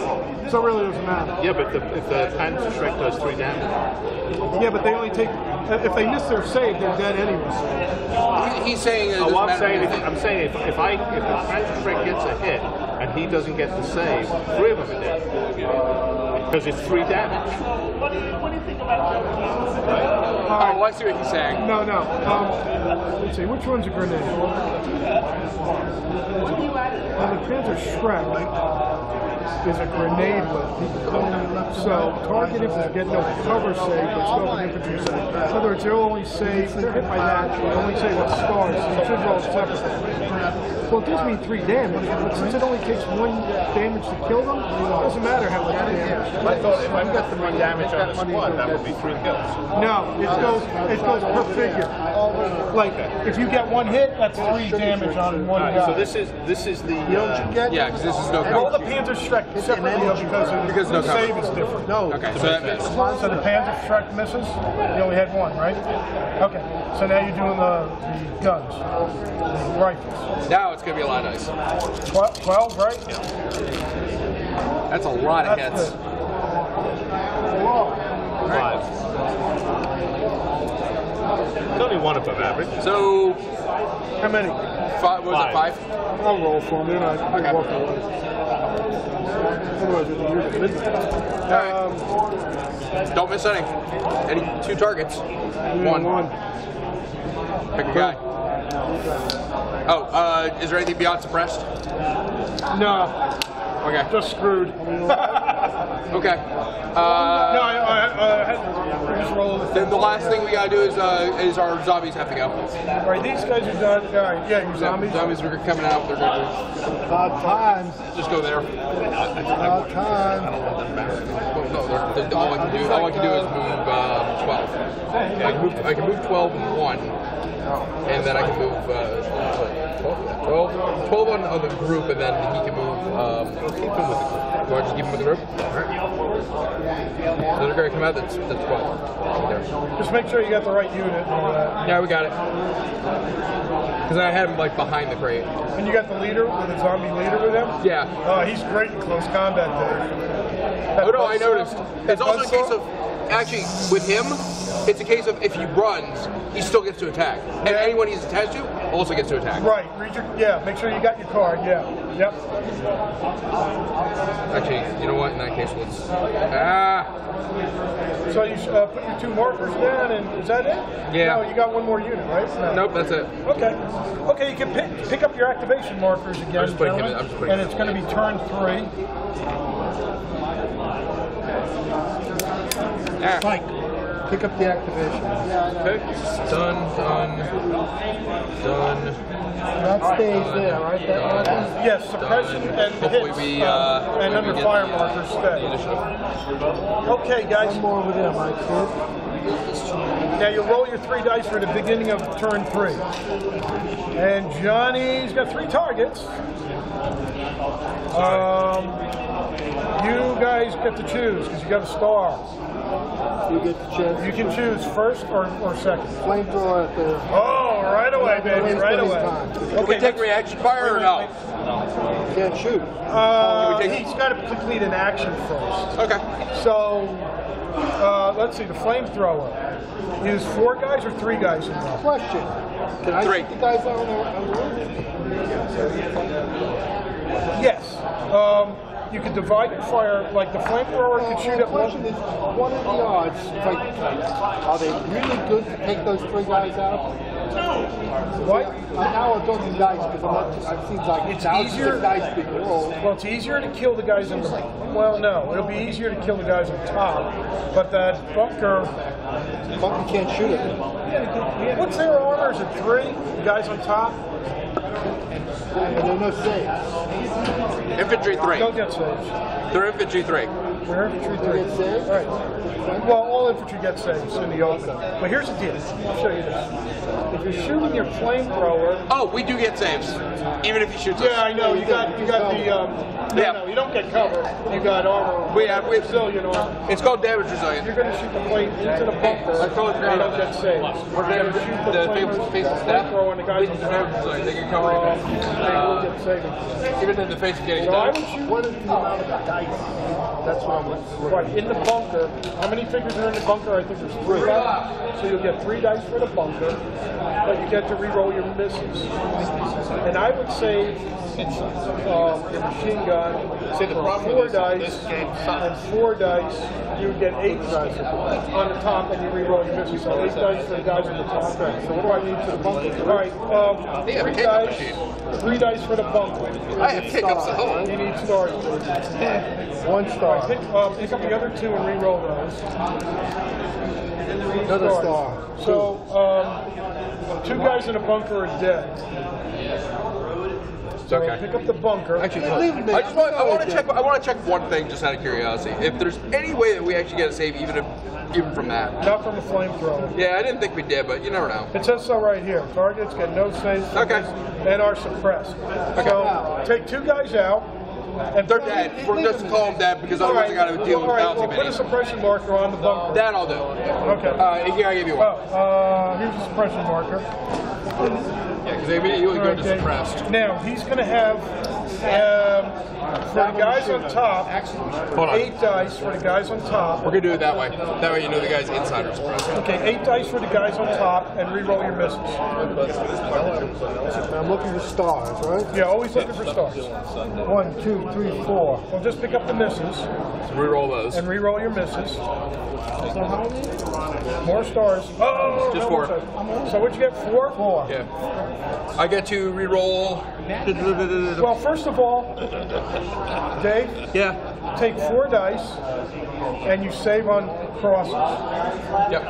So it really doesn't matter. Yeah, but the, if the Panzerschreck does three damage, Yeah, but they only take. If they miss their save, they're dead anyway. He- He's saying. Oh, I'm saying, if. I'm saying if, if I if the Panzerschreck gets a hit and he doesn't get the save, three of them are dead. Because it's three damage. what do you think about Oh, I see what he's saying. No, no. Um, let's see, which one's a grenade? Well, the Panther Shrek is a grenade weapon. So target if they get no cover save, but still an infantry save. In other words, they'll only save, they're hit by that, they only save with stars, so you should roll separate. Well, it does mean three damage, but since it only takes one damage to kill them, it doesn't matter how much damage. I thought if I've got three damage on the squad, that would be three kills. No, it goes it goes per figure. Like if you get one hit, that's three damage on one guy. so this is this is the. Uh, Yeah, because this is no Roll the cover. Panther Shrek separately because, of- Because no the save is different. No. Okay, so that means. So the Panther Shrek misses. You only had one, right? Okay. So now you're doing the, the guns, the rifles. Now it's gonna be a lot of dice. Twelve, 12 right? That's a lot of That's hits. good. Five. It's only one above average. So How many? five. What was it? Five. Five. I'll roll for them. Then I I Okay. walk away. Otherwise, it'll use. Um, Don't miss any. Any two targets. One. one. Pick a guy. Oh, uh, is there anything beyond suppressed? No, Okay. just screwed. Okay. No, Uh, I, I, I had to just roll the then the last thing we gotta do is uh, is our zombies have to go. All right, these guys are done. All right, yeah, you zombies. Zombies are coming out. They're gonna About time. just go there. About time. Well, no, they're, they're, all I can do all I can do is move uh, twelve. I can move I can move twelve and one, and then I can move uh, 12, 12, 12 on, on the group, and then he can move. Um, keep him with the group. Just keep him with the group? Gonna come out. That's that's twelve. There. Just make sure you got the right unit. And. Yeah, we got it. Because I had him like behind the crate. and you got the leader, with the zombie leader with him. Yeah. Oh, he's great in close combat, Dave. Oh no, I noticed. It's also a case of actually with him. It's a case of if he runs, he still gets to attack, and anyone he's attached to also gets to attack. Right, read your, yeah, make sure you got your card, yeah. Yep. Actually, you know what? In that case, let's. Ah. So you uh, put your two markers down, and is that it? Yeah. No, you got one more unit, right? No. Nope, that's it. Okay. Okay, you can pick, pick up your activation markers again, I'm just putting I'm just putting and it's going to be turn three. Ah. Pick up the activation. Okay. Done. Done. Done. That stays there, right? That Done. happens? Yes, suppression Done. and Hopefully hits, we, uh, uh, and hopefully under get fire the, uh, markers the stay. initiative. Okay, guys. One more over there, Mike. Sid. Now you roll your three dice for the beginning of turn three. And Johnny's got three targets. Um, you guys get to choose because you got a star. You get the chance. You can choose first or, or second. Flamethrower at the. Oh, right away, baby, right away. Can we take reaction fire or no? Can't shoot. Uh, Can we take- he's got to complete an action first. Okay. So, uh, let's see, the flamethrower. Is four guys or three guys involved? Question. Can I Three. shoot the guys on the, on the roof? Yes. Um, you could divide your fire, like the flamethrower could shoot at one. question is, what are the odds? I, are they really good to take those three guys out? What? Uh, now I'm talking dice because I'm not. It seems like It's easier- dice being rolled. Well, it's easier to kill the guys on the. Well, no, it'll be easier to kill the guys on top, but that bunker. Bunker can't shoot it. What's their armor? Is it three? The guys on top? Infantry three. Don't get. They're infantry three. They're infantry three. Get saves? All right. Well, all infantry get saves in the open. But here's the deal. I'll show you this. If you're shooting your flamethrower, Oh, we do get saves, even if he shoots us. yeah, I know you got you got the. Um, no, Yeah. no, you don't get cover. You got armor. We have we have Resilient armor. It's called damage resilient. You're going to shoot the plane into the bunker. I totally forgot and about get saves. We're gonna gonna shoot the flame- face face of staff. flamethrower and the guys on Damage top. They can cover it. they will Uh, get saving. even in the face of getting So I would shoot. What is the amount of dice? That's what Right, in the bunker, how many figures are in the bunker? I think there's three. So you'll get three dice for the bunker, but you get to re-roll your misses. And I would say, um, the machine gun, See, the problem four is dice, and four dice, you get eight dice on the top, and you re-roll your misses. So eight dice for the guys on the top. So what do I need for the bunker? All right, um, They have a three dice, three dice for the bunker. I have pickups at home. You need stars. One star. Pick, uh, pick up the other two and re-roll those. Another star. So, um, two guys in a bunker are dead. So Okay. pick up the bunker. Actually, I just want, I want to check. I want to check one thing, just out of curiosity. If there's any way that we actually get a save, even if, even from that. Not from a flamethrower. Yeah, I didn't think we did, but you never know. It says so right here. Targets get no saves from Okay. and are suppressed. So take two guys out. And They're dead. We're just call them dead because otherwise right, I got to deal all with right, bounty well, put a suppression marker on the bunker. That I'll do. Okay. Uh, here I give you one. Oh, uh, here's a suppression marker. Yeah, because they immediately go to Okay. suppressed. Now he's going to have um, for the guys on top, Hold on. eight dice for the guys on top. We're gonna do it that way. That way you know the guy's inside are suppressed. Okay, eight dice for the guys on top, and re-roll your misses. I'm looking for stars, right? Yeah, always looking for stars. One, two, three, four. Well, just pick up the misses So reroll those. and re-roll your misses. More stars. Oh, Just no, four. So what'd you get? Four. Four. Yeah. I get to reroll. Well, first of all, Dave. Yeah. Take four dice, and you save on crosses. Yep.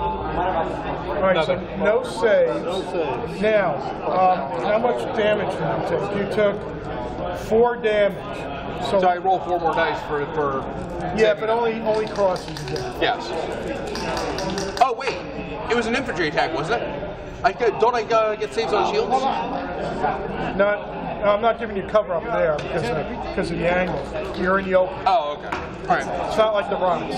All right, so no saves. No saves. Now, um, how much damage did you take? You took four damage. So, So I roll four more dice for for. yeah, but only only crosses again. Yes. Oh wait, it was an infantry attack, wasn't it? I don't I uh, get saves on shields? Not, I'm not giving you cover up there because of, because of the angle. You're in the open. Oh, okay. All right. It's not like the rocks.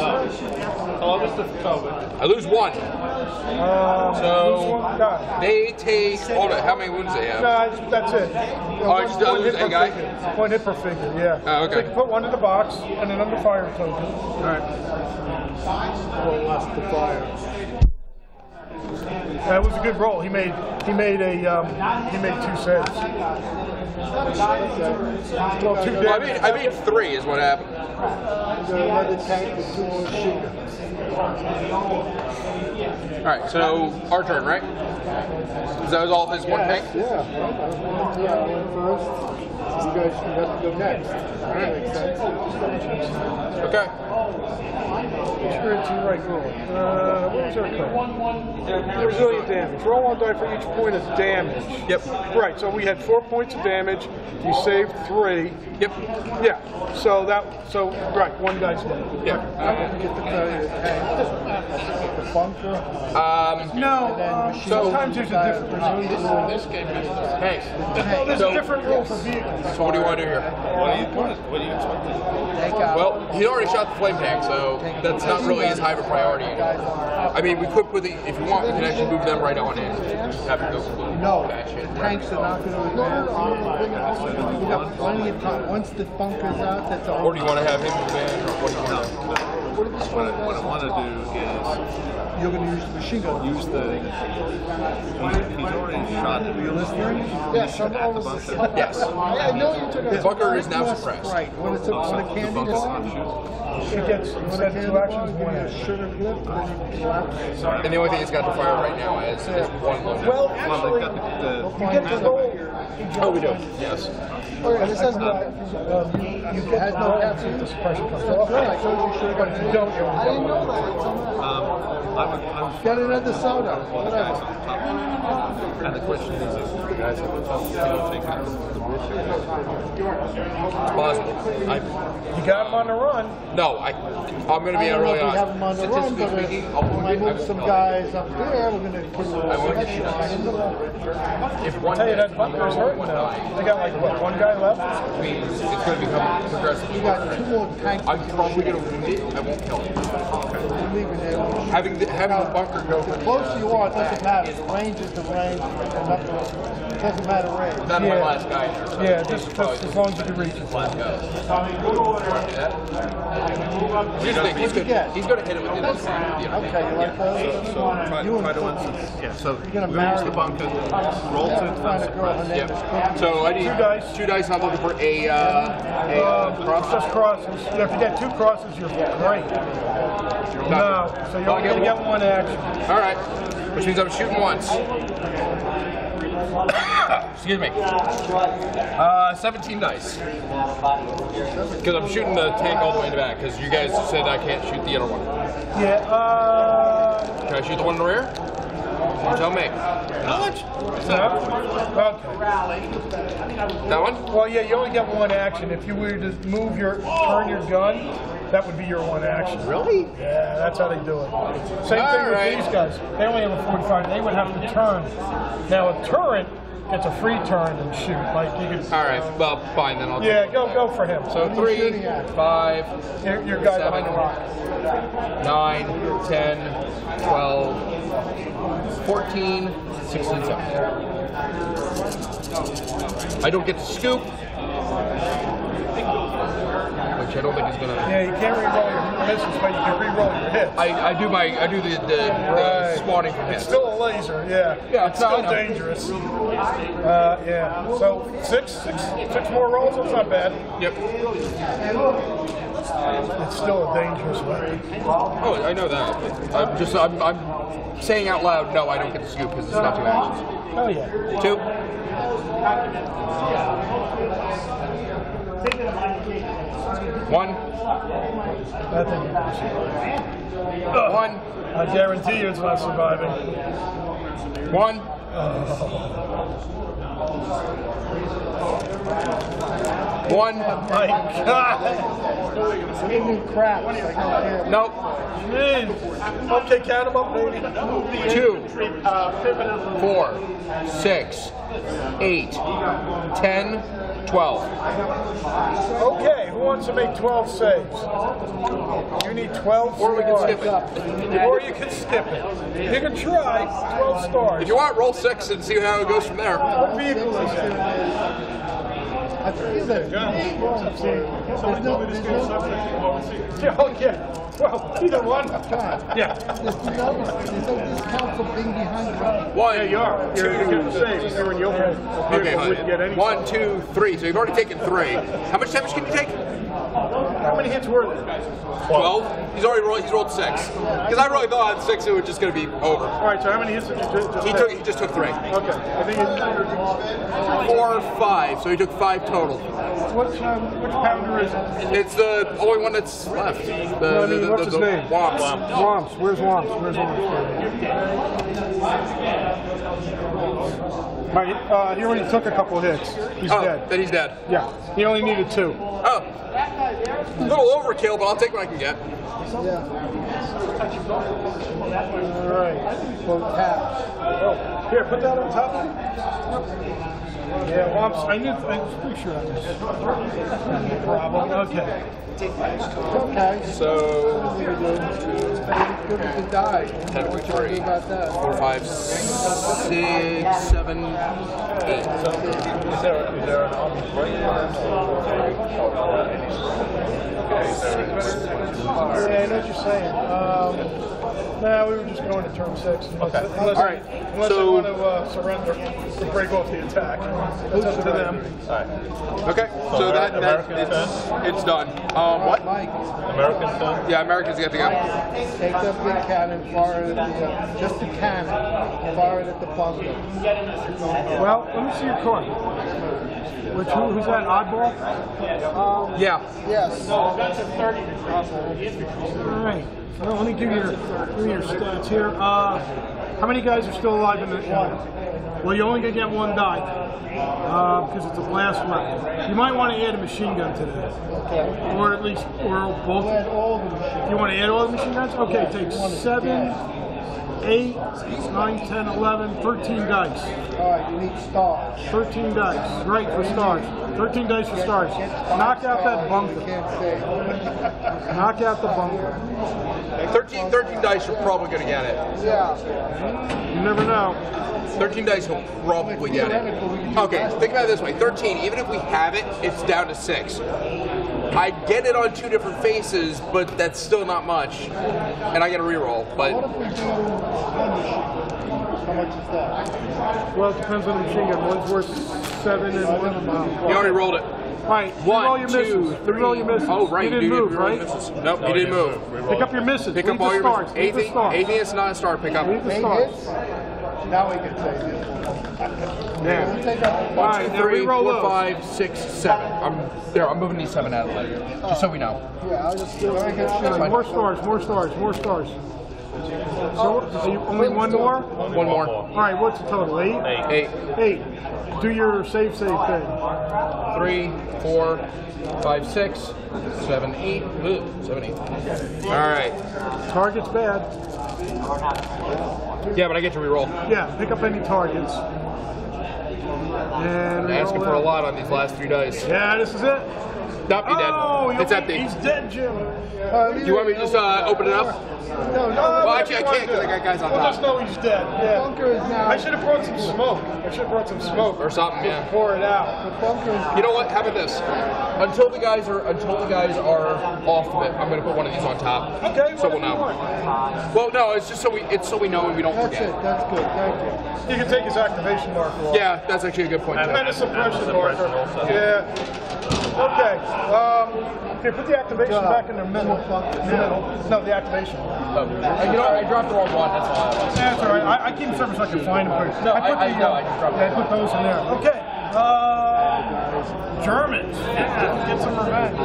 Oh, Mr. Coven. I lose one. Um, So- lose one guy. They take. Hold on. How many wounds they have? No, that's it. Oh, I just One lose hit a per guy? figure. One hit per figure, yeah. Oh, okay. So you can put one in the box and an under fire token. All right. One less to fire. That was a good roll. He made he made a um, he made two saves. Well, two I mean I mean three is what happened. Got another tank with two more machine guns. All right. So our turn, right? That was all his one tank. Yeah, yeah, I went first. You guys can have to go next. That makes sense. Okay. Experience you right roll. Uh, what was our code? Resilient damage. Roll one die for each point of damage. Yep. Right. So we had four points of damage. You saved three. Yep. Yeah. So that so right one dice left. Yeah. I didn't get to tell you the tank. The bunker. Um. No. So- sometimes there's a different rule. This game has Hey. No, there's So- a different rule for vehicles. So what do you want to do here? What do you what, is, what do you expect? Well, he already shot the flame tank, so that's not really as high of a priority. I mean, we could put the, if you want, we can actually move them right on in. Have it go blue. No, That shit. tanks are not going to advance. We got plenty of time. Once the bunker's out, that's all. Or do you want to have him move in, or what do you want to do? What did this What one I, want to do You're going to use the machine gun. use the. He's, he's already shot the You listening? Yes, I'm at the almost. bunker. Yes. I know you took a. The bunker is now suppressed. Right. When it's a, when a The candy bunker's bar, not gets when a instead candy of two actions, one a action. sugar glip, then you collapse. And the only thing he's got to fire right now is, is one lone. Well, Well, actually, they've got the, the you get to roll. oh, we do. Yes. Okay, this has no. Um, you, you get Has to no roll captain? if comes off. Good, I told you should But if you don't, you I didn't know that. um, I would, I would Get another soda. all the guys Whatever. on. And the question is, if the guys on the top, you know, take out the It's possible. I, You got him on the run. no, I, I'm going to I be don't know really if we have them on the run, Statistically but speaking, if I'll when I I move some guys up there, we're going to put a I little won't get second shot. line in the If one Tell you guy- that bunker's hurting now. They got like what, one guy left? I mean, it's, it's going to become progressive. You got two more tanks. I'm probably gonna wound it. I won't kill it. Leaving there. Having the, having the bunker go The closer you are, it doesn't matter. The range is the range. And not the- It doesn't matter range. That's my last guy there. So Yeah, just, just as long as you can reach it. Last guy. Here's the thing. He's gonna, he's gonna hit it within this round. Okay, you like those? So try, You and try to Cookie. un- Yeah, so You're gonna we marry use the bunker, roll to Find a girl, her name Yep. So I need two dice. Two dice. I'm looking for a uh, a uh, cross. Just crosses. Yeah, if you get two crosses, you're great. No, so you're only get gonna get one. one action. All right, which means I'm shooting once. Excuse me. Uh, 17 dice. Because I'm shooting the tank all the way in the back. Because you guys said I can't shoot the other one. Yeah, uh... Can I shoot the one in the rear? You tell me. How much? Okay. That one? Well, yeah, you only get one action. If you were to move your, turn your gun, that would be your one action. Really? Yeah, that's how they do it. Same All thing right. with these guys. They only have a 45. They would have to turn. Now, a turret gets a free turn and shoot. Like you could. All right. Well, fine then. I'll. Yeah, go go for him. So three, five, Your, your guy seven, behind the rock. nine, 10, 12, 14, 16, 17. I don't get to scoop. Which I don't think is gonna. Yeah, you can't re-roll your misses, but you can re-roll your hits. I, I do my I do the the, the Right. spawning from It's hits. still a laser, yeah. Yeah, it's no, I still dangerous. Uh, yeah. So six, six, six more rolls. That's not bad. Yep. It's still a dangerous weapon. Oh, I know that. I'm just I'm, I'm saying out loud. No, I don't get the scoop because it's not two actions. Oh yeah. Two. One. I think you're gonna survive. One. I guarantee you it's not surviving. One. One. Oh my God. Give me crap. Nope. Jeez. Okay, count them up, baby. Two. Uh, Four. Six. Eight. Ten. Twelve. Okay, who wants to make 12 saves? You need 12 Or we can stars. skip it. Or you can skip it. You can try 12 stars. If you want, roll six and see how it goes from there. What vehicle is that? I think it's a Somebody told me this game sucks. Yeah, oh, yeah. Well, either one. Yeah. There's no, there's no discount for being behind the One. Yeah, you are. You're, you're getting saves. You're in the open. Okay, wouldn't get any. One, two, three. So you've already taken three. How much damage can you take? How many hits were there? Twelve. He's already rolled. He's rolled six. Because I really thought on six it was just going to be over. All right, so how many hits did you do? Just He took. He just took three. Okay. I think it's, Four, five. So he took five total. which, um, which pounder is it? It's the only one that's left. The, I mean, the, the, what's the, his name? Womps. Womps. Where's Womps? Where's Womps? My, uh, he already took a couple hits. He's Oh, dead. then he's dead. Yeah, he only needed two. Oh. A little overkill, but I'll take what I can get. Yeah. All right. taps. Oh, here, put that on top. Yeah, Womps. I knew. I was pretty sure I was. Problem. Okay. Okay. So good as it died. ten What you three. about that? Four, five, six, seven, eight. Is there, is there an? Yeah, I know what you're saying. Um, nah, we were just going to turn six. Unless, Okay. unless, All right, unless so- they want to uh, surrender or break off the attack. That's up to them. Okay, so that, that it's, it's done. Um, what? Mike, American turn? Yeah, Americans get to go. take that big cannon, fire it at the, uh, just the cannon, fire it at the bunker. Well, let me see your card. Which who, who's that? Oddball. Um, Yeah. yes. All right. Well, let me give you your, give your stats here. Uh, how many guys are still alive in the? One. Well, you only gonna get one die uh, because it's a blast weapon. You might want to add a machine gun to that, Okay. or at least or both. Add all the machines. You want to add all the machine guns? Okay, take seven, 8, 9, 10, 11, 13 dice. All right, you need stars. 13 dice. Right, for stars. 13 dice for stars. Knock out that bunker. Knock out the bunker. 13, 13 dice, you're probably going to get it. Yeah. You never know. 13 dice will probably get it. Okay, think about it this way 13, even if we have it, it's down to 6. I get it on two different faces, but that's still not much. And I get a reroll, but. What if we do one? How much is that? Well, it depends on the machine gun. One's worth 7 and one. You already rolled it. Right. One, roll your two, misses. You roll your misses. Oh, right. You didn't you move, did right? your misses. Nope, you didn't move. Pick up your misses. Pick Leave up all your stars. misses. Leave the Anything, stars. anything that's not a star, pick up. Leave the stars. Hits? Now we can say this. Yeah. We'll take up One, right, two, now three, re-roll four, those. five, six, seven. I'm there. I'm moving these seven out of the way, just so we know. Yeah, I'll just do it. All right, More stars, more stars, more stars. So, are you only one more? One more. All right, what's the total? Eight? Eight, Eight. Do your save, save thing. three, four, five, six, seven, eight. Ooh, seven, eight. All right. Target's bad. Yeah, but I get to reroll. Yeah, pick up any targets. And I'm asking for a lot on these last three dice. Yeah, this is it. Nope, you Oh, dead. It's be- empty. He's dead, Jim. Do you want me to just uh, open it up? No, no. Well, actually, I can't because I got guys on We'll just know he's dead. Yeah. Bunker is now. I should have brought some smoke. I should have brought some smoke. Or something, yeah. Pour it out. The bunker is. You know what? How about this? Until the guys are until the guys are off of it, I'm gonna put one of these on top. Okay, So we'll know. Well, no, it's just so we it's so we know and we don't That's forget. it. That's good. Thank you. You can take his activation marker off. Yeah, that's actually a good point. And Too. a suppression marker. Yeah. Okay. Um, here, put the activation back in the middle. Middle. No, the activation. Uh, you know. I dropped the wrong one. That's all. I. That's all right. I, I keep separate so I can find them. No, I put I- I the, know, uh, I just dropped yeah, I put those in there. Okay. Uh, Germans. Yeah, get some revenge.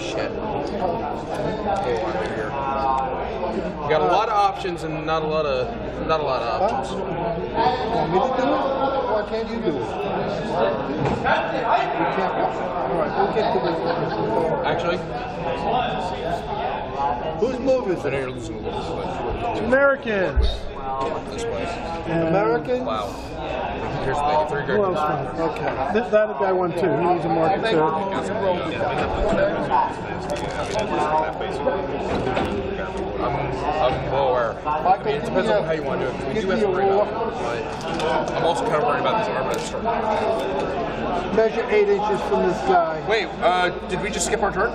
Shit. You got a lot of options and not a lot of not a lot of options. Want me to do it? Why can't you do it? We can't. All right, we'll get to this. Actually, Whose move is I it? know you're losing a little bit. Americans. This way. American? Wow. Here's the thing. Three Who else won? Okay. That, that guy won too. He needs a marker too. I'm, I'm. I mean, it depends on how you want to do it. We do have but I'm also kind of worried about this armor that's starting. Measure eight inches from this guy. Wait, uh, did we just skip our turn?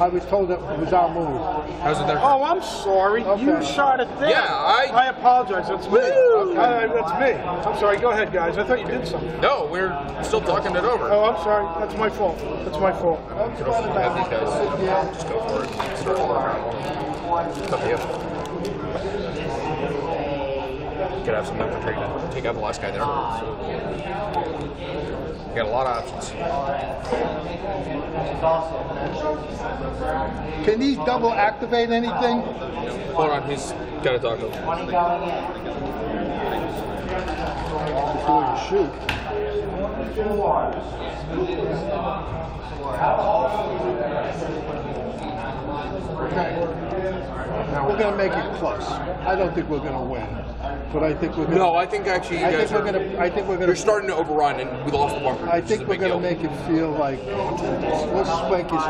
I was told that it was our move. How's it there? Oh, I'm sorry. You shot it there. Yeah, I- I apologize. That's me. I- that's me. I'm sorry. Go ahead, guys. I thought you did something. No, we're still talking it over. Oh, I'm sorry. That's my fault. That's my fault. Could have these guys. Just go for it. Start working on. It's up to you. Could have some infantry to take out the last guy there. You got a lot of options. Can these double activate anything? Hold on, he's got to talk to him. Before you shoot. Okay. Now we're gonna make it close. I don't think we're gonna win, but I think we're gonna. No, I think actually you I guys think are. we're gonna. I think we're gonna. You're starting to overrun, and we lost the bunker. I which is a think we're gonna make it feel like let's swank his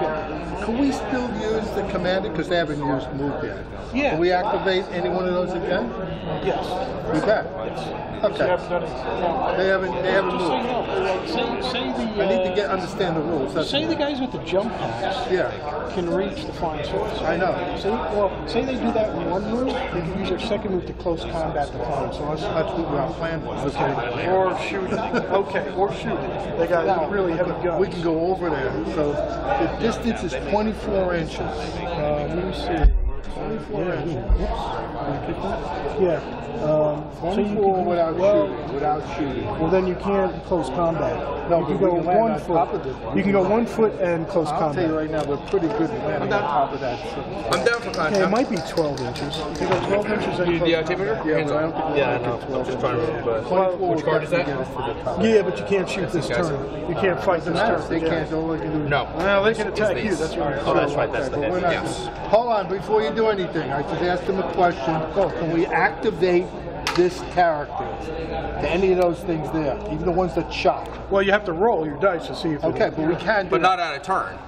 Can we still use the commander because they haven't used move yet? Yeah. Can we activate any one of those again? Yes. We can. Okay. They haven't. They haven't Just moved. know, say, say the. I need to uh, get understand the rules. That's Say the guys with the jump packs Yeah. can reach the flying swords. I know. Say, well, say they do that in one move, they can use their second move to close combat the flying swords. That's what our plan was. Okay. Or shooting. Okay, or shooting. They got really heavy guns. We can go over there. So the distance is 24 inches. Uh, let me see. 24 inches. Yeah. Um, so you 24 can- without well, shooting. Without shooting. Well, then you can't close combat. No, you can but go we can land one foot. top of it. You can go one foot and close I'll combat. tell you right now, we're pretty good at landing on top of that. I'm down for Okay, contact. it might be 12 inches. You can go 12 inches and You close need the tape measure? Yeah, Hands but I on. don't think Yeah, I know. I'm just trying to remember. but- 24 Which card is that? get us to the top. Yeah, but you can't shoot this turn. You can't fight this turn. They can't, all they can do No. Well, they can attack you. That's right. Oh, that's right. That's the Okay, but we're head. not- Yes. Hold on, before you do anything, I just asked him a question. Oh, can we activate this character to any of those things there, even the ones that shot? Well, you have to roll your dice to see if. it- Okay, but we can do But that. not on a turn.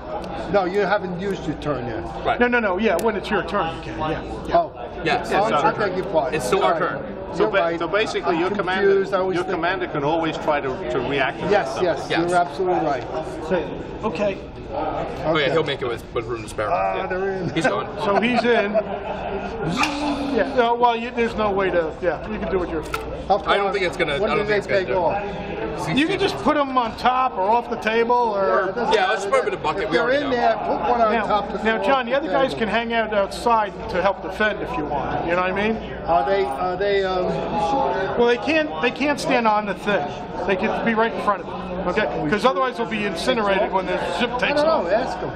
No, you haven't used your turn yet. Right. No, no, no. Yeah, when it's your turn, you can. Yeah. Oh, Yes. oh, it's I our beg turn. your pardon. It's still our All right. turn. So, You're ba- right. so basically, I'm your confused. Commander, your commander can always try to, to reactivate Yes, yes, Yes. you're absolutely right. Okay. Oh yeah, he'll make it with, with room to spare. Ah, they're in. He's going. So he's in. Yeah. No, well, you, there's no way to. Yeah, you can do it your. How I don't think it's gonna- When I do don't they think it's take gonna off? You can just put them on top or off the table or. Yeah, let's put him in a bucket. If We they're in know. there, put one on top. Now, to now, John, off the other guys can hang out outside to help defend if you want. You know what I mean? Are they? Are they? Um, Well, they can't. They can't stand on the thing. They can be right in front of it. Okay? Because otherwise they'll be incinerated when the ship I takes don't off. know. Ask them.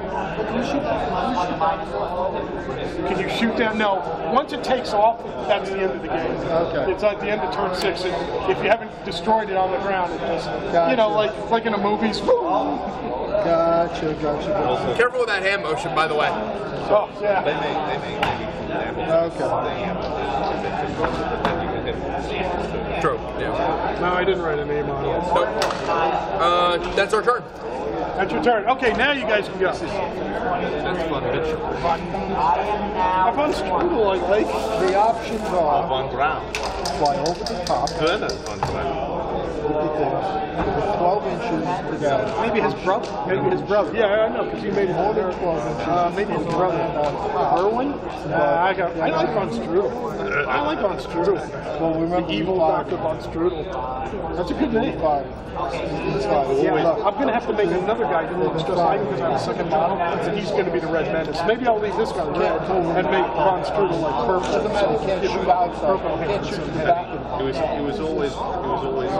Can you shoot down? No. Once it takes off, that's the end of the game. Okay. It's at the end of turn six. And if you haven't destroyed it on the ground, it just, you know, like like in the movies. Gotcha, gotcha, gotcha. Careful with that hand motion, by the way. Oh, yeah. They may, they may, they may do damage. Okay. True. Yeah. No, I didn't write a name on it. Nope. Uh, that's our turn. That's your turn. Okay, now you guys can go. That's fun picture. Von Strudel, I like. The options are Fun ground. fly over the top, Good and fun with 12 inches together. Maybe his brother. Maybe his brother. Yeah, I know, because he made More than 12 inches. Uh, maybe his brother. Erwin? Nah, I got. I like Von Strudel. I like Von Strudel. Well, remember The evil Doctor Von Strudel. That's a good name. Yeah, I'm gonna have to make another guy do this just like because I'm a second model, and he's gonna be the Red Menace. Maybe I'll leave this guy red and make Von Strudel like purple. Can't the back. He was, he was always, he was always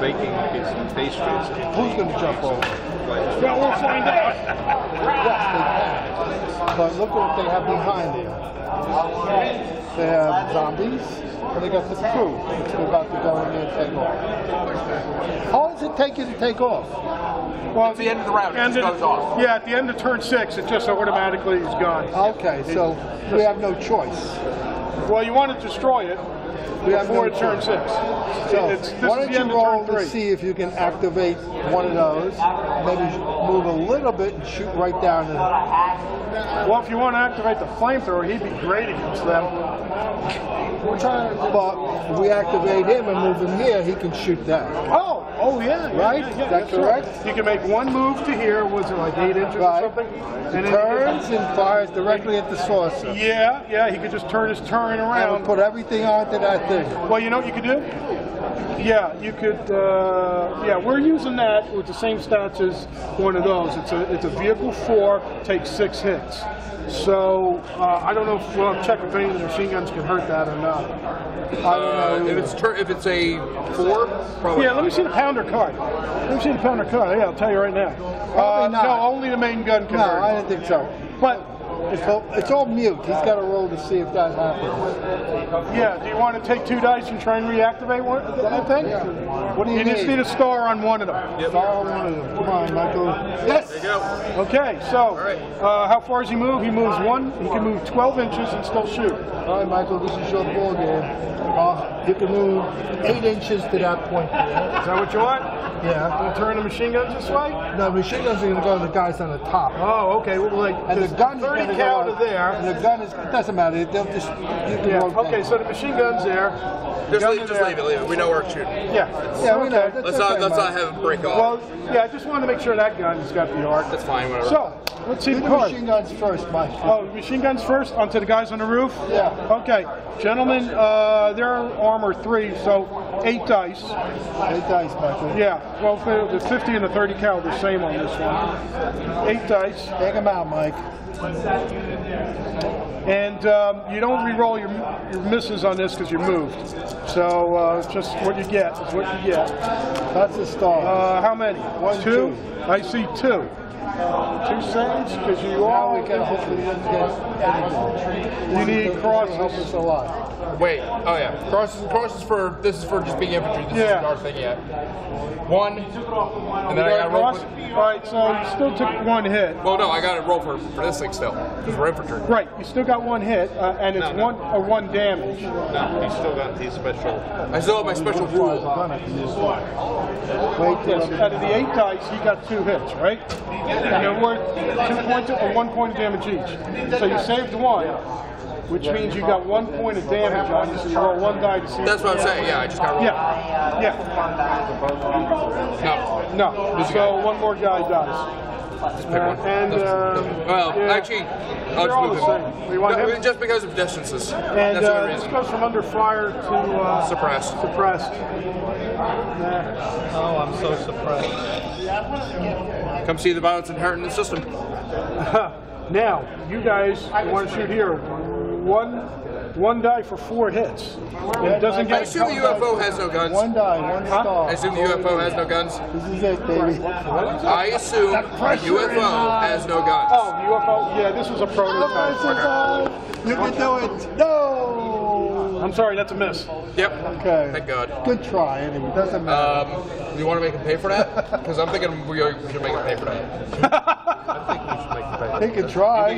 baking his pastries. Who's gonna jump over? Well, we'll find out. Yes, they. But look at what they have behind there. They have zombies, and they got the crew. They're about to go in there and take off. How long does it take you to take off? Well, At the end of the round, it end just goes off. Yeah, at the end of turn six, it just automatically is gone. Okay, so we have no choice. Well, you want to destroy it We have before no turn six. So it's, why don't you roll to see if you can activate one of those, maybe move a little bit and shoot right down in Well, if you want to activate the flamethrower, he'd be great against them. But if we activate him and move him here, he can shoot that. Oh, oh yeah, yeah, Right? Yeah, yeah, Is that that's right. correct? You can make one move to here, was it like eight inches Right. or something? You turns and fires directly at the saucer. yeah, yeah, he could just turn his turret And around. put everything onto that thing. Well, you know what you could do? Yeah, you could. Uh, yeah, we're using that with the same stats as one of those. It's a it's a vehicle four, takes six hits. So uh, I don't know if we'll check if any of the machine guns can hurt that or not. I don't Uh, know. if it's tur- if it's a four, probably. yeah, let me see the pounder card. Let me see the pounder card. Yeah, I'll tell you right now. Probably Uh, not. No, only the main gun can No, hurt. I didn't think so. But It's all, it's all mute. He's got to roll to see if that happens. yeah, do you want to take two dice and try and reactivate one? That thing? Yeah. What do you, You just need a star on one of them. Follow one of them. Come on, Michael. Yes. There you go. Okay, so right. uh, how far does he move? He moves one. He can move 12 inches and still shoot. All right, Michael. This is your ball game. Uh, you can move eight inches to that point. Is that what you want? Yeah. We'll turn the machine guns this way. No, the machine guns are going to go to the guys on the top. Oh, okay. Well, like And the there's gun 30 going to cal go there. And the gun is. It doesn't matter. They'll just. You can Yeah. rotate. Okay, so the machine gun's there. Just, Gun leave, just there. leave it, leave it. We know we're shooting. Yeah. Yeah, we know. Okay. That's Let's not, let's not have it break off. Well, yeah, I just wanted to make sure that gun's got the arc. That's fine, whatever. So, let's see Do the the machine guns first, Mike. Oh, machine guns first, onto the guys on the roof? Yeah. Okay, gentlemen, uh, they're armor three, so eight dice. Eight dice, Michael. Yeah, well, for the 50 and the 30 caliber, same on this one. Eight dice. Take them out, Mike. And um, you don't re-roll your, your misses on this because you moved. So uh, just what you get is what you get. That's a star. Uh, how many? One, two? two. I see two. Two saves because you Now all we can hopefully get anything. you need Help crosses. us a lot. Wait. Oh yeah. Crosses. Crosses for this is for just being infantry. This Yeah. is our thing yet. One, and then I got to roll. For, All right, so you still took one hit. well, no, I got to roll for, for this thing still because we're infantry. Right, you still got one hit, uh, and it's No, no. one or one damage. No, he's still got his special. I still have my special rule. Wait Yes, out of the eight dice, he got two hits, right? And they're worth two points or one point of damage each. So you saved one, which means you got one point of damage on you, so you roll one die to see. That's what I'm saying. Yeah, I just got to roll. Yeah, yeah. No. No, so one more guy dies. Just pick Uh, one. and, That's- um, well, yeah. actually, I'll They're all just the move him. same. You want No. Just because of distances. And That's the uh, this goes from under fire to uh, Suppressed. suppressed. Oh, I'm so surprised. Come see the violence inherent in the system. Now, you guys want to shoot here. One, one die for four hits. It doesn't I get. assume the UFO has no guns. One die, one star. I assume the UFO has no guns. This is it, baby. I assume the UFO has no guns. Oh, the UFO. Yeah, this was a prototype. You can do it. No. I'm sorry, that's a miss. Yep. Okay. Thank God. Good try. Anyway, doesn't matter. Um, you want to make him pay for that? Because I'm thinking we should make him pay for that. They can try.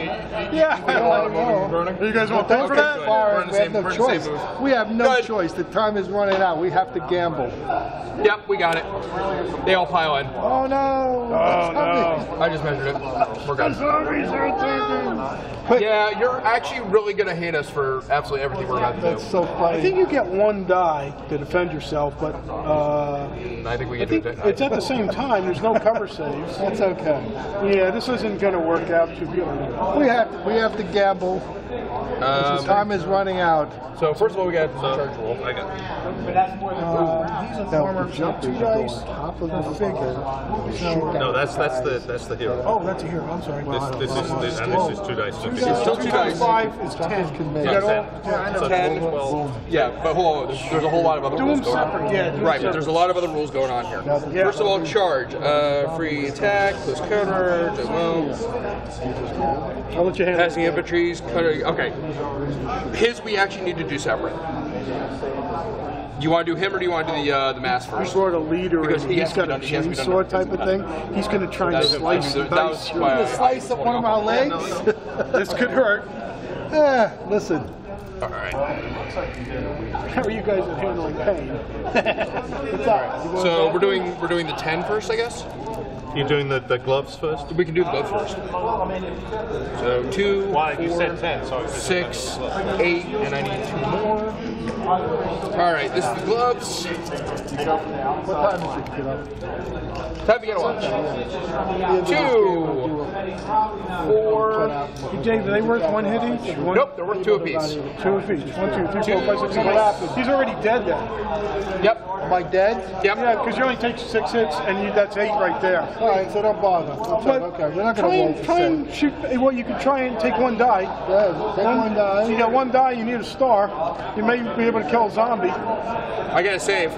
Yeah. We don't know. You guys want to pay for Okay, that? good. Fire, We're in the we have same- no we're in the same choice. We have no Good. choice. The time is running out. We have to gamble. Yep, we got it. They all pile in. Oh no! Oh no. I just measured it. We're good. Yeah, you're actually really gonna hate us for absolutely everything we're about to That's do. so I think you get one die to defend yourself, but uh, I think we I can do it. it's at the same time. There's no cover saves. That's okay. Yeah, this isn't going to work out too good. We have to, we have to gamble. The Um, time is running out. so first of all, we got the charge roll. I got. Uh, now, the jump two dice top of the figure. No, that's that's the that's the hero. Oh, that's a hero. I'm sorry. This, this is this, and this is two dice. So It's still two dice. Five is ten. Can make got it. all- ten. yeah, I know. So Ten. twelve. Yeah, but hold on. There's, there's a whole lot of other Do rules going separate, on. yeah, do Right, but there's a lot of other rules going on here. Yeah. First of all, charge. Uh, free attack, close counter, well, I'll let you handle passing it. infantries, cutter. Okay. His we actually need to do separate. You want to do him or do you want to do the uh, the mass He's first? sort of leader, Because he has got a done- he has to be done chainsaw type of thing. He's going to try and slice the that was dice. why Slice up one of my legs. This could hurt. Eh, listen. All right. How are you guys handling pain? Up? So we're doing we're doing the 10 first, I guess. You're doing the, the gloves first. We can do the glove first. So two, Why you said ten? So six, eight, and I need two more. All right, this is the gloves. What time is it? Get up. Time to get a watch. Two, four. Hey, Dave, are they worth one hit each? One, Nope, they're worth two apiece. Two apiece. One, two, three, Two. four, five, six, seven. He's already dead then. Yep. Am I dead? Yep. Yeah, because you only take six hits, and you, that's eight right there. All right, so don't bother. Okay, But okay. we're not going to roll and, for try six. and shoot. Well, you can try and take one die. Yeah, take one die. You got one die. You need a star. You may be able to kill a zombie. I gotta save.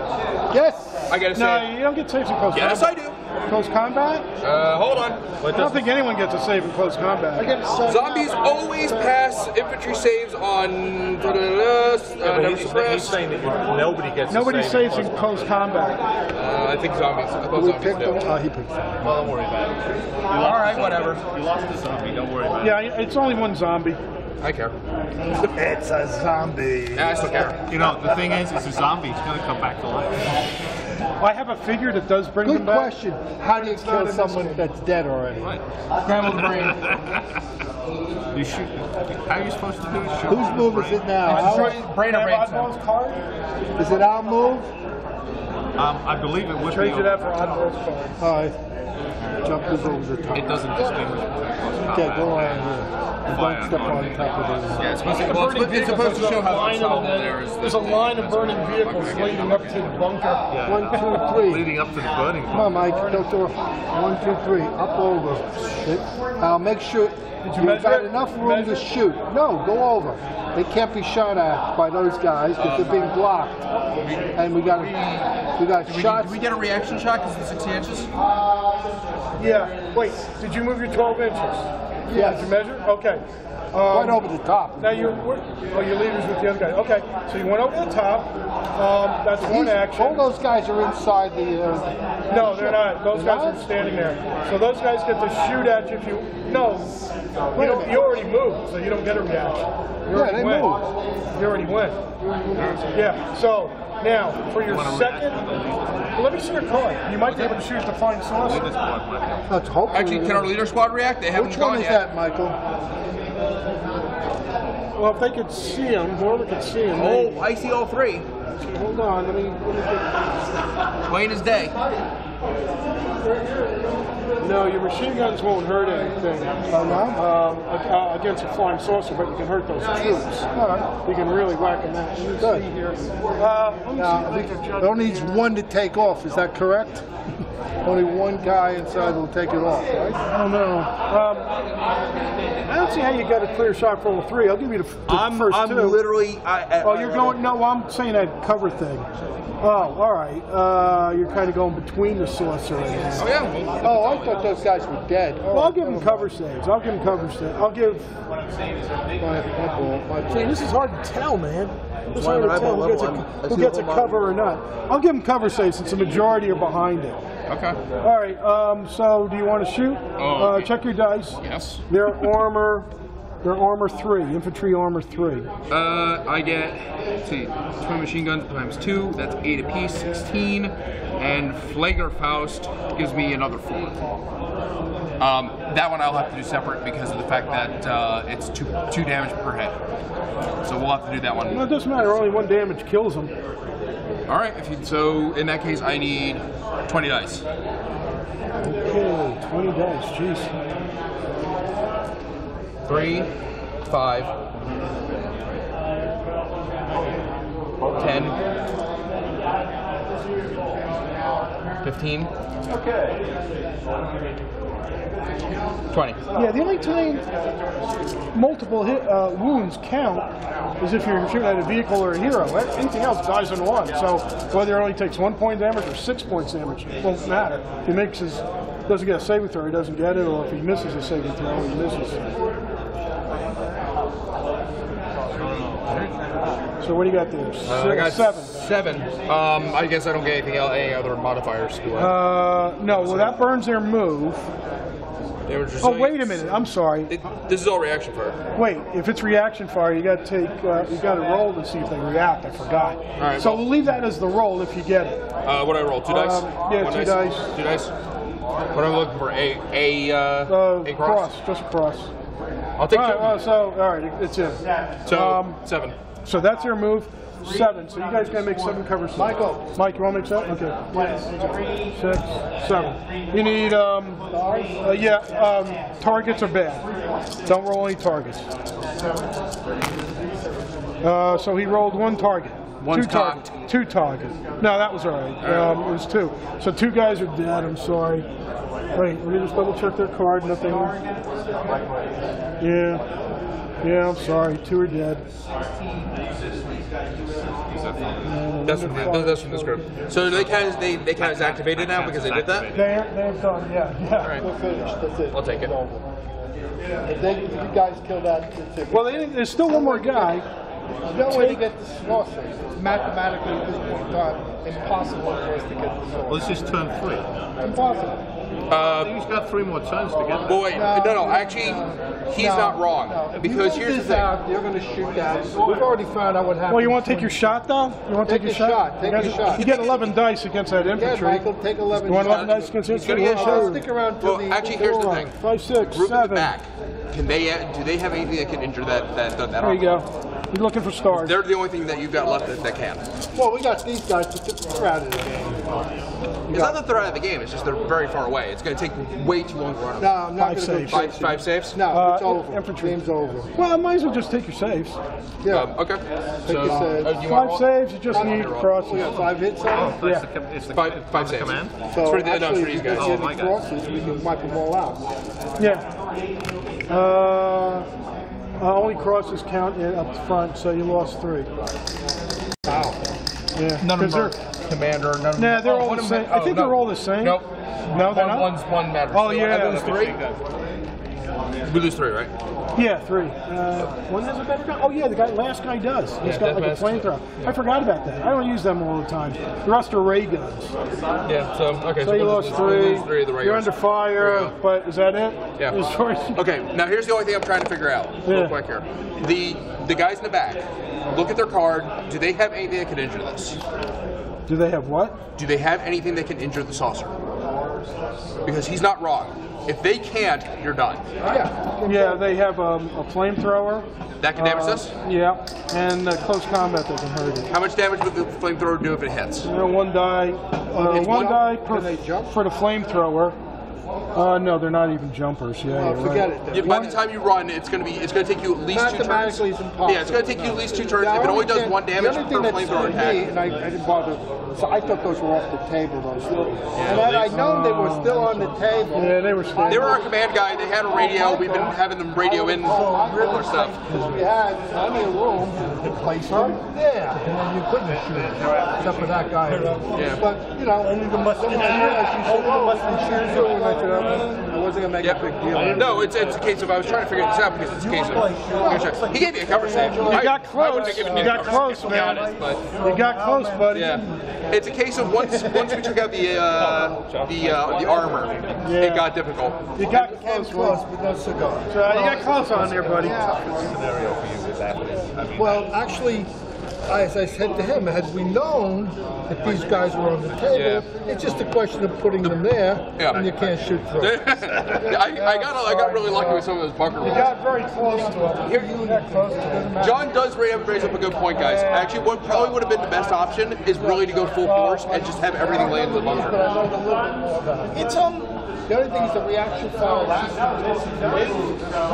Yes. I gotta save No, you don't get saves in close combat. Yes, I do. Close combat? Uh, hold on. I don't think anyone gets a save in close combat. Zombies always pass infantry saves on da, da, da, da, uh, but he's, he's saying that nobody gets. Nobody save saves in close combat. Uh, I think zombies. I thought We zombies picked do. him. Oh, he picked him. Well, don't worry about it. All right, whatever. You lost the zombie. Don't worry about it. Yeah, it's only one zombie. I care. It's a zombie. Yeah, I still care. You know, the thing is, it's a zombie. It's going to come back to life. I have a figure that does bring Good them back. question. How do you not kill someone that's dead already? Scrambled brain. You shoot. How are you supposed to do it? Shoot Whose move is it now? Our? Oddball's card? Is it our move? Um, I believe it would Trade be. you that for Oddball's card. All right. Jump this over the top. It doesn't distinguish. Okay, go on here. And don't step on top of it. Yeah, it's supposed to, well, it's, it's supposed to show how line of solid the- there is. There's a line of burning vehicles leading up to the bunker. One, two, three. Leading up to the burning. Come on, Mike. Go to one, two, three. Up over. Now make sure you you've got it? enough room Measure? to shoot. No, go over. They can't be shot at by those guys because they're being blocked. And we got we got Did we, shots. did we get a reaction shot because of the 60 inches? Yeah. Wait, did you move your 12 inches? Yes. Did you measure? Okay. Um, right over the top. Now you're, oh, your leader's with the other guy. Okay, so you went over the top. Um, that's one action. All those guys are inside the. Uh, No, they're not. Those They're guys not? are standing there. So those guys get to shoot at you if you. No, you, don't, you already moved, so you don't get a reaction. You Yeah, they went. moved. You already went. Yeah. So now for your second. Let me see your card. You might be able to choose the flying saucer. Let's hope. Actually, can our leader squad react? They haven't Which gone one is yet. that, Michael? Well, if they could see him, whoever could see him. Oh, I see all three. Hold on, let me, let me get. Plain as day. No, your machine guns won't hurt anything. Oh, no? Um, uh, against a flying saucer, but you can hurt those troops. All right. You can really whack them out. Good. Uh, Now, see if I can it only needs one to take off. Is that correct? Only one guy inside will take it off, right? I don't know. Um, I don't see how you got a clear shot for all three. I'll give you the, f- the I'm, first I'm two. literally. I, I, Oh, you're going. No, I'm saying that cover thing. Oh, all right. Uh, you're kind of going between the saucer and. Oh yeah. Oh, I thought those guys were dead. Well, I'll give them cover saves. I'll give them cover saves. I'll give. My, my ball, my See, this is hard to tell, man. This is hard to tell who level? gets a, I'm- I who gets a cover or not. I'll give them cover saves since the majority are behind it. Okay. All right. Um, so, do you want to shoot? Oh, uh, check your dice. Yes. Their armor. Their armor three. Infantry armor three. Uh, I get, see, 20 machine guns times 2, that's 8 apiece, 16. And Flagler Faust gives me another 4. Um, that one I'll have to do separate because of the fact that uh, it's 2, two damage per head. So we'll have to do that one. No, it doesn't matter. Only one damage kills them. Alright, if you, so in that case, I need 20 dice. Okay, 20 dice. Jeez. 3, 5, 10, 15, 20. Yeah, the only time multiple hit, uh, wounds count is if you're shooting at a vehicle or a hero. Anything else dies in one. So whether it only takes one point damage or six points damage, it won't matter. If he makes his doesn't get a saving throw, he doesn't get it, or if he misses a saving throw, he misses. So what do you got there? Uh, I got seven. Seven. Um, I guess I don't get anything else, any other modifiers. Do I? Uh, no, well that burns their move. Oh wait a minute, I'm sorry. It, this is all reaction fire. Wait, if it's reaction fire, you got to take, uh, you got to roll to see if they react. I forgot. right, so well- leave that as the roll if you get it. Uh, what do I roll? Two dice. Um, yeah, One two dice. Two dice. What am I looking for? A a uh, Uh, a cross. just a cross. I'll take All two. right, uh, so all right, it's in. so um, seven. So that's their move. Seven. So you guys gotta make seven covers. Michael. Mike, you want to make seven? Okay. Six, seven. You need um. Uh, yeah. Um. Targets are bad. Don't roll any targets. Uh, so he rolled one target. One's two targets. Two targets. No, that was all right. Um, it was two. So two guys are dead. I'm sorry. Wait, let me just double check their card. Nothing. Yeah. Yeah, I'm sorry. Two are dead. That's from, the, that's from this group. So they kind of they, they kind of activated now because they did that. They, they've done, yeah, yeah. We're finished. That's it. I'll take it. If, they, if you guys kill that, that's it. Well, they, there's still one more guy. There's no way to get the saucer. It's mathematically at this point in time impossible for us to get the saucer. Well, this is turn three. Impossible. Uh, He's got three more turns to get there. well, wait, no, no, actually, he's No, not wrong no. If because you here's leave the thing. out, you're going to shoot that. We've already found out what happened. Well, you want to take your shot though? You want to Take take, your your shot? shot, take you, your shot. you get 11 dice against that Yeah, infantry. Michael, take 11 You want 11 dice against infantry? gonna get shot. Stick around till Well, the. actually, here's the thing. Five, six, Group in the seven. back. Can they? uh, Do they have anything that can injure that that that? that There you go. You're looking for stars. They're the only thing that you've got left that, that can. Well, we got these guys, but they're out of the game. It's not that they're out of the game. It's just they're very far away. It's going to take way too long to run. No, I'm not Five going to saves. go Five, chase five saves. No, Uh, it's over. infantry. Game's over. Well, I might as well just take your saves. Yeah. Um, okay. Take your saves. uh, do you want Five roll? saves, you just need We crosses. got five hits on it. It's the, com- it's the, Five- it's five the saves. command. So It's for the- no, it's actually, for these if you guys. get Oh, any my guys. crosses, we can wipe them all out. Yeah. Uh, uh, only crosses count in, up front, so you lost three. Wow. Yeah. None of 'Cause them are commander. None of Nah, them. they're oh, all one the of same. I oh, think no. they're all the same. Nope. No, they're one, not? One's one matters. Oh, yeah. Lose three. We lose three, right? Yeah, three. Uh, one has a better gun. Oh yeah, the guy, last guy does. He's Yeah, got like a flamethrower. I forgot about that. I don't use them all the time. The rest are ray guns. Yeah. So okay. So you lost three. three. Lose three of the You're under fire, but is that it? Yeah. As far as Okay, now here's the only thing I'm trying to figure out. Real Yeah. quick here. The the guys in the back, look at their card. Do they have anything that can injure this? Do they have what? Do they have anything that can injure the saucer? Because he's not wrong. If they can't, you're done. Yeah. Yeah, they have um, a flamethrower. That can damage Uh, this? Yeah, and uh, close combat that can hurt it. How much damage would the flamethrower do if it hits? You know, one die, uh, one one- die per, for the flamethrower. Uh, no, they're not even jumpers. Yeah, Oh, you're forget right. it. Yeah, by the time you run, it's gonna be it's gonna take you at least two turns. It's impossible. Yeah, it's gonna take you at least two turns. The If it only only does thing- one damage the per only thing that flamethrower suited attack. Me, and I, I didn't bother. So I thought those were off the table. Those three. and had I known they were still on the table. Yeah, they were still. They were our command guy. They had a radio. We've been having them radio in all their stuff. We had plenty of room to place them there. And then you couldn't shoot it, except for that guy. Yeah. But, you know, and you must have realized you said you must be shooting and I said, I wasn't going to make Yep. a big deal. out of it. No, it's, it's a case of I was trying to figure this out because it's a case of he gave me a cover save. You I, got close. wouldn't have given You you a got cover close, save, man. honest, but You got close, buddy. yeah, it's a case of once once we took out the uh, the uh, the armor, it got difficult. You got Came close, close, but no cigar. So you got close on there, buddy. Scenario for you with that is, I Well, actually, as I said to him, had we known that these guys were on the table, Yeah. it's just a question of putting them there, Yeah. and you can't shoot through. it. I, I got I got really lucky with some of those bunker You rolls. got very close to it. Here- You got close to it. John does raise raise up a good point, guys. Actually, what probably would have been the best option is really to go full force and just have everything land in the bunker. I know the limit. It's um. The only thing is the reaction fire.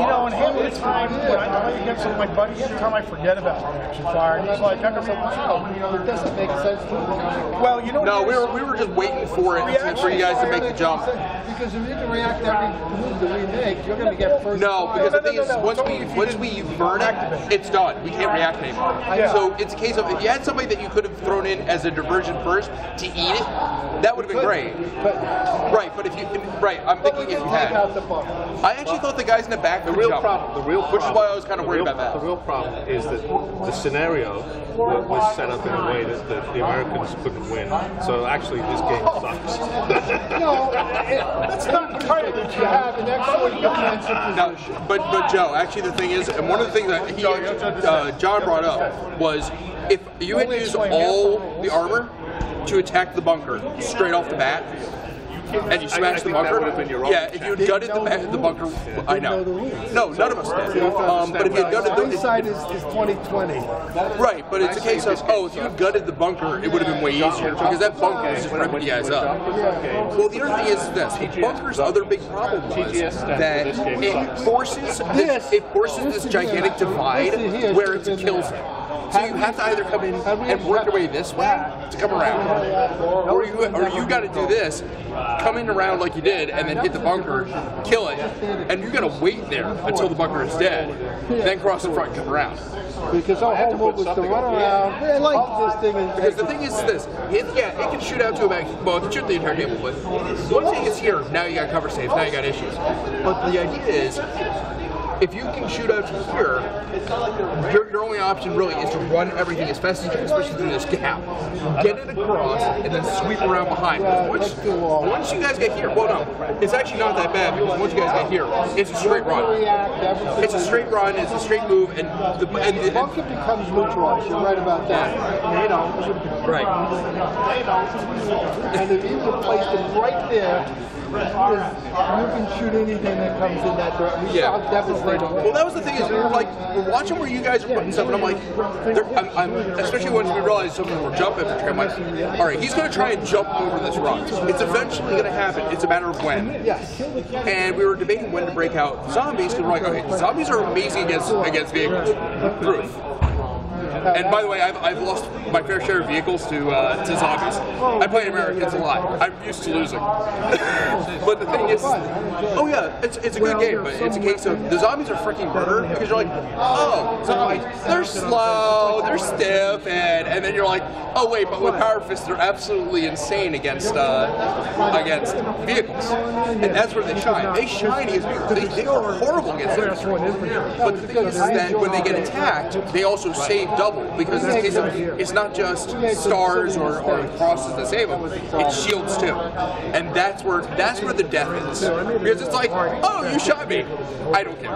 You know, and half the time when I play against some of my buddies, half the time I forget about reaction fire. And he's like, I can Wow, you know, it doesn't make sense to me. Well, you know, No, we were we were just waiting for it to- for you guys to make the jump. Because if you can react every move that we make, you're going to get first. No, fire. because the thing is, once we once we burn it, it's done. We can't react anymore. So it's a case of if you had somebody that you could have thrown in as a diversion first to eat it, that would have been great. But Right, but if you right, I'm thinking if you had. out the bump. I actually thought the guys in the back the real jump, problem, the real which is why I was kind of worried real- about that. The real problem is that the scenario wa- was set up in a way that the, the Americans couldn't win. So actually, this game sucks. No, it, that's not it. You have an excellent defensive Now, but but Joe, actually the thing is, and one of the things that he, uh, John brought up was if you had used all the armor to attack the bunker straight off the bat, and you I- I smashed the bunker, would have been your yeah, if you Didn't gutted the, know the the bunker, rules. I know know. the. No, none of us did. You have to Um, but if you had gutted the, Hindsight is, is 2020. Right, but it's a case of oh, if you had gutted the bunker, it would have been way easier because that bunker is just ripping you guys up. Well, the other thing is this: the bunker's other big problem was that for this game it forces this, it forces this gigantic divide where it kills it. So you have to either come in and work your way this way to come around, or you or you got to do this, come in around like you did, and then hit the bunker, kill it, and you got to wait there until the bunker is dead, then cross the front and come around. Because our whole move was to run around, up this thing, Because the thing is this, it, yeah, it can shoot out to a max, well, it can shoot the entire table, but once it gets here, now you got cover saves, now you got issues. But the idea is, if you can shoot out to here, your, your only option really is to run everything as fast as you can, especially through this gap. Get it across and then sweep around behind. Once, once you guys get here, well, no, it's actually not that bad because once you guys get here, it's a straight run. It's a straight run. It's a straight move, and the and the bunker becomes neutralized. You're right about that. Right. And if you would place it right there, you can shoot anything that comes in that direction. We saw how devastating. Well, that was the thing is we were like we're watching where you guys are putting stuff, and I'm like, I'm, I'm, especially once we realized some of them were jump. I'm like, all right, he's going to try and jump over this rock. It's eventually going to happen. It's a matter of when. Yes. And we were debating when to break out zombies because we're like, okay, zombies are amazing against against vehicles. Proof. And by the way, I've, I've lost my fair share of vehicles to uh, to zombies. I play Americans a lot. I'm used to losing. but the thing is, oh yeah, it's, it's a good game, but it's a case of the zombies are freaking murder because you're like, oh, zombies, they're slow, they're stiff, and and then you're like, oh wait, but with power fists they're absolutely insane against uh, against vehicles, and that's where they shine. They shine against vehicles. They, they are horrible against infantry. But the thing is that when they get attacked, they also save double because this case it's not just stars or, or crosses that save them; it's shields too, and that's where that's where the death is because it's like, oh, you shot me, I don't care.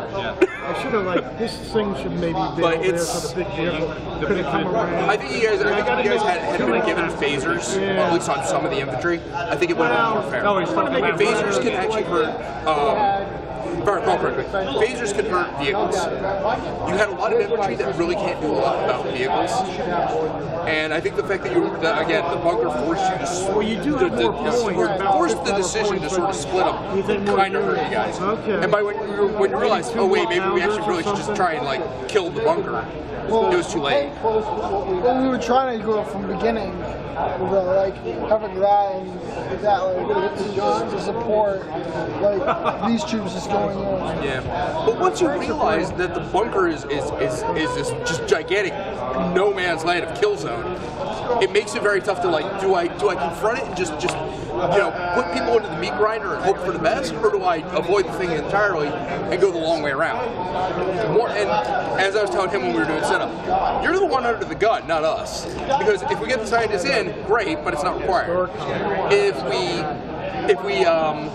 I should have like this thing should maybe be But over there it's- so the big vehicle could have come around. I think you guys, I think you guys had, had been given phasers, at least on some of the infantry. I think it would have been more fair. No, he's talking about- phasers can actually hurt. Um, I recall correctly, phasers can hurt vehicles. You had a lot of infantry that really can't do a lot about vehicles, and I think the fact that you, that, again, the bunker forced you to, Well, you do to, to, to forced the decision to sort of split them, kind of hurt you guys. Okay. And by when you, when you realize, oh wait, maybe we actually really should just try and like kill the bunker, it was too late. Well, we were trying to go from the beginning uh, like having that and that like to, support like these troops is going. Yeah, but once you realize that the bunker is is, is, is this just gigantic no man's land of kill zone, it makes it very tough to like. Do I do I confront it and just just you know put people into the meat grinder and hope for the best, or do I avoid the thing entirely and go the long way around? More and as I was telling him when we were doing setup, you're the one under the gun, not us, because if we get the scientists in, great, but it's not required. If we if we, um,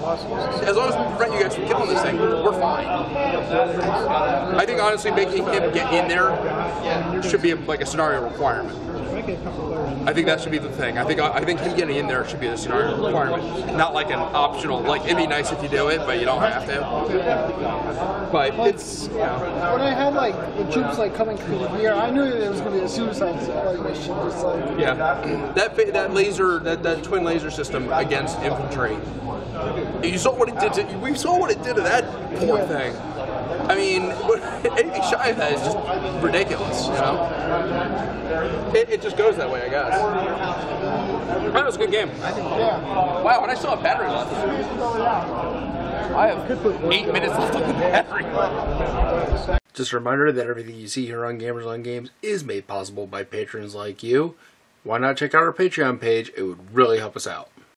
as long as we prevent you guys from killing this thing, we're fine. I think honestly, making him get in there should be a, like a scenario requirement. I think that should be the thing. I think uh, I think him getting in there should be a scenario requirement, not like an optional. Like it'd be nice if you do it, but you don't have to. But it's When I had like the troops like coming through here, I knew that it was going to be a suicide like, mission. Just like yeah, that fa- that laser that, that twin laser system against infantry. You saw what it did to. We saw what it did to that poor thing. I mean, anything shy of that is just ridiculous. You know, it, it just goes that way, I guess. That was a good game. Wow, and I still have left. I have eight minutes left on the battery. Just a reminder that everything you see here on Gamers on Games is made possible by patrons like you. Why not check out our Patreon page? It would really help us out.